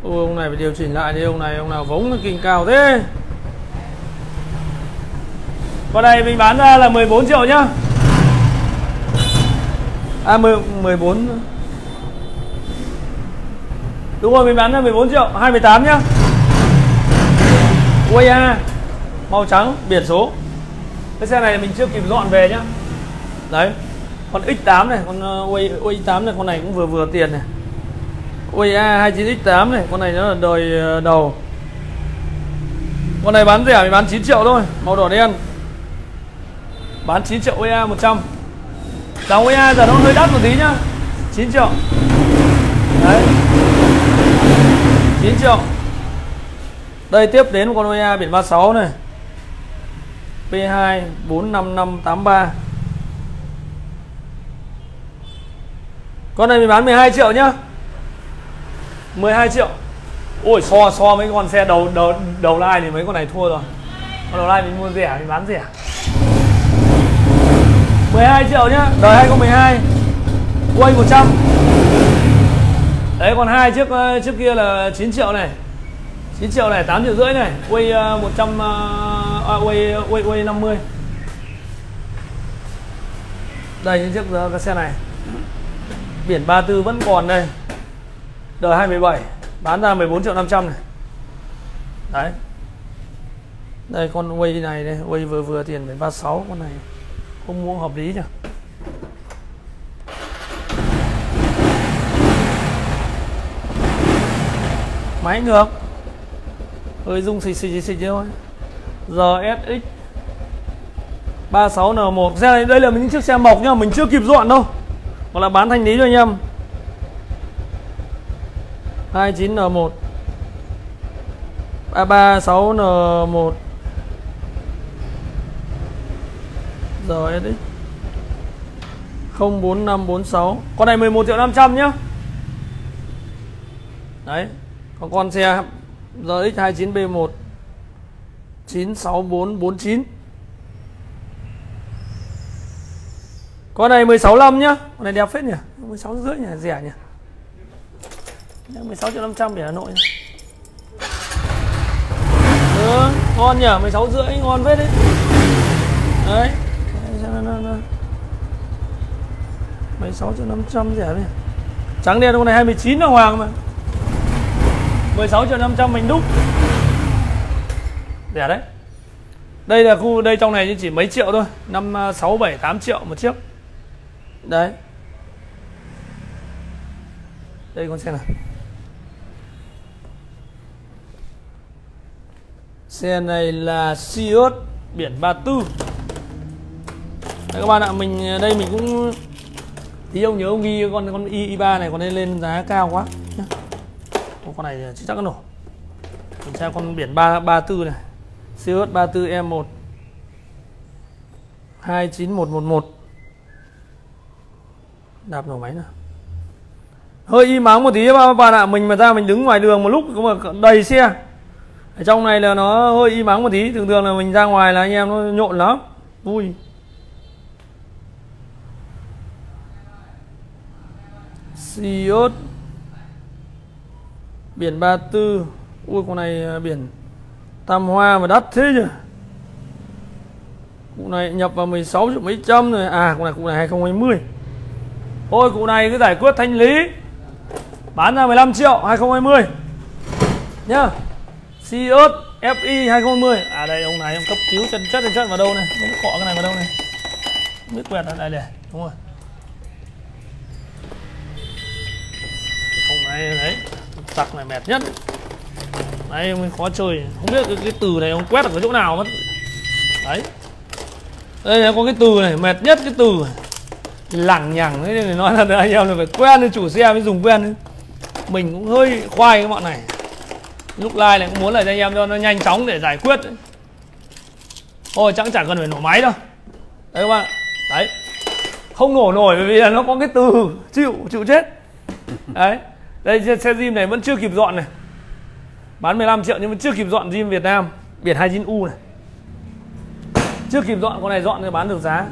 Ôi ông này phải điều chỉnh lại đi, ông này, ông nào vống nó kinh cao thế. Con này mình bán ra là 14 triệu nhá à 10, 14 đúng rồi mình bán là 14 triệu 218 nhá. UAA màu trắng biển số. Cái xe này mình chưa kịp dọn về nhá. Đấy con X8 này con ờ, UAA8 này con này cũng vừa vừa tiền này. UAA 29X8 này con này nó là đời ờ, đầu. Con này bán rẻ mình bán 9 triệu thôi màu đỏ đen. Bán 9 triệu UAA 100 Đồng với giờ nó hơi đắt một tí nhá. 9 triệu. Đấy. 9 triệu. Đây tiếp đến con OEA biển 36 này. P2 45583 Con này mình bán 12 triệu nhá. 12 triệu. Ôi so so mấy con xe đầu đầu, đầu lai thì mấy con này thua rồi. Con đầu lai mình mua rẻ mình bán rẻ. 12 triệu nhá. Đời 2012 quay 100 đấy còn hai chiếc ờ, chiếc kia là 9 triệu này. 9 triệu này 8 triệu rưỡi này. Quay ờ, 100 uh, ờ, à, quay quay quay 50 đây những chiếc ờ, cái xe này. Biển 34 vẫn còn đây. Đời 27 bán ra 14 triệu 500 này. Đấy. Đây con quay này đây quay vừa vừa tiền 36 con này không mua hợp lý nhỉ? Máy ngược. Hơi rung xịt xịt xịt thôi. GSX 36N1 xe này, đây là những chiếc xe mộc nhá, mình chưa kịp dọn đâu. Hoặc là bán thanh lý cho anh em. 29N1 336N1 GSX 04546 Con này 11 triệu 500 nhá. Đấy Còn con xe RX29B1 96449 Con này 165 nhá. Con này đẹp phết nhỉ. 16 rưỡi nhỉ rẻ nhỉ. 16 triệu 500 để Hà Nội nhỉ ừ, ngon nhỉ 16 rưỡi ngon phết đấy. Đấy nó, nó 16 triệu 500 rẻ đi trắng đen con này 29 là hoàng mà. 16 triệu 500 mình đúc. Rẻ đấy. Đây là khu đây trong này chỉ mấy triệu thôi. 5 6 7 8 triệu một chiếc. Đấy. Đây con xe này xe này là Sios biển 34 Đấy các bạn ạ, mình ờ, đây mình cũng thì ông nhớ ông ghi con con i 3 này còn nên lên giá cao quá nhá. con này chắc nó nổ. Mình xem con biển 334 này. Sios 34 E1 29111 đạp nổ máy nào. Hơi y mắng một tí các bạn ạ. Mình mà ra mình đứng ngoài đường một lúc cũng mà đầy xe. Ở trong này là nó hơi y mắng một tí. Thường thường là mình ra ngoài là anh em nó nhộn lắm. Vui. Siot Biển 34 Ui, con này à, biển Tam Hoa mà đắt thế nhỉ? Cụ này nhập vào 16 triệu mấy trăm rồi. À cụ này cụ này 2020 Thôi, cụ này cứ giải quyết thanh lý. Bán ra 15 triệu 2020 Nhá. Siot FI 2020 À đây, ông này, ông cấp cứu chân chất chân chất vào đâu này? Không cọ cái này vào đâu này? Không biết quẹt ở đây này. Đúng rồi. Này đấy. Tặc này mệt nhất. Đấy mới khó chơi. Không biết cái, cái từ này ông quét ở cái chỗ nào mất. Đấy. Đây là có cái từ này mệt nhất cái từ. Lẳng nhằng đấy nên nói là anh em là phải quen với chủ xe mới dùng quen mình cũng hơi khoai cái bọn này. Lúc like này cũng muốn là cho anh em cho nó nhanh chóng để giải quyết thôi chẳng chẳng cần phải nổ máy đâu. Đấy các bạn. Đấy. Không nổ nổi bởi vì là nó có cái từ. Chịu chịu chết. Đấy đây, xe zim này vẫn chưa kịp dọn này. Bán 15 triệu nhưng vẫn chưa kịp dọn zim Việt Nam. Biển 29U này. Chưa kịp dọn, con này dọn thì bán được giá.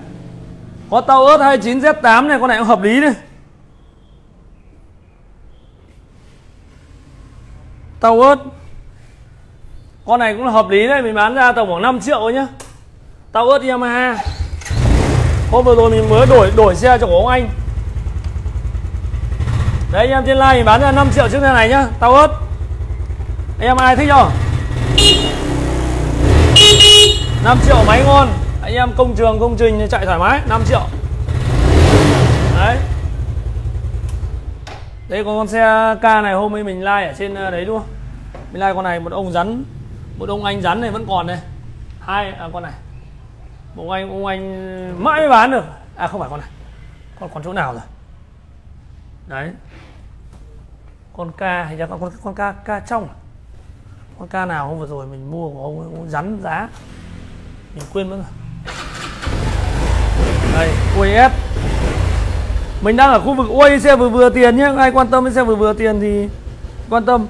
Có tàu ớt 29Z8 này, con này cũng hợp lý này Tàu ớt. Con này cũng là hợp lý đấy, Mình bán ra tầm khoảng 5 triệu nhá. Tàu ớt Yamaha. Hôm vừa rồi mình mới đổi đổi xe cho của ông anh. Đấy anh em trên like mình bán ra 5 triệu chiếc xe này nhá. Tao ớt. Anh em ai thích không? 5 triệu máy ngon. Anh em công trường công trình chạy thoải mái. 5 triệu. Đấy. Đây có con xe K này hôm ấy mình like ở trên ờ, đấy luôn mình like con này một ông rắn. Một ông anh rắn này vẫn còn đây. Hai à, con này. Một anh ông anh mãi mới bán được. À không phải con này. Còn còn chỗ nào rồi? Đấy con ca hay là con con, con ca trong. Con ca nào hôm vừa rồi mình mua của ông, ông rắn giá. Mình quên mất rồi. Đây UAS mình đang ở khu vực ôi xe vừa vừa tiền nhé. Ai quan tâm đến xe vừa vừa tiền thì quan tâm.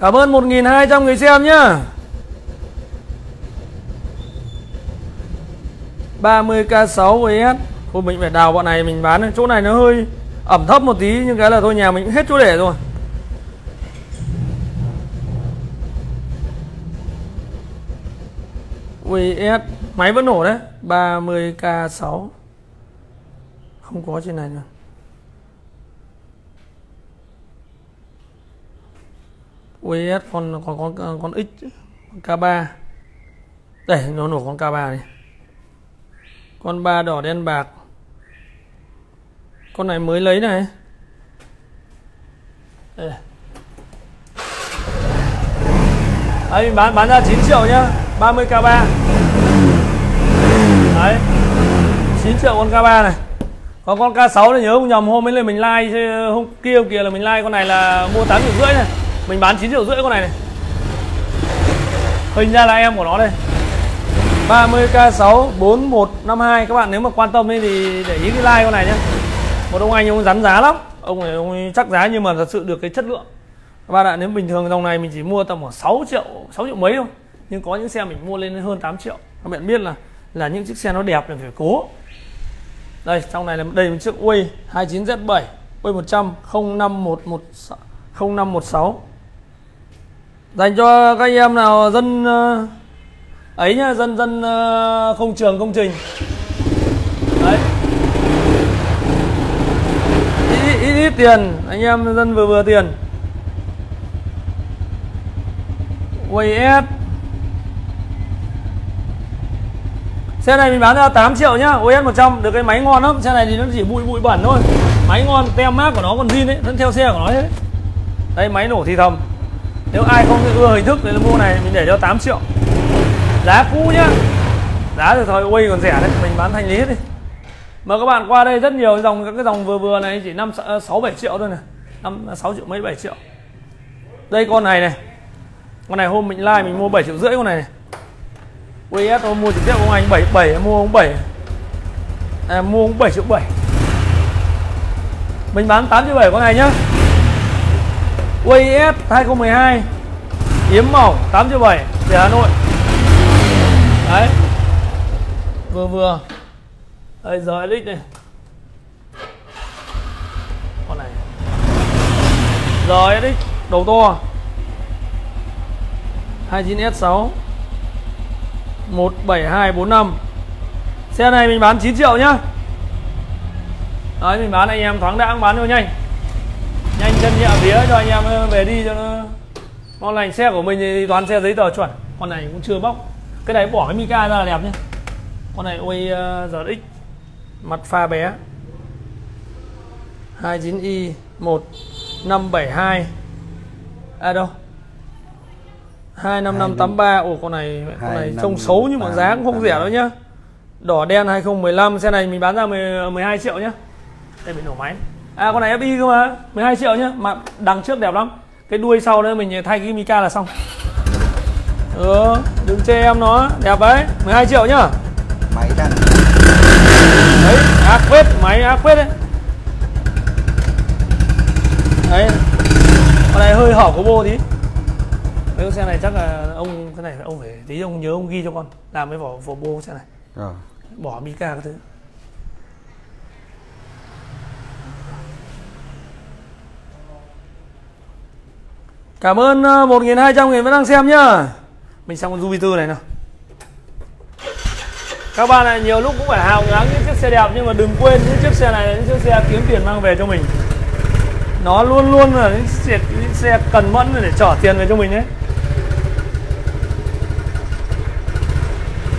Cảm ơn 1.200 người xem nhá 30k6 UAS Thôi mình phải đào bọn này mình bán Chỗ này nó hơi ẩm thấp một tí, Nhưng cái là thôi, nhà mình cũng hết chỗ để rồi. VS Máy vẫn nổ đấy 30k6 không có trên này nữa. VS con còn con con X con K3 đây, nó nổ con K3 này con ba đỏ đen bạc con này mới lấy này. Đây Đấy, bán bán ra 9 triệu nhá. 30 K3 Đấy. 9 triệu con K3 này. Còn con K6 này nhớ không? Nhầm hôm ấy là mình like hôm kia kia là mình like con này là mua 8 triệu rưỡi này. Mình bán 9 triệu rưỡi con này này. Hình ra là em của nó đây. 30k6 4152 các bạn nếu mà quan tâm thì để ý cái like con này nhé một ông anh ông rắn giá lắm. Ông này ông ấy chắc giá nhưng mà thật sự được cái chất lượng. Các bạn ạ nếu bình thường dòng này mình chỉ mua tầm khoảng 6 triệu 6 triệu mấy thôi. Nhưng có những xe mình mua lên hơn 8 triệu. Các bạn biết là là những chiếc xe nó đẹp là phải cố. Đây trong này là đây một chiếc Uy 29Z7 Uy 100 0511 0516 dành cho các anh em nào dân ờ, ấy nhá dân dân ờ, không trường công trình đấy ít, ít, ít tiền, anh em dân vừa vừa tiền. Way S Xe này mình bán ra 8 triệu nhá OS 100 được cái máy ngon lắm. Xe này thì nó chỉ bụi bụi bẩn thôi. Máy ngon, tem mát của nó còn zin đấy Vẫn theo xe của nó hết. Đây, máy nổ thì thầm. Nếu ai không ưa hình thức thì mua này, mình để cho 8 triệu. Giá cũ nhá. Giá từ thời Way còn rẻ đấy, Mình bán thành lý hết đi. Mà các bạn qua đây rất nhiều dòng các cái dòng vừa vừa này chỉ 5 6 7 triệu thôi này. 5 6 à, triệu mấy 7 triệu. Đây con này này. Con này hôm mình like mình mua 7 triệu rưỡi con này này. QS tôi mua trực tiếp ông anh 77 em mua ông 7 à, mua ông 7 triệu 7 mình bán 8 triệu 7 con này nhá. QS 2012 yếm màu 8 triệu 7 để Hà Nội. Đấy. Vừa vừa ơi giờ edit này con này. Giờ edit đầu to. 29S6 17245 Xe này mình bán 9 triệu nhá. Đấy mình bán anh em thoáng đãng bán cho nhanh. Nhanh chân nhẹ vía cho anh em ờ, về đi cho nó. Ngon lành xe của mình thì toàn xe giấy tờ chuẩn. Con này cũng chưa bóc. Cái này bỏ cái mica ra là đẹp nhé Con này ôi ờ, uh, ZX Mặt pha bé. 29i 1572 À đâu? 25583 Ồ con này con này trông xấu nhưng mà giá cũng không rẻ đâu nhá. Đỏ đen 2015 Xe này mình bán ra 10, 12 triệu nhá. Đây bị nổ máy. À con này FI cơ mà 12 triệu nhá. Mà đằng trước đẹp lắm. Cái đuôi sau nữa mình thay cái mica là xong. Ừ đừng chê em nó. Đẹp đấy 12 triệu nhá. Máy đằng ác phết Máy ác phết đấy. Đấy. Con này hơi hở của bô tí. Mấy con xe này chắc là ông cái này ông phải tí ông nhớ ông ghi cho con. Làm cái vỏ vỏ bô xe này. Rồi. bỏ mica cái thứ. Cảm ơn ờ, 1.200 người vẫn đang xem nhá. Mình sang con Jupiter này nào các bạn này nhiều lúc cũng phải hào nhoáng những chiếc xe đẹp Nhưng mà đừng quên những chiếc xe này là những chiếc xe kiếm tiền mang về cho mình. Nó luôn luôn là những xe, những xe cần mẫn để trở tiền về cho mình đấy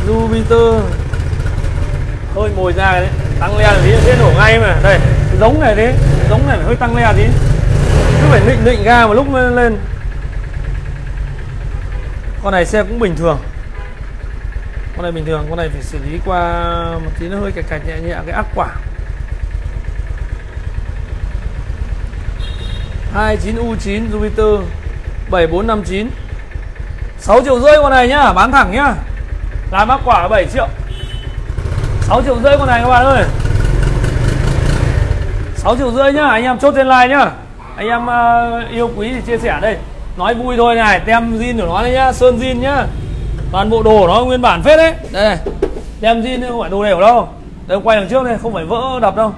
Jupiter hơi mồi ra đấy. Tăng le thì sẽ nổ ngay mà. Đây giống này thế. Giống này phải hơi tăng le tí. Cứ phải nịnh nịnh ga một lúc lên. Con này xe cũng bình thường. Con này bình thường Con này phải xử lý qua một tí nó hơi cạch cạch nhẹ nhẹ cái ác quả. 29U9 Jupiter 7459 6 triệu rưỡi con này nhá Bán thẳng nhá. Làm ác quả 7 triệu. 6 triệu rưỡi con này các bạn ơi. 6 triệu rưỡi nhá Anh em chốt trên like nhá. Anh em uh, yêu quý thì chia sẻ đây. Nói vui thôi này Tem zin của nó đấy nhá Sơn zin nhá. Toàn bộ đồ nó nguyên bản phết đấy. Đây. Này Tem zin không phải đồ đều đâu. Đây quay đằng trước đây Không phải vỡ đập đâu.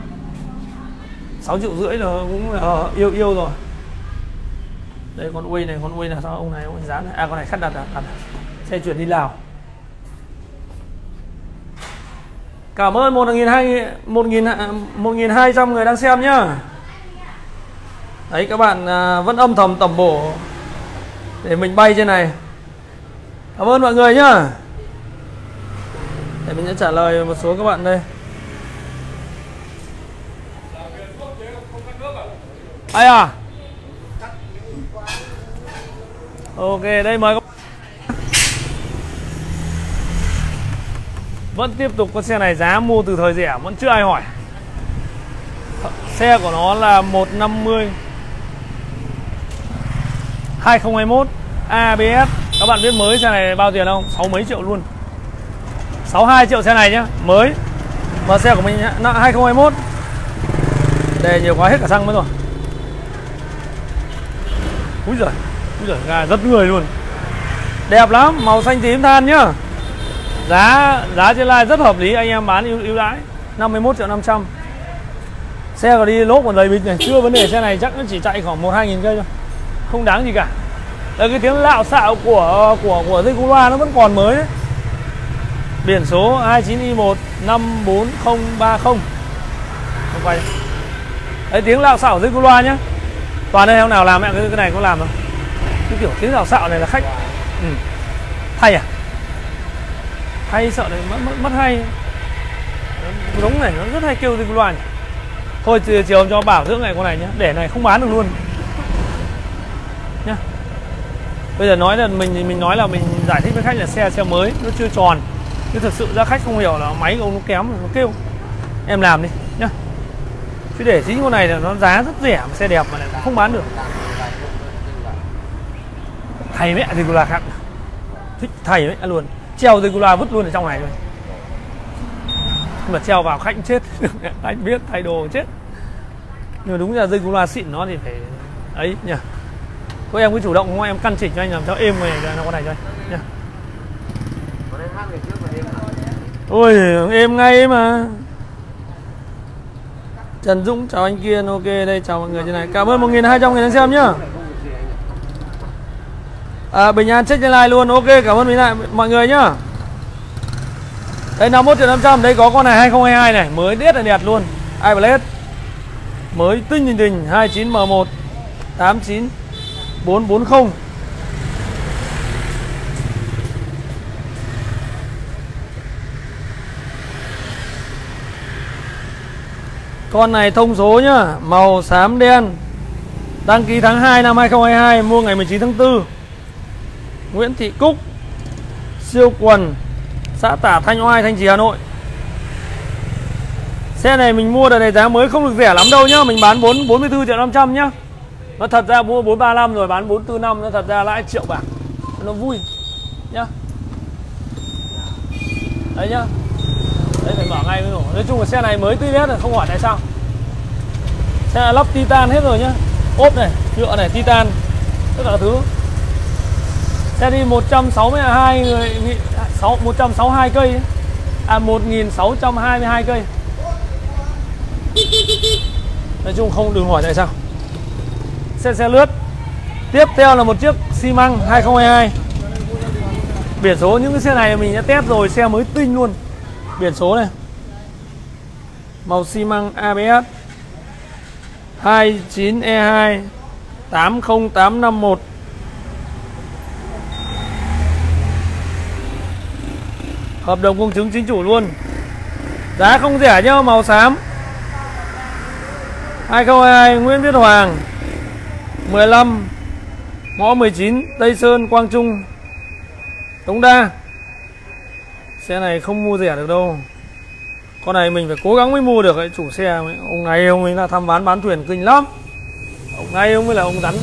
6 triệu rưỡi là cũng uh, yêu yêu rồi. Đây con Uy này Con Uy là sao? Ông này ông dán này. À con này khách đặt đặt Xe chuyển đi Lào. Cảm ơn 1.200 người đang xem nhá. Đấy các bạn à, vẫn âm thầm tầm bổ Để mình bay trên này Cảm ơn mọi người nhá. Để mình sẽ trả lời một số các bạn đây. Ai à? Ok, đây mời các vẫn tiếp tục con xe này giá mua từ thời rẻ, vẫn chưa ai hỏi. Xe của nó là 150 2021 ABS các bạn biết mới xe này bao tiền không? Sáu mấy triệu luôn. 62 triệu xe này nhá mới. Mà xe của mình nhá, nó 2021 đề nhiều quá hết cả xăng mất rồi. Úi giời úi giời gà rất người luôn. Đẹp lắm màu xanh tím than nhá. Giá giá trên live rất hợp lý anh em bán ưu ưu đãi. 51 triệu 500 xe còn đi lốp còn đầy bịch này chưa vấn đề xe này chắc nó chỉ chạy khoảng một hai nghìn cây thôi. Không đáng gì cả là cái tiếng lạo xạo của của của dây cu loa nó vẫn còn mới đấy. Biển số 29i1 54030 không quay. Đấy tiếng lạo xạo dây cu loa nhá. Toàn đây hôm nào làm mẹ cái, cái này có làm đâu cái kiểu tiếng lạo xạo này là khách. Ừ. thay à? Hay sợ này mất mất, mất hay. Giống này nó rất hay kêu dây cu loa nhỉ. Thôi chiều, hôm cho bảo dưỡng này con này nhá. Để này không bán được luôn nhá bây giờ nói là mình mình nói là mình giải thích với khách là xe xe mới, nó chưa tròn. Nhưng thực sự ra khách không hiểu là máy của ông nó kém, nó kêu. Em làm đi, nhá. Chứ để chính con này là nó giá rất rẻ mà xe đẹp mà lại không bán được. Thầy mẹ thì là khác. Thích thầy mẹ luôn. Treo dây vứt luôn ở trong này rồi. Nhưng mà treo vào khách chết. Anh biết thay đồ chết. Nhưng mà đúng là dây xịn, nó thì phải ấy nhỉ có em cứ chủ động không? Em căn chỉnh cho anh làm cho êm này nó con này cho anh. Nhá ôi êm ngay mà. Trần Dũng chào anh Kiên ok đây chào mọi người trên này. Cảm ơn 1.200 người đang xem nhá. À, Bình An check trên like luôn ok cảm ơn Bình lại mọi người nhá. Đây 51 triệu 500 Đây có con này 2022 này. Mới đét là đẹp luôn. iPlus Mới tinh tình tình 29M1 89 440 Con này thông số nhá Màu xám đen Đăng ký tháng 2 năm 2022 Mua ngày 19 tháng 4 Nguyễn Thị Cúc Siêu quần xã Tả Thanh Oai, Thanh Trì, Hà Nội. Xe này mình mua đợt này giá mới không được rẻ lắm đâu nhá, mình bán 4 44 triệu 500 nhá. Nó thật ra mua 435 rồi bán 445 nó thật ra lãi triệu bạc. Nó vui nhá. Đấy nhá. Đấy phải mở ngay mới nổ. Nói chung là xe này mới tươi hết rồi, không hỏi tại sao. Xe này lắp titan hết rồi nhá. Ốp này, nhựa này, titan. Tất cả thứ Xe đi 162 người 6, 162 cây À 1622 cây Nói chung không đừng hỏi tại sao Xe xe lướt. Tiếp theo là một chiếc xi măng 2022 Biển số những cái xe này mình đã test rồi, Xe mới tinh luôn. Biển số này. Màu xi măng ABS 29E2 80851 Hợp đồng công chứng chính chủ luôn. Giá không rẻ nhá màu xám. 2022 Nguyễn Viết Hoàng. 15 Ngõ 19 Tây Sơn Quang Trung. Đống Đa. Xe này không mua rẻ được đâu. Con này mình phải cố gắng mới mua được ấy, chủ xe Ông này ông ấy là tham bán bán thuyền kinh lắm. Ông này ông mới là ông rắn.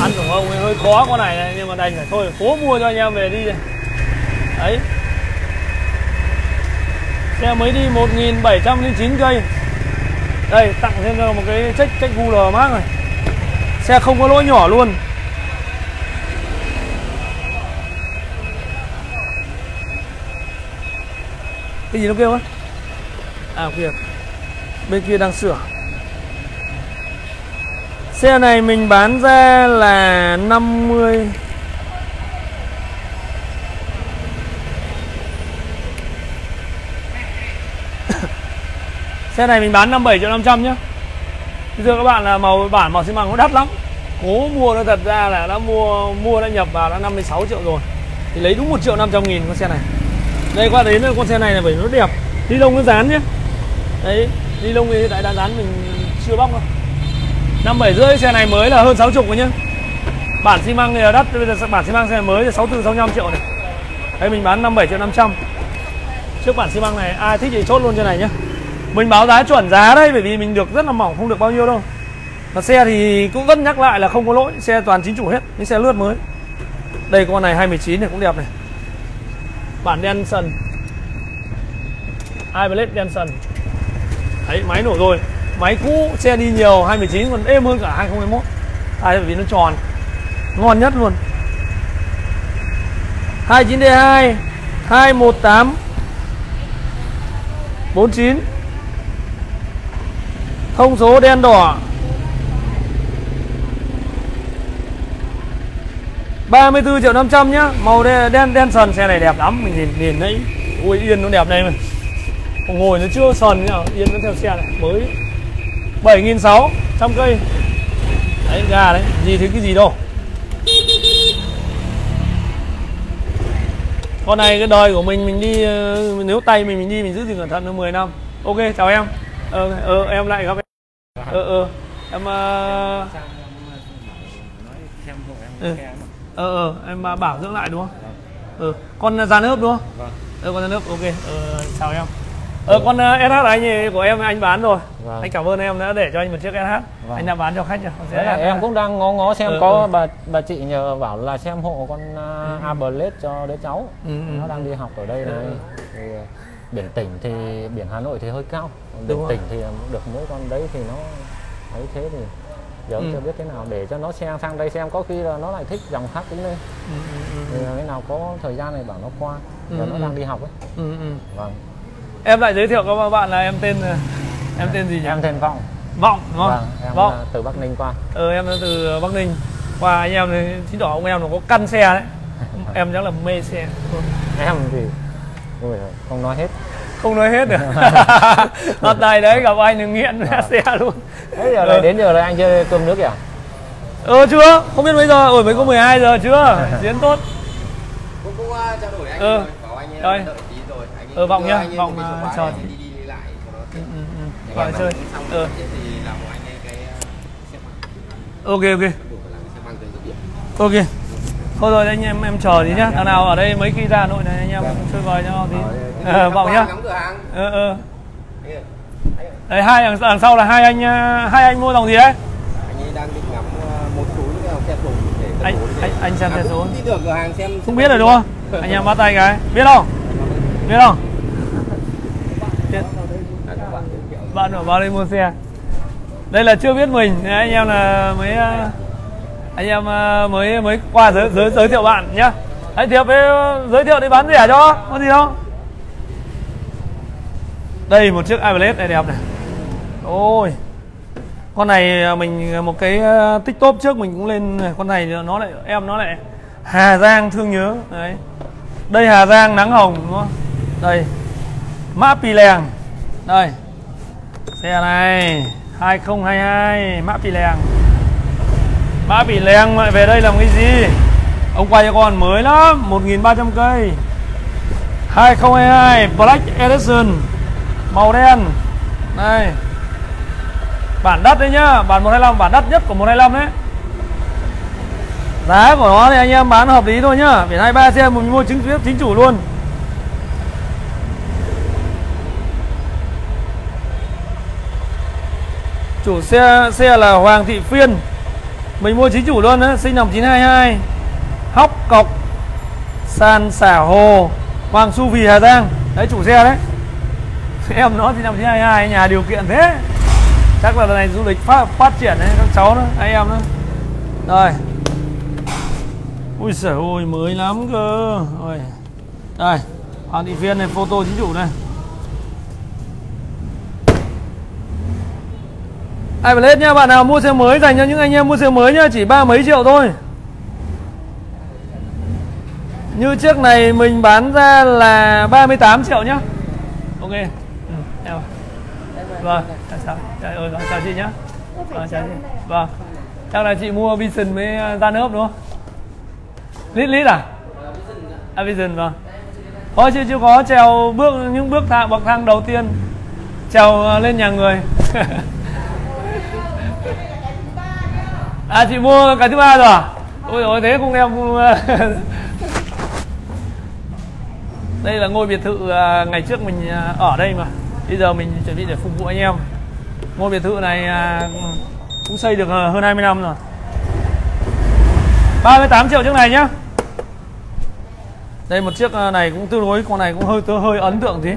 Ăn của ông ấy hơi khó con này, này Nhưng mà đành phải thôi cố mua cho anh em về đi. Đấy. Xe mới đi 1709 cây. Đây tặng thêm cho một cái check check Google mát này. Xe không có lỗi nhỏ luôn. Cái gì nó kêu á? À kìa. Bên kia đang sửa. Xe này mình bán ra là 50 Xe này mình bán 57 triệu 500 nhé bây giờ các bạn là màu bản màu xi măng nó đắt lắm. Cố mua nó thật ra là đã mua mua đã nhập vào đã 56 triệu rồi. Thì lấy đúng 1 triệu 500 nghìn con xe này. Đây, qua đến con xe này là bởi nó đẹp. Đi lông nó dán nhé. Đấy, đi lông thì tại đã dán mình chưa bóc đâu. năm bảy rưỡi, xe này mới là hơn 60 rồi nhá Bản xi măng thì là đắt, Bây giờ bản xi măng xe mới là 64 65 triệu này. Đây, mình bán 57 triệu 500 Trước bản xi măng này, ai thích thì chốt luôn trên này nhá mình báo giá chuẩn giá đây, bởi vì mình được rất là mỏng, không được bao nhiêu đâu. Mà xe thì cũng vẫn nhắc lại là không có lỗi, Xe toàn chính chủ hết, Những xe lướt mới. Đây, con này 219 này cũng đẹp này. Bản đen sần Iblade sần đấy, máy nổ rồi. Máy cũ, xe đi nhiều 219 còn êm hơn cả 2021 tại vì nó tròn. Ngon nhất luôn. 29D2 218 49 Thông số đen đỏ. 34 triệu 500 nhá. Màu đen đen, đen sần. Xe này đẹp lắm. Mình nhìn nhìn đấy. Ui yên nó đẹp đây mà. Còn ngồi nó chưa sần nhá. Yên nó theo xe này. Mới 7.600 trăm cây. Đấy gà đấy. Gì thứ cái gì đâu. Con này cái đời của mình mình đi ờ, Nếu tay mình mình đi mình giữ thì cẩn thận nó 10 năm. Ok chào em. Ờ, ờ em lại gặp em. Ờ ờ Em uh... Ừ. Ờ ờ em ờ, bảo dưỡng lại đúng không? Ừ. Con dàn ướp đúng không? Vâng. Ờ con dàn ướp ok. Ờ chào em. Ờ con uh, SH anh của em anh bán rồi. Vâng. Anh cảm ơn em đã để cho anh một chiếc SH. Vâng. Anh đã bán cho khách rồi. Con Đấy là em cũng đang ngó ngó xem Ừ, có ừ. bà bà chị nhờ bảo là xem hộ con uh, Ablet cho đứa cháu Ừ, ừ, nó ừ. đang đi học ở đây này thì, biển tỉnh thì biển Hà Nội thì hơi cao Đúng biển rồi. tỉnh thì được mỗi con đấy thì nó ấy thế thì giờ Ừ. chưa biết thế nào để cho nó xem sang đây xem có khi là nó lại thích dòng khác tính lên Ừ, ừ, ừ, là cái nào có thời gian này bảo nó qua giờ Ừ, nó ừ. đang đi học ấy ừ, ừ. vâng Em lại giới thiệu các bạn là em tên ờ, em tên gì nhỉ? em tên Vọng Vọng đúng không? vâng em Vọng. uh, từ Bắc Ninh qua Ờ em từ Bắc Ninh. Qua anh em thì chính tỏ ông em nó có căn xe đấy. em chắc là mê xe. em thì ui, không nói hết. Không nói hết được Ở đây đấy gặp anh nghiện xe luôn. Thế giờ này Ừ. đến giờ là anh chơi cơm nước kìa? Ờ chưa. Không biết bây giờ. Ổi mới có 12 giờ chưa. Chiến tốt. Cũng cũng uh, trao đổi anh Ừ. rồi. Bảo anh Rồi. đợi tí rồi. Anh Ừ, vọng nhá, vọng, à, chờ. đi đi đi lại cho nó ừ, ừ, ừ. Vào chơi. mai xong tiếp thì làm của anh ấy cái xe măng ok ok. Ok thôi rồi anh em em chờ tí nhá. Thằng nào ở đây mấy khi ra Hà nội này anh em chơi bời nhau tí. Ờ, vọng nhá. ờ ờ. Đấy hai đằng, đằng sau là hai anh ờ, hai anh mua dòng gì đấy? Anh ấy đang định ngắm uh, một túi xe số Anh- anh- anh xem À, xe cũng số. đi được cửa hàng xem không biết rồi đúng không? Anh em bắt tay cái. Biết không? Biết không? À, bạn ở vào đây mua xe. Đây là chưa biết mình anh em là mới ờ, anh em ờ, mới mới qua giới, giới, giới thiệu bạn nhá. Anh thiệp với ờ, giới thiệu đi bán rẻ cho. Có gì đâu đây một chiếc Ivelet này đẹp này. Ôi. Con này ờ, mình một cái tích top trước mình cũng lên con này nó lại em nó lại Hà Giang thương nhớ. Đấy. Đây Hà Giang nắng hồng đúng không? Đây. Mã Pì Lèng đây. Xe này. 2022 mã Pì Lèng ba Pì leng mà về đây làm cái gì? Ông quay cho con mới lắm 1.300 cây. 2022 Black Edition màu đen. Này, bản đất đấy nhá, bản 125 bản đất nhất của 125 đấy. Giá của nó thì anh em bán hợp lý thôi nhá biển 23 xe mình mua chính chính chủ luôn. Chủ xe xe là Hoàng Thị Phiên mình mua chính chủ luôn á, sinh năm 922 hóc, cọc sàn xả, hồ Hoàng Su Vì Hà Giang. Đấy, chủ xe đấy. Em nó sinh năm 922 nhà điều kiện thế. Chắc là lần này du lịch phát phát triển đấy, các cháu nữa anh em nữa rồi ui giời ôi mới lắm cơ. Rồi đây. Hoàng Thị viên này, photo chính chủ này. Ivelet nhá, bạn nào mua xe mới dành cho những anh em mua xe mới nhá, chỉ ba mấy triệu thôi. Như chiếc này mình bán ra là 38 triệu nhá. Ok. Ừ, em. Vâng, chào chào. Chào, ừ, vâng, chào chị nhá. Vâng, chào chị. Vâng. Chắc là chị mua Vision với uh, Gian ướp đúng không? Lít lít à? À Vision vâng. Thôi chị chưa có trèo bước những bước thang bậc thang đầu tiên trèo à, lên nhà người. À chị mua cái thứ ba rồi. À? Ôi ôi, thế cùng em ờ, Đây là ngôi biệt thự à, ngày trước mình à, ở đây mà. Bây giờ mình chuẩn bị để phục vụ anh em. Ngôi biệt thự này à, cũng xây được ờ, hơn 20 năm rồi. 38 triệu chiếc này nhá. Đây, một chiếc ờ, này cũng tương đối, Con này cũng hơi hơi ấn tượng tí.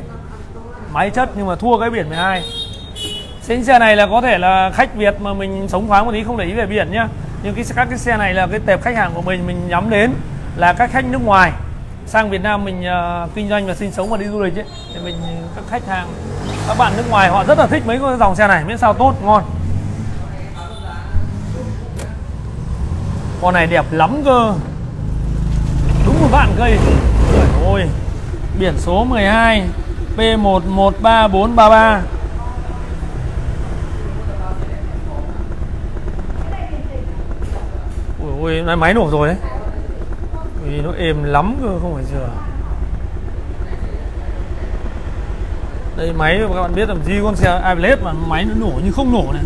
Máy chất nhưng mà thua cái biển 12 trên xe này là có thể là khách Việt mà mình sống thoáng một tí không để ý về biển nhá. Nhưng cái các cái xe này là cái tệp khách hàng của mình mình nhắm đến là các khách nước ngoài. Sang Việt Nam mình uh, kinh doanh và sinh sống và đi du lịch ấy thì mình các khách hàng các bạn nước ngoài họ rất là thích mấy cái dòng xe này miễn sao tốt ngon. Con này đẹp lắm cơ. Đúng một vạn cây. Trời ơi. Biển số 12 P1133433 Ui ôi, máy nổ rồi đấy. Vì nó êm lắm cơ, không phải sửa Đây máy các bạn biết làm gì con xe Ivelet mà máy nó nổ nhưng không nổ này.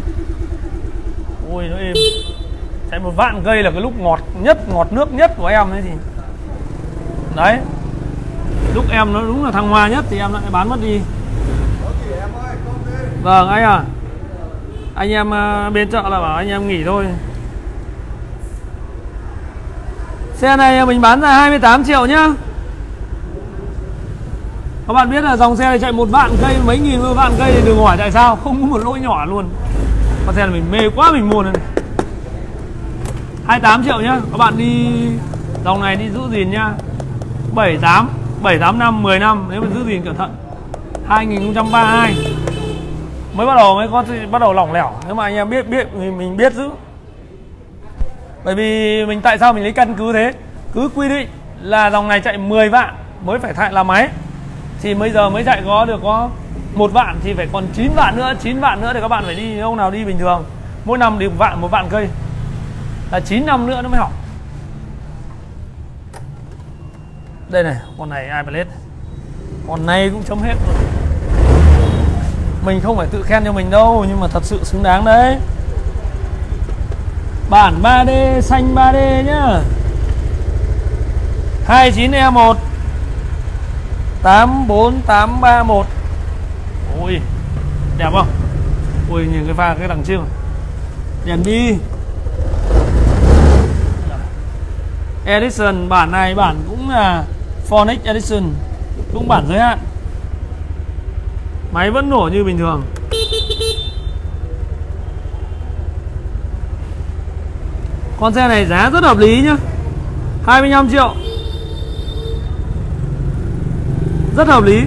Ui nó êm. Chạy một vạn cây là cái lúc ngọt nhất, ngọt nước nhất của em đấy thì. Đấy. Lúc em nó đúng là thăng hoa nhất thì em lại bán mất đi. Vâng anh à Anh em ờ, bên chợ là bảo anh em nghỉ thôi. Xe này mình bán ra 28 triệu nhá. Các bạn biết là dòng xe này chạy một vạn cây Mấy nghìn vạn cây thì đừng hỏi tại sao Không có một lỗi nhỏ luôn. Con xe này mình mê quá mình mua này. 28 triệu nhá. Các bạn đi Dòng này đi giữ gìn nhá. 78 78 năm 10 năm nếu mà giữ gìn cẩn thận. 2032 mới bắt đầu mới có bắt đầu lỏng lẻo. Nếu mà anh em biết biết mình, mình biết giữ bởi vì mình tại sao mình lấy căn cứ thế? Cứ quy định là dòng này chạy 10 vạn mới phải thay là máy. Thì bây giờ mới chạy có được có một vạn thì phải còn 9 vạn nữa 9 vạn nữa thì các bạn phải đi ông nào đi bình thường. Mỗi năm đi một vạn một vạn cây. Là 9 năm nữa nó mới hỏng. Đây này, con này ai lết. con này cũng chấm hết rồi. Mình không phải tự khen cho mình đâu, nhưng mà thật sự xứng đáng đấy bản 3D xanh 3D nhá. 29E1 84831 Ui, Đẹp không? Ui, nhìn cái pha cái đằng trước. Đèn bi. Edison, bản này bản cũng là Phonics Edition cũng bản giới hạn. Máy vẫn nổ như bình thường. Con xe này giá rất hợp lý nhá. 25 triệu. Rất hợp lý.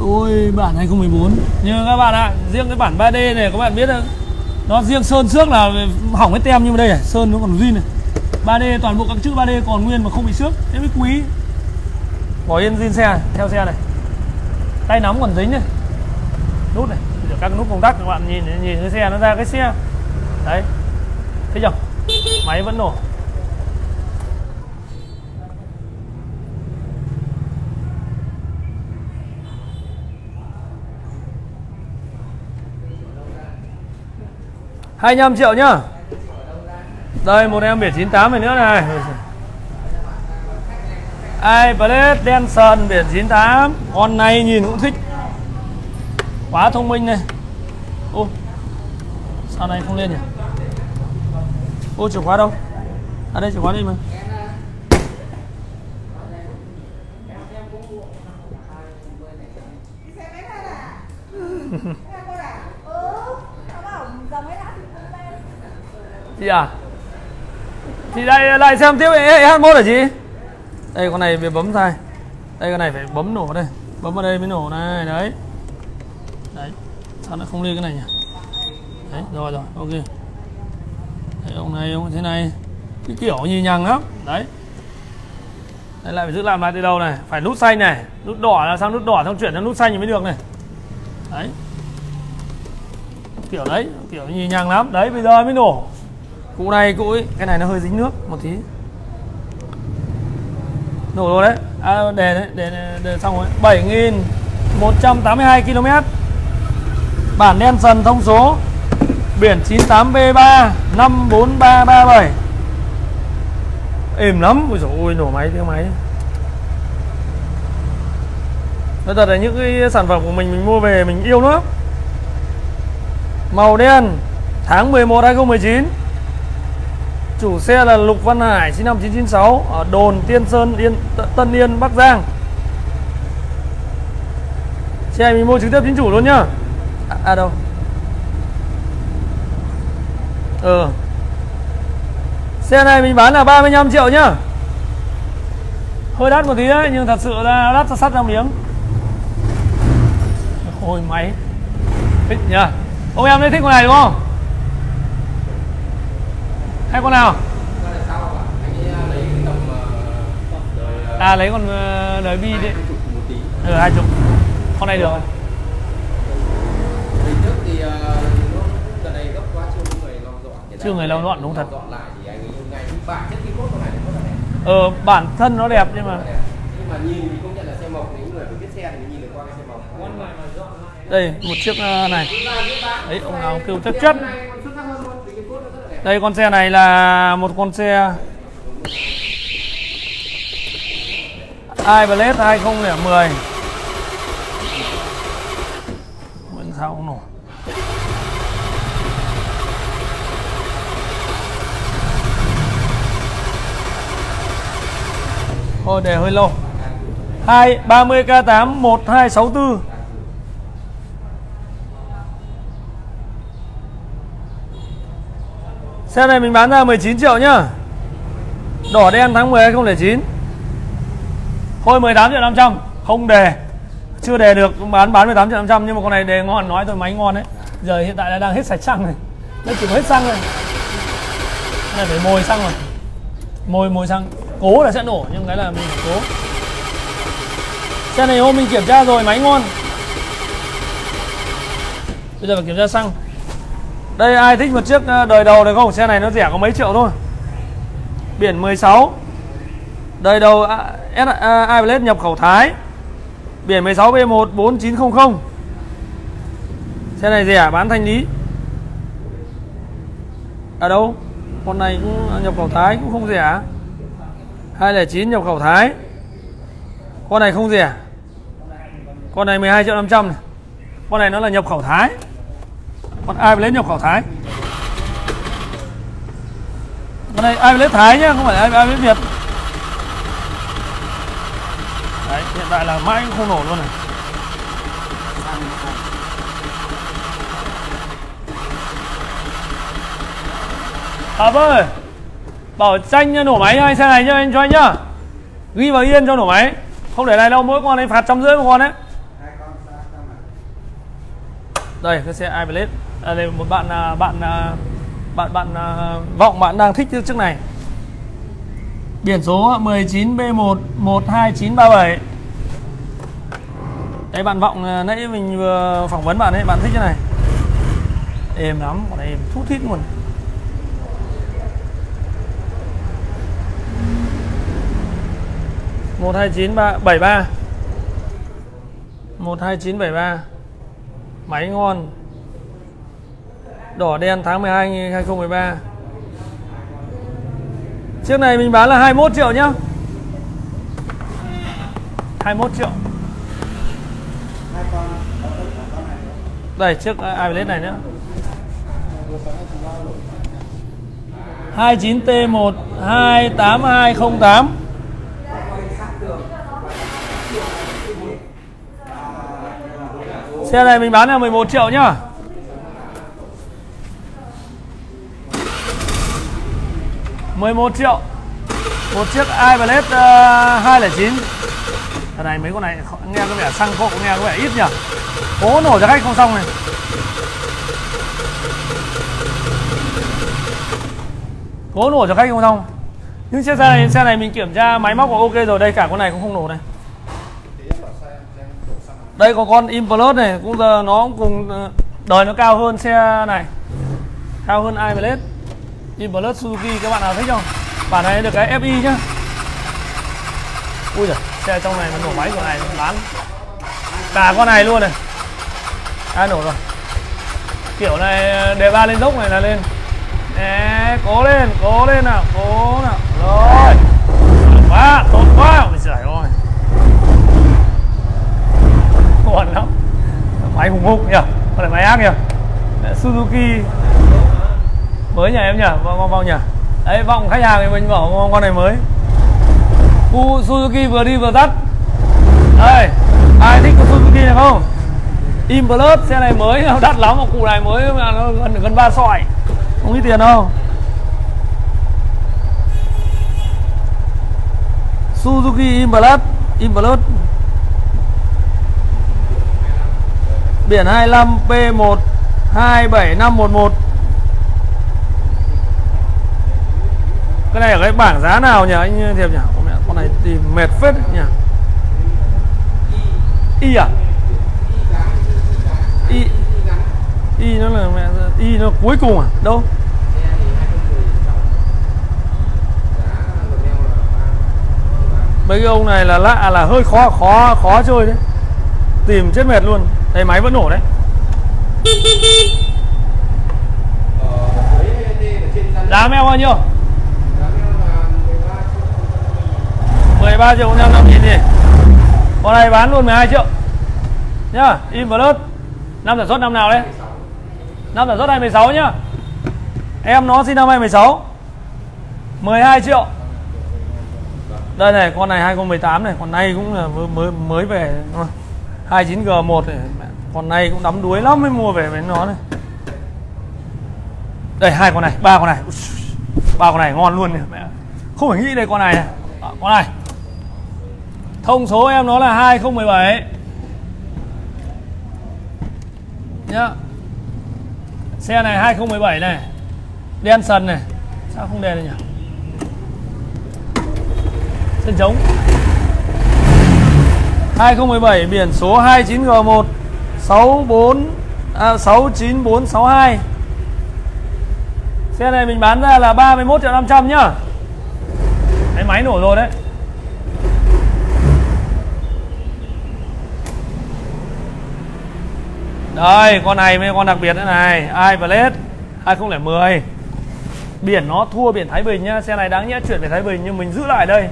Ôi bản 2014 nhưng các bạn ạ à, riêng cái bản 3D này các bạn biết không? Nó riêng sơn xước là hỏng cái tem như đây này sơn nó còn zin này. 3D toàn bộ các chữ 3D còn nguyên mà không bị xước. Thế mới quý. Bỏ yên zin xe theo xe này. Tay nắm còn dính này. Nút này các nút công tắc các bạn nhìn nhìn cái xe nó ra cái xe. Đấy. Thấy chưa? Máy vẫn nổ. Hai mươi triệu nhá. Đây, một em biển 98 này nữa này. Ai Blade Denson biển 98 Con này nhìn cũng thích. Quá thông minh này. Ô, Sao này không lên nhỉ? Ô, chìa khóa đâu? À đây, chìa khóa đây mà. Chị à? Thì đây lại xem tiếp. EH1 là gì đây, con này phải bấm sai. Đây, con này phải bấm nổ đây. Bấm vào đây mới nổ này, đấy đấy sao nó không lên cái này nhỉ? Đấy rồi rồi ok. Đấy, ông này ông thế này. Cái kiểu nhì nhằng lắm. Đấy. Đây lại phải giữ làm lại từ đầu này. Phải nút xanh này nút đỏ là sang nút đỏ xong chuyển sang nút xanh thì mới được này. Đấy. Kiểu đấy kiểu nhì nhằng lắm. Đấy bây giờ mới nổ. Cụ này cụ ấy cái này nó hơi dính nước một tí. Nổ rồi đấy. À, để đấy để, để, để xong rồi. 7.182 km bản đen sần thông số, biển 98B3 54337 êm lắm, ôi dồi ôi, nổ máy, tiếng máy Nói thật là những cái sản phẩm của mình mình mua về mình yêu lắm Màu đen, tháng 11 2019 Chủ xe là Lục Văn Hải, sinh năm 1996 ở đồn Tiên Sơn, Yên Tân Yên, Bắc Giang. Xe mình mua trực tiếp chính chủ luôn nhá. À, à đâu? Ừ. Xe này mình bán là 35 triệu nhá. Hơi đắt một tí đấy nhưng thật sự là đắt sắt ra miếng. Ôi máy. Thích nhá. Ông em đây thích con này đúng không? Hay con nào? À lấy con ờ, đời bi đi. Ừ hai chục. Con này được rồi. Chưa người lau dọn đúng thật. Ờ bản thân nó đẹp nhưng mà đây một chiếc ờ, này. Đấy ông nào kêu chất chất. đây con xe này là một con xe Iblade 2010 Vẫn sao không nổ Thôi để hơi lâu. 2 30k8 1264 Xe này mình bán ra 19 triệu nhá. Đỏ đen tháng 10 2009 Thôi 18 triệu 500 Không đề. Chưa đề được, bán bán 18 triệu 500 Nhưng mà con này đề ngon, nói thôi máy ngon đấy. Giờ hiện tại là đang hết sạch xăng này. Nó chỉ có hết xăng này Cái này phải mồi xăng rồi. Mồi mồi xăng. Cố là sẽ nổ nhưng cái là mình phải cố Xe này hôm mình kiểm tra rồi máy ngon Bây giờ phải kiểm tra xăng đây ai thích một chiếc ờ, đời đầu này không? Xe này nó rẻ có mấy triệu thôi. Biển 16. Đời đầu à, S à, nhập khẩu Thái. Biển 16 B1 4900. Xe này rẻ bán thanh lý. Ở đâu? Con này cũng à, nhập khẩu Thái cũng không rẻ. 209 nhập khẩu Thái. Con này không rẻ. À? Con này 12 triệu 500 này. Con này nó là nhập khẩu Thái còn ai lấy nhập khẩu thái con này ai lấy thái nhá, không phải ai ai lấy việt đấy, hiện tại là mãi cũng không nổ luôn này Tập ơi Bảo tranh nổ máy cho anh xe này cho anh cho anh nhá. Ghi vào yên cho nổ máy. Không để này đâu mỗi con anh phạt trăm rưỡi một con đấy. Đây cái xe Iblade à, đây một bạn à, à, bạn bạn bạn vọng bạn đang thích chiếc này. Biển số 19B1 12937 đấy bạn vọng nãy mình vừa phỏng vấn bạn ấy bạn thích cái này. Êm lắm còn này êm thút thít luôn. 12973 12973 Máy ngon. Đỏ đen tháng 12 2013 Chiếc này mình bán là 21 triệu nhá. 21 triệu. Đây, chiếc à, Ibelet này nữa 29T1 28208 Xe này mình bán là 11 triệu nhá. 11 triệu. Một chiếc iBlade uh, 209 Thật này mấy con này nghe có vẻ xăng cộ nghe có vẻ ít nhỉ? Cố nổ cho khách không xong này. Cố nổ cho khách không xong. Những chiếc xe này, xe này mình kiểm tra máy móc ok rồi Đây cả con này cũng không nổ này. Đây có con Impulse này cũng giờ nó cũng cùng ờ, đời nó cao hơn xe này Cao hơn iBlade Impulse Suzuki các bạn nào thích không? Bản này được cái FI nhá. Ui giời, xe trong này nó nổ máy của này bán cả con này luôn này. ai nổ rồi. Kiểu này đề ba lên dốc này là lên. Đấy, cố lên, cố lên nào, cố nào. Rồi. Quá, tốt quá. Ôi giời ơi buồn lắm. Máy hùng hục nhỉ. Con này máy ác nhỉ. Suzuki. Mới nhà em nhỉ? Vâng vâng vâng nhỉ? Đấy, vọng khách hàng thì mình bảo con này mới. Cu, Suzuki vừa đi vừa tắt đây, ai thích con Suzuki này không? Implus xe này mới, đắt lắm, mà cụ này mới, mà nó gần gần ba sỏi không ít tiền đâu. Suzuki Implus Implus biển 25 P1 27511 cái này ở cái bảng giá nào nhỉ? Anh Thiệp nhỉ? Mẹ, con này tìm mệt phết nhỉ? Y à? Y y nó là mẹ y nó cuối cùng à? Đâu? Mấy cái ông này là lạ là hơi khó khó khó chơi đấy. Tìm chết mệt luôn đây máy vẫn nổ đấy. Giá meo bao nhiêu? 13 triệu 500 nghìn gì? Con này bán luôn 12 triệu. Nhá Inverter năm sản xuất năm nào đấy? Năm sản xuất 2016 nhá. Em nó sinh năm 2016 12 triệu. Đây này con này 2018 này. Con này cũng là mới, mới về. 29G1 này con này cũng đắm đuối lắm mới mua về với nó này. Đây hai con này ba con này. Ba con này ngon luôn này mẹ. Không phải nghĩ đây con này, này. À, con này. Thông số em nó là 2017 nhá. Xe này 2017 này. Đen sần này. Sao không đen này nhỉ? Sân trống. 2017 biển số 29G1 64 à, 69462 Xe này mình bán ra là 31 triệu 500 nhá. Đấy máy nổ rồi đấy. Đây con này mới con đặc biệt thế này. iPlate 2010 Biển nó thua biển Thái Bình nhá. Xe này đáng nhẽ chuyển về Thái Bình nhưng mình giữ lại đây.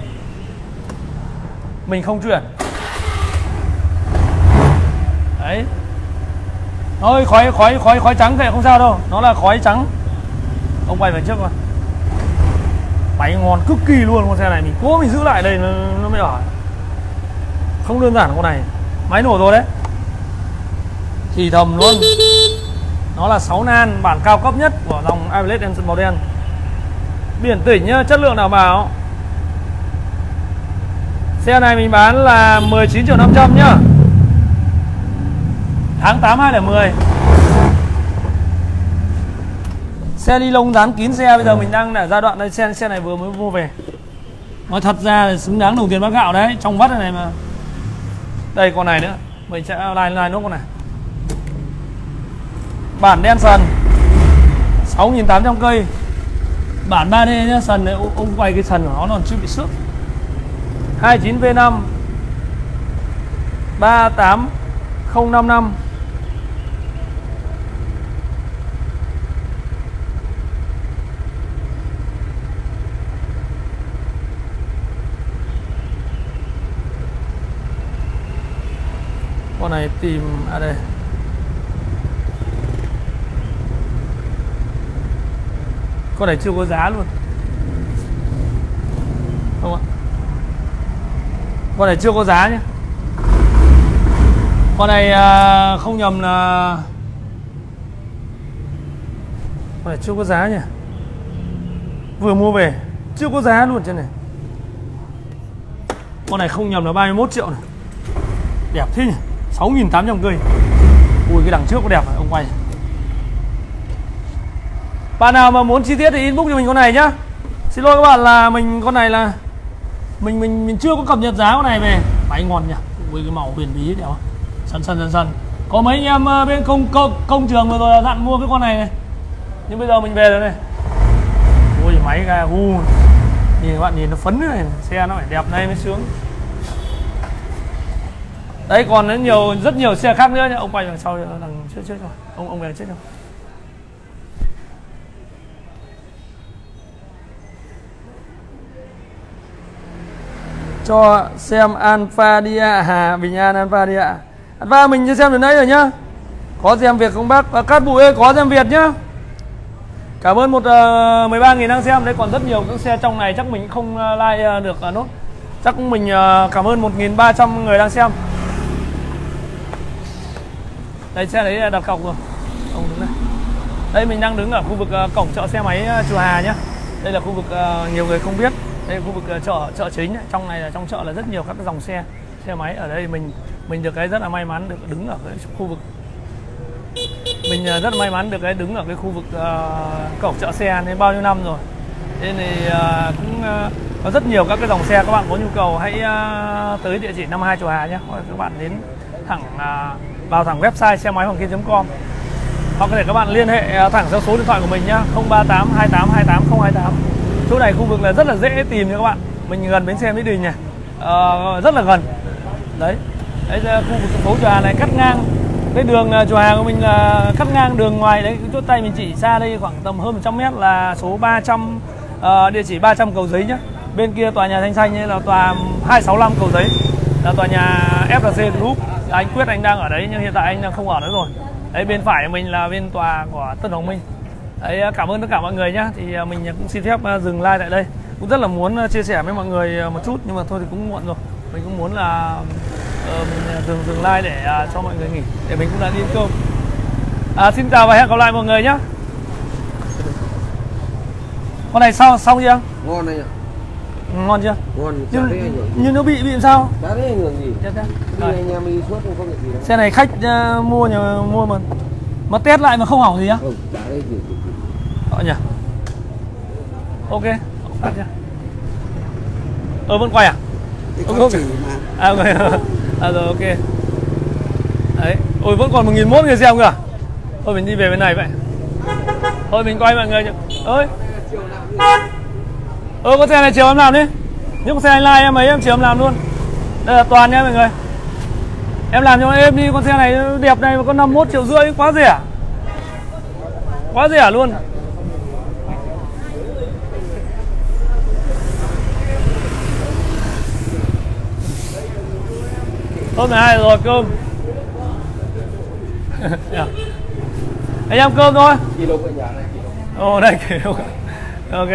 Mình không chuyển. Đấy. Thôi khói khói khói khói trắng kệ không sao đâu. Nó là khói trắng. Ông quay về trước coi Máy ngon cực kỳ luôn con xe này. Mình cố mình giữ lại đây nó, nó mới ở Không đơn giản con này. Máy nổ rồi đấy. Thì thầm luôn. Nó là 6 nan bản cao cấp nhất của dòng Averlet Engine màu đen. Biển tỉnh nhá chất lượng đảm bảo xe này mình bán là 19 triệu 500 nhá tháng 8 2010 xe đi lông dán kín xe, bây giờ mình đang ở giai đoạn đây, xe xe này vừa mới mua về. Nói thật ra là xứng đáng đồng tiền bác gạo đấy, trong vắt này mà. Đây, con này nữa. Mình sẽ line line nốt con này. Bản đen sần 6.800 cây. Bản 3D nhá, sần này ông quay cái sần của nó còn chưa bị xước. 29 V5 38055 con này tìm à đây. Con này chưa có giá luôn. Không ạ. Con này chưa có giá nhé con này à, không nhầm là con này chưa có giá nhỉ? Vừa mua về chưa có giá luôn trên này. Con này không nhầm là 31 triệu này. Đẹp thế nhỉ? 6.800 cây. Ui cái đằng trước có đẹp này ông quay. Bạn nào mà muốn chi tiết thì inbox cho mình con này nhá. Xin lỗi các bạn là mình con này là mình mình mình chưa có cập nhật giá con này về. Máy ngon nhỉ. Với cái màu huyền bí đẹp không sần sần sần sần có mấy anh em ờ, bên công công, công trường vừa rồi dặn mua cái con này này. Nhưng bây giờ mình về rồi này. Ui máy ga u nhìn các bạn nhìn nó phấn này. Xe nó phải đẹp này mới sướng đấy còn nhiều rất nhiều xe khác nữa nhá. Ông quay đằng sau đằng trước trước rồi. Ông ông về trước rồi. Cho xem Alpha đi ạ. Hà Bình An Alpha đi ạ. Alpha mình chưa xem đến đấy rồi nhá. Có xem Việt không bác? À, Cát Bụi ơi có xem Việt nhá. Cảm ơn một ờ, uh, 13.000 đang xem. Đấy còn rất nhiều các xe trong này chắc mình không ờ, like uh, được uh, nốt. Chắc mình uh, cảm ơn 1.300 người đang xem. Đây xe đấy đặt cọc rồi. Ông đứng đây. Đây mình đang đứng ở khu vực ờ, cổng chợ xe máy ờ, Chùa Hà nhá. Đây là khu vực ờ, nhiều người không biết. Đây là khu vực chợ chợ chính. Trong này là trong chợ là rất nhiều các cái dòng xe xe máy ở đây mình mình được cái rất là may mắn được đứng ở cái khu vực mình rất may mắn được cái đứng ở cái khu vực uh, cổng chợ xe nên bao nhiêu năm rồi nên thì uh, cũng uh, có rất nhiều các cái dòng xe các bạn có nhu cầu hãy uh, tới địa chỉ 52 chùa Hà nhé hoặc các bạn đến thẳng uh, vào thẳng website xe máy hoàng kim.com hoặc có thể các bạn liên hệ à, thẳng theo số điện thoại của mình nhá 038 28 28 028 chỗ này khu vực là rất là dễ tìm nha các bạn. Mình gần bến xe Mỹ Đình này. Uh, rất là gần. Đấy. Đấy là khu vực phố chùa Hà này cắt ngang. Cái đường à, chùa Hà của mình là cắt ngang đường ngoài đấy. Chỗ tay mình chỉ xa đây khoảng tầm hơn 100 mét là số 300 uh, ờ, địa chỉ 300 cầu giấy nhá. Bên kia tòa nhà thanh xanh là tòa 265 cầu giấy là tòa nhà FLC Group anh Quyết anh đang ở đấy nhưng hiện tại anh đang không ở nữa rồi. Đấy bên phải mình là bên tòa của Tân Hồng Minh. Đấy cảm ơn tất cả mọi người nhá. Thì à, mình cũng xin phép à, dừng like tại đây. Cũng rất là muốn à, chia sẻ với mọi người một chút nhưng mà thôi thì cũng muộn rồi. Mình cũng muốn là uh, mình dừng dừng like để uh, cho mọi người nghỉ để mình cũng đã đi ăn cơm. À, xin chào và hẹn gặp lại mọi người nhé con này sao xong chưa? Ngon này ạ ngon chưa? Ngon nhưng, nhưng nó bị bị sao? Chả thấy ảnh hưởng gì. Chết thế. đi Rồi. anh em đi suốt không có việc gì đâu. Xe này khách uh, mua nhà mua mà mà test lại mà không hỏng gì á? Không chả thấy gì. Họ nhỉ. Ok. Phát nhá ờ vẫn quay à? Chỉ mà. À ok. À rồi ok. Đấy. Ôi vẫn còn một nghìn mốt người xem cơ à thôi mình đi về bên này vậy. Thôi mình quay mọi người nhỉ. Ơi ơ có xe này chiều em làm đi. Những con xe này like em ấy em chiều em làm luôn. Đây là toàn nha mọi người. Em làm cho em đi con xe này đẹp này mà có 51 triệu rưỡi quá rẻ. Quá rẻ luôn. Hôm 12 rồi cơm. Dạ. Anh em cơm thôi. Ồ đây kiểu Ok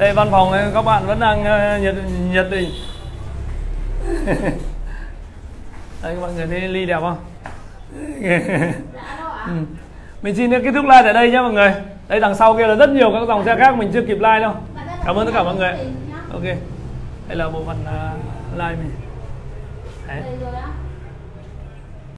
Đây văn phòng các bạn vẫn đang ờ, nhiệt, nhiệt tình. Đây các mọi người thấy ly đẹp không? Ừ. Mình xin kết thúc like tại đây nhé mọi người. Đây đằng sau kia là rất nhiều các dòng xe khác mình chưa kịp like đâu. Cảm ơn tất cả mọi người. Ok. Đây là bộ phận uh, like mình. Đấy.